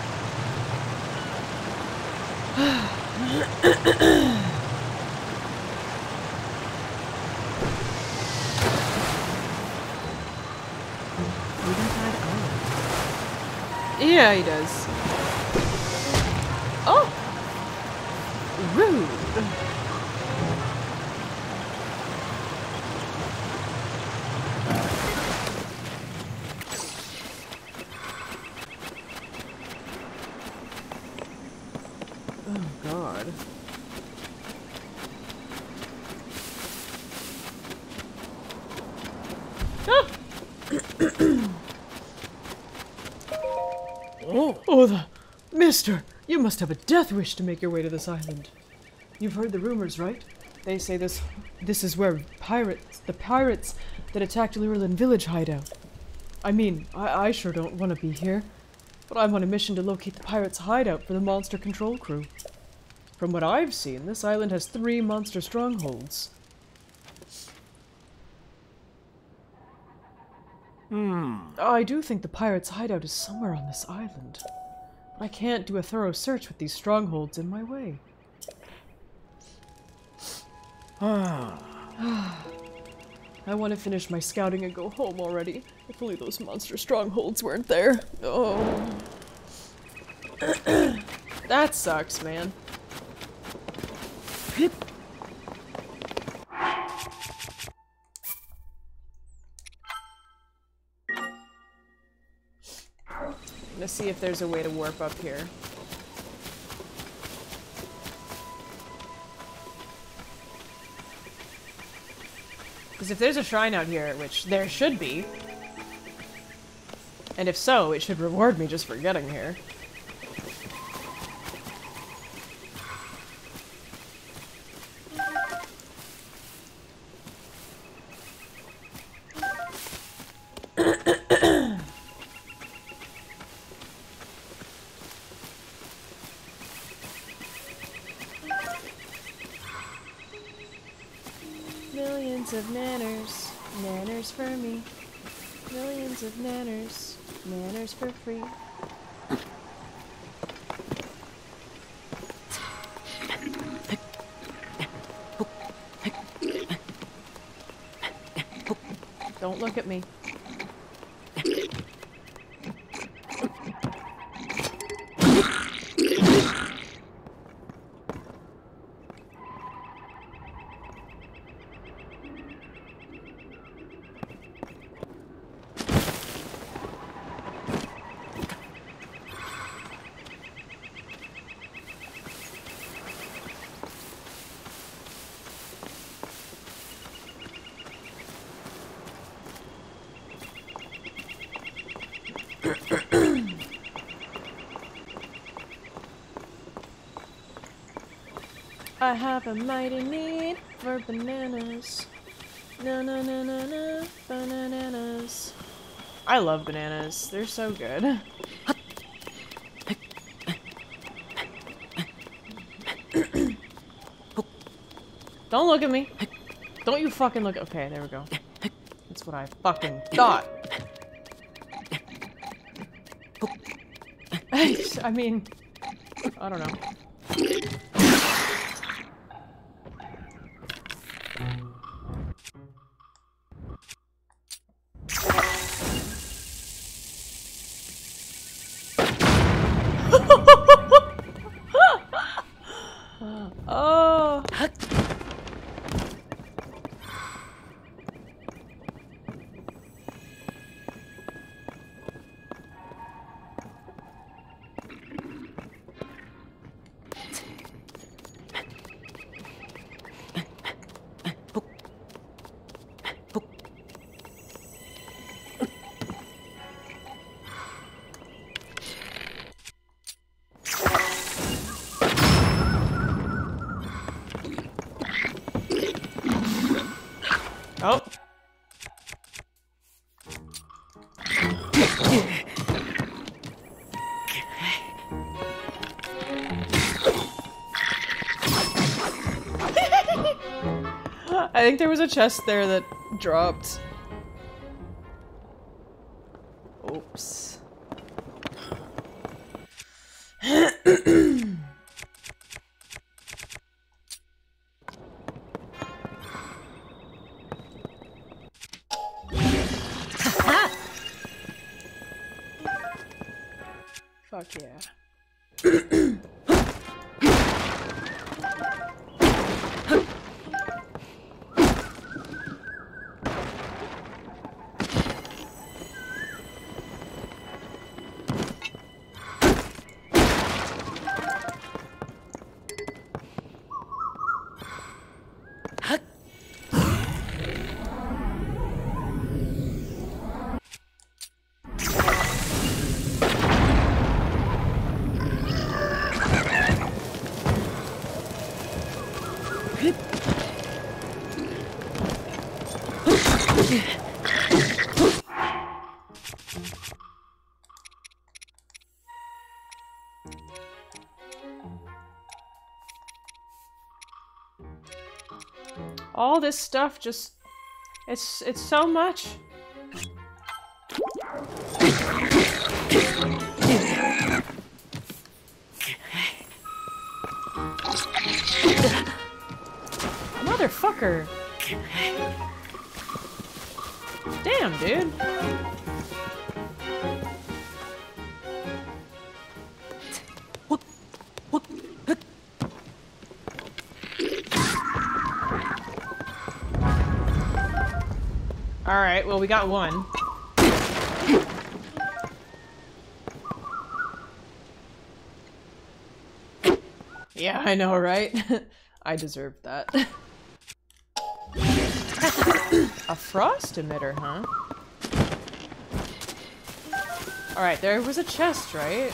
Yeah, he does. Must have a death wish to make your way to this island. You've heard the rumors, right? They say this this is where pirates, the pirates that attacked Lurelin village hide out. I mean, I, I sure don't want to be here, but I'm on a mission to locate the pirates' hideout for the monster control crew. From what I've seen, this island has three monster strongholds. Hmm. I do think the pirates' hideout is somewhere on this island. I can't do a thorough search with these strongholds in my way. Ah. [SIGHS] I want to finish my scouting and go home already. If only those monster strongholds weren't there. Oh. [CLEARS THROAT] that sucks, man. Let's see if there's a way to warp up here. Because if there's a shrine out here, which there should be, and if so, it should reward me just for getting here. Millions of nanners, Millions of manners. Manners for free. Don't look at me. I have a mighty need for bananas. No, no, no, no, no, bananas. I love bananas. They're so good. Don't look at me. Don't you fucking look. Okay, there we go. That's what I fucking thought. [LAUGHS] I mean, I don't know. Think there was a chest there that dropped. All this stuff just it's it's so much. Motherfucker. Damn, dude. Alright, well, we got one. Yeah, I know, right? [LAUGHS] I deserved that. [LAUGHS] A frost emitter, huh? Alright, there was a chest, right?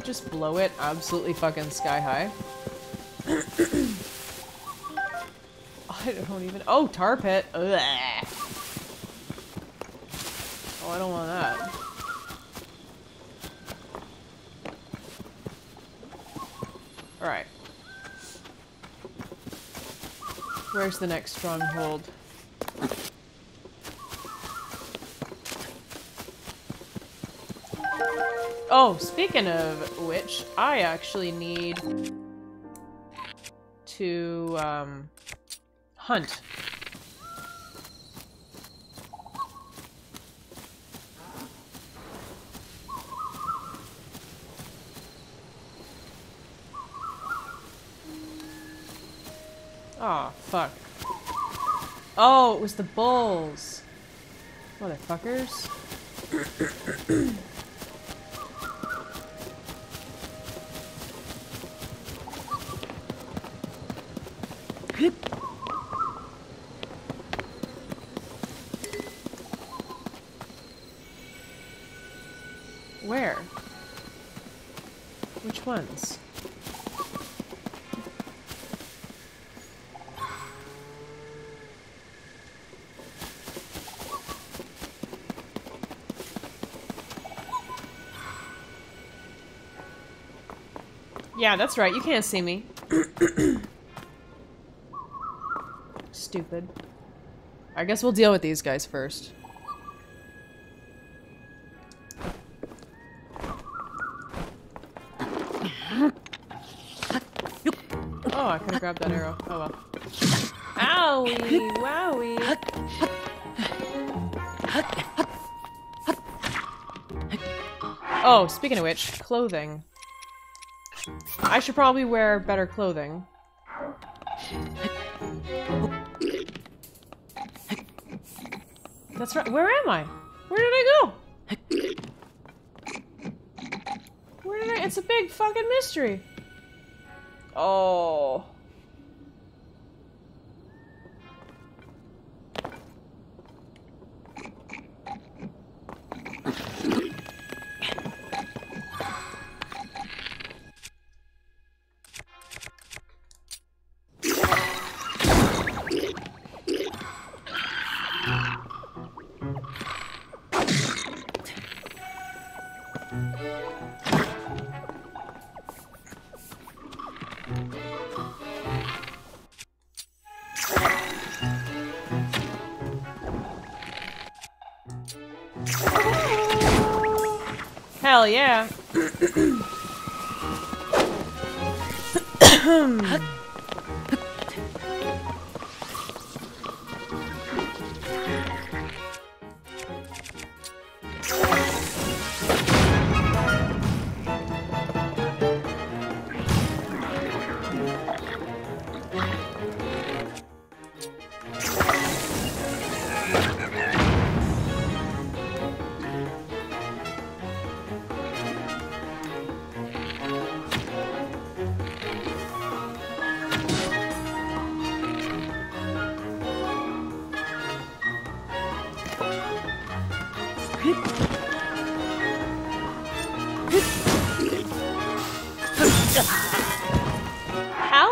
Like, just blow it absolutely fucking sky high? [COUGHS] I don't even- Oh, tar pit! Ugh. Oh, I don't want that. Alright. Where's the next stronghold? Oh, speaking of which, I actually need to um, hunt. Oh, fuck. Oh, it was the bulls. Motherfuckers. [CLEARS THROAT] Where? Which ones? Yeah, that's right. You can't see me. Stupid. I guess we'll deal with these guys first. Oh, I could have grabbed that arrow. Oh well. Owie! Wowie! Oh, speaking of which, clothing. I should probably wear better clothing. That's right. Where am I? Where did I go? Where did I? It's a big fucking mystery. Oh.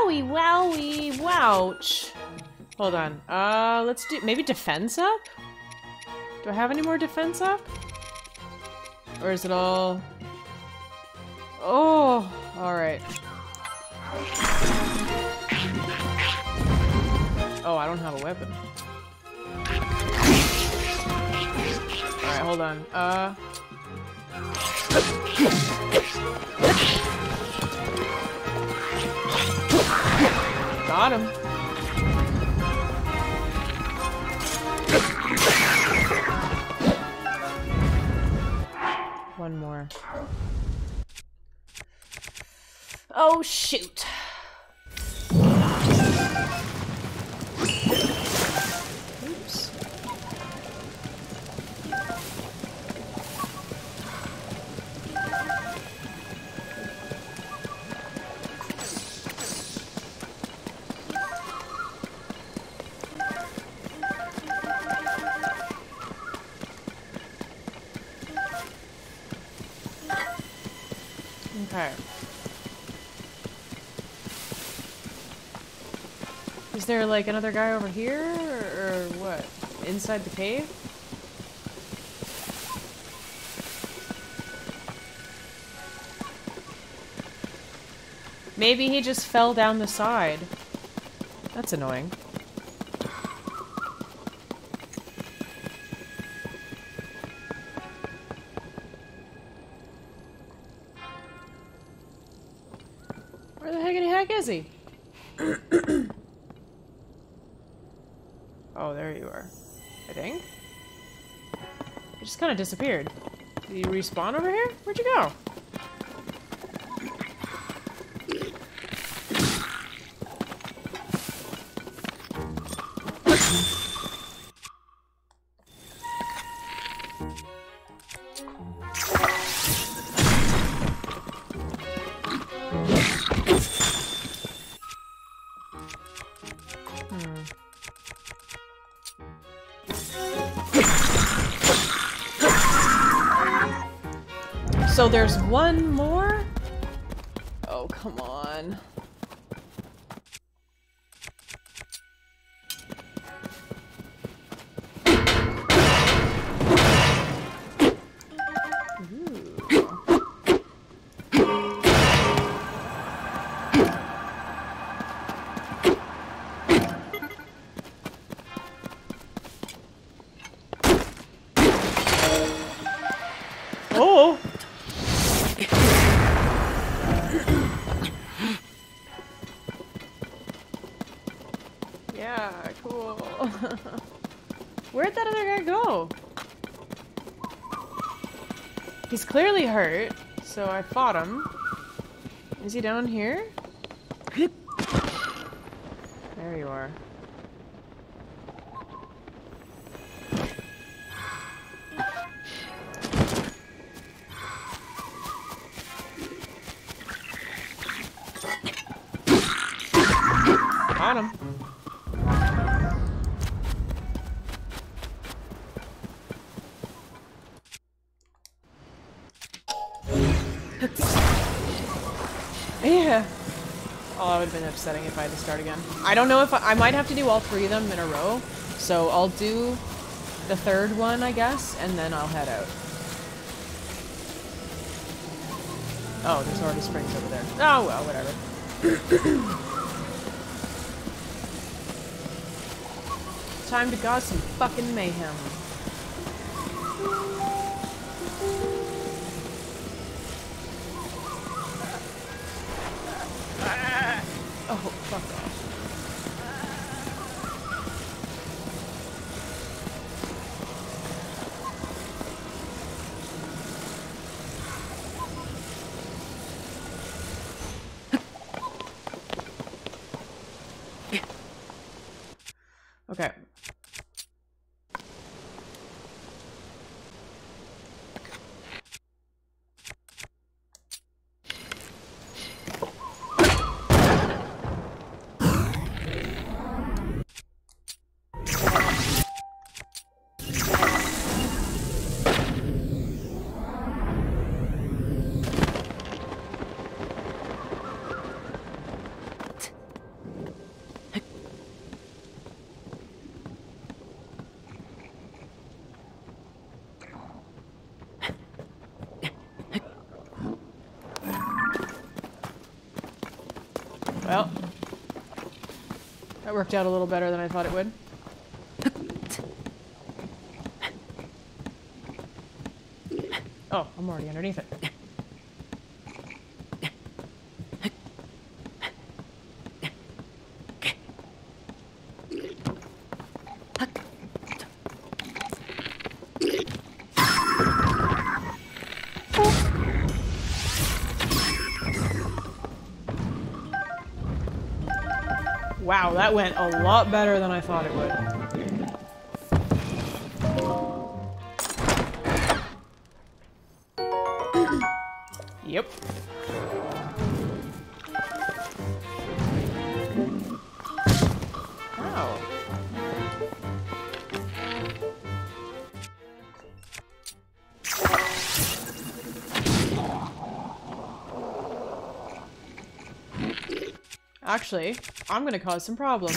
Owie, wowie, wouch. Hold on. Uh, let's do maybe defense up? Do I have any more defense up? Or is it all... Oh, alright. Oh, I don't have a weapon. Alright, hold on. Uh... Got him. One more. Oh, shoot. Like another guy over here or, what? Inside the cave? Maybe he just fell down the side. That's annoying. Kind of disappeared. Did he respawn over here? Where'd you go? Clearly hurt, so I fought him. Is he down here? Upsetting if I had to start again. I don't know if I, I might have to do all three of them in a row. So I'll do the third one, I guess, and then I'll head out. Oh, there's already springs over there. Oh, well, whatever. [COUGHS] Time to cause some fucking mayhem. Worked out a little better than I thought it would. [LAUGHS] Oh, I'm already underneath it. Wow, that went a lot better than I thought it would. Actually, I'm gonna cause some problems.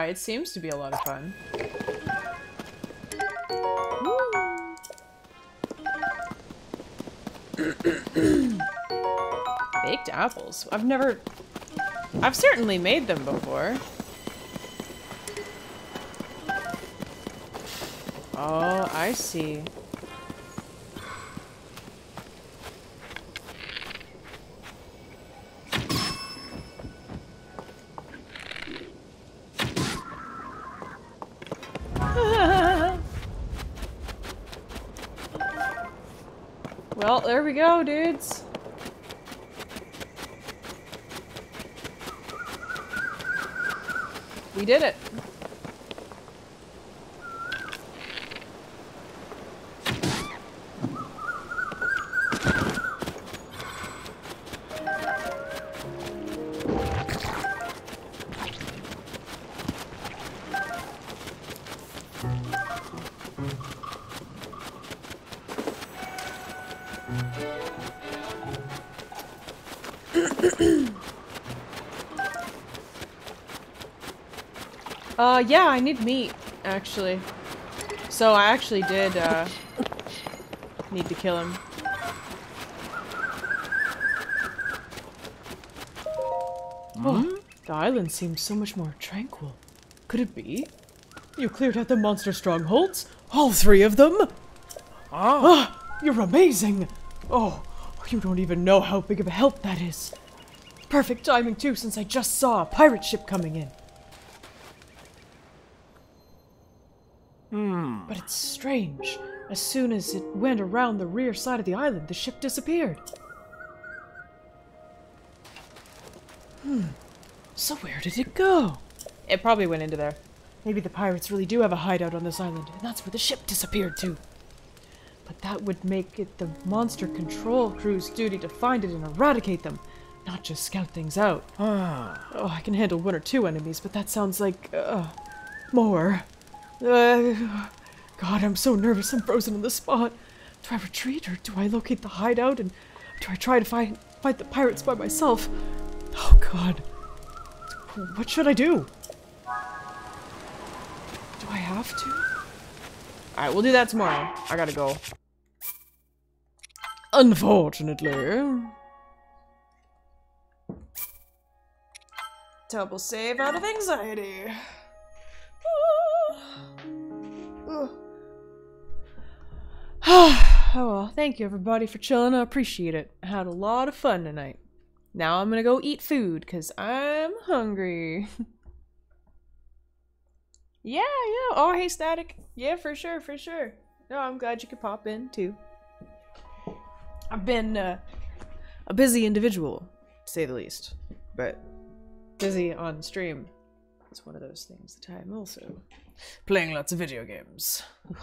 Yeah, it seems to be a lot of fun. [CLEARS THROAT] Baked apples. I've never... I've certainly made them before. Oh, I see. Did it. Yeah, I need meat, actually. So I actually did, uh, [LAUGHS] need to kill him. Oh, the island seems so much more tranquil. Could it be? You cleared out the monster strongholds? All three of them? Ah, you're amazing! Oh, you don't even know how big of a help that is. Perfect timing too, since I just saw a pirate ship coming in. Hmm. But it's strange. As soon as it went around the rear side of the island, the ship disappeared. Hmm. So where did it go? It probably went into there. Maybe the pirates really do have a hideout on this island, and that's where the ship disappeared to. But that would make it the monster control crew's duty to find it and eradicate them, not just scout things out. Ah. Oh, I can handle one or two enemies, but that sounds like, uh, more. Uh, God, I'm so nervous I'm frozen in the spot. Do I retreat or do I locate the hideout and do I try to find fight the pirates by myself? Oh God. What should I do? Do I have to? Alright, we'll do that tomorrow. I gotta go. Unfortunately. Double save out of anxiety. [SIGHS] oh well, thank you everybody for chilling. I appreciate it. I had a lot of fun tonight. Now I'm gonna go eat food because I'm hungry. [LAUGHS] yeah, yeah. Oh, hey, Static. Yeah, for sure, for sure. No, I'm glad you could pop in too. I've been uh, a busy individual, to say the least, but busy on stream is one of those things that I'm also playing lots of video games. [LAUGHS]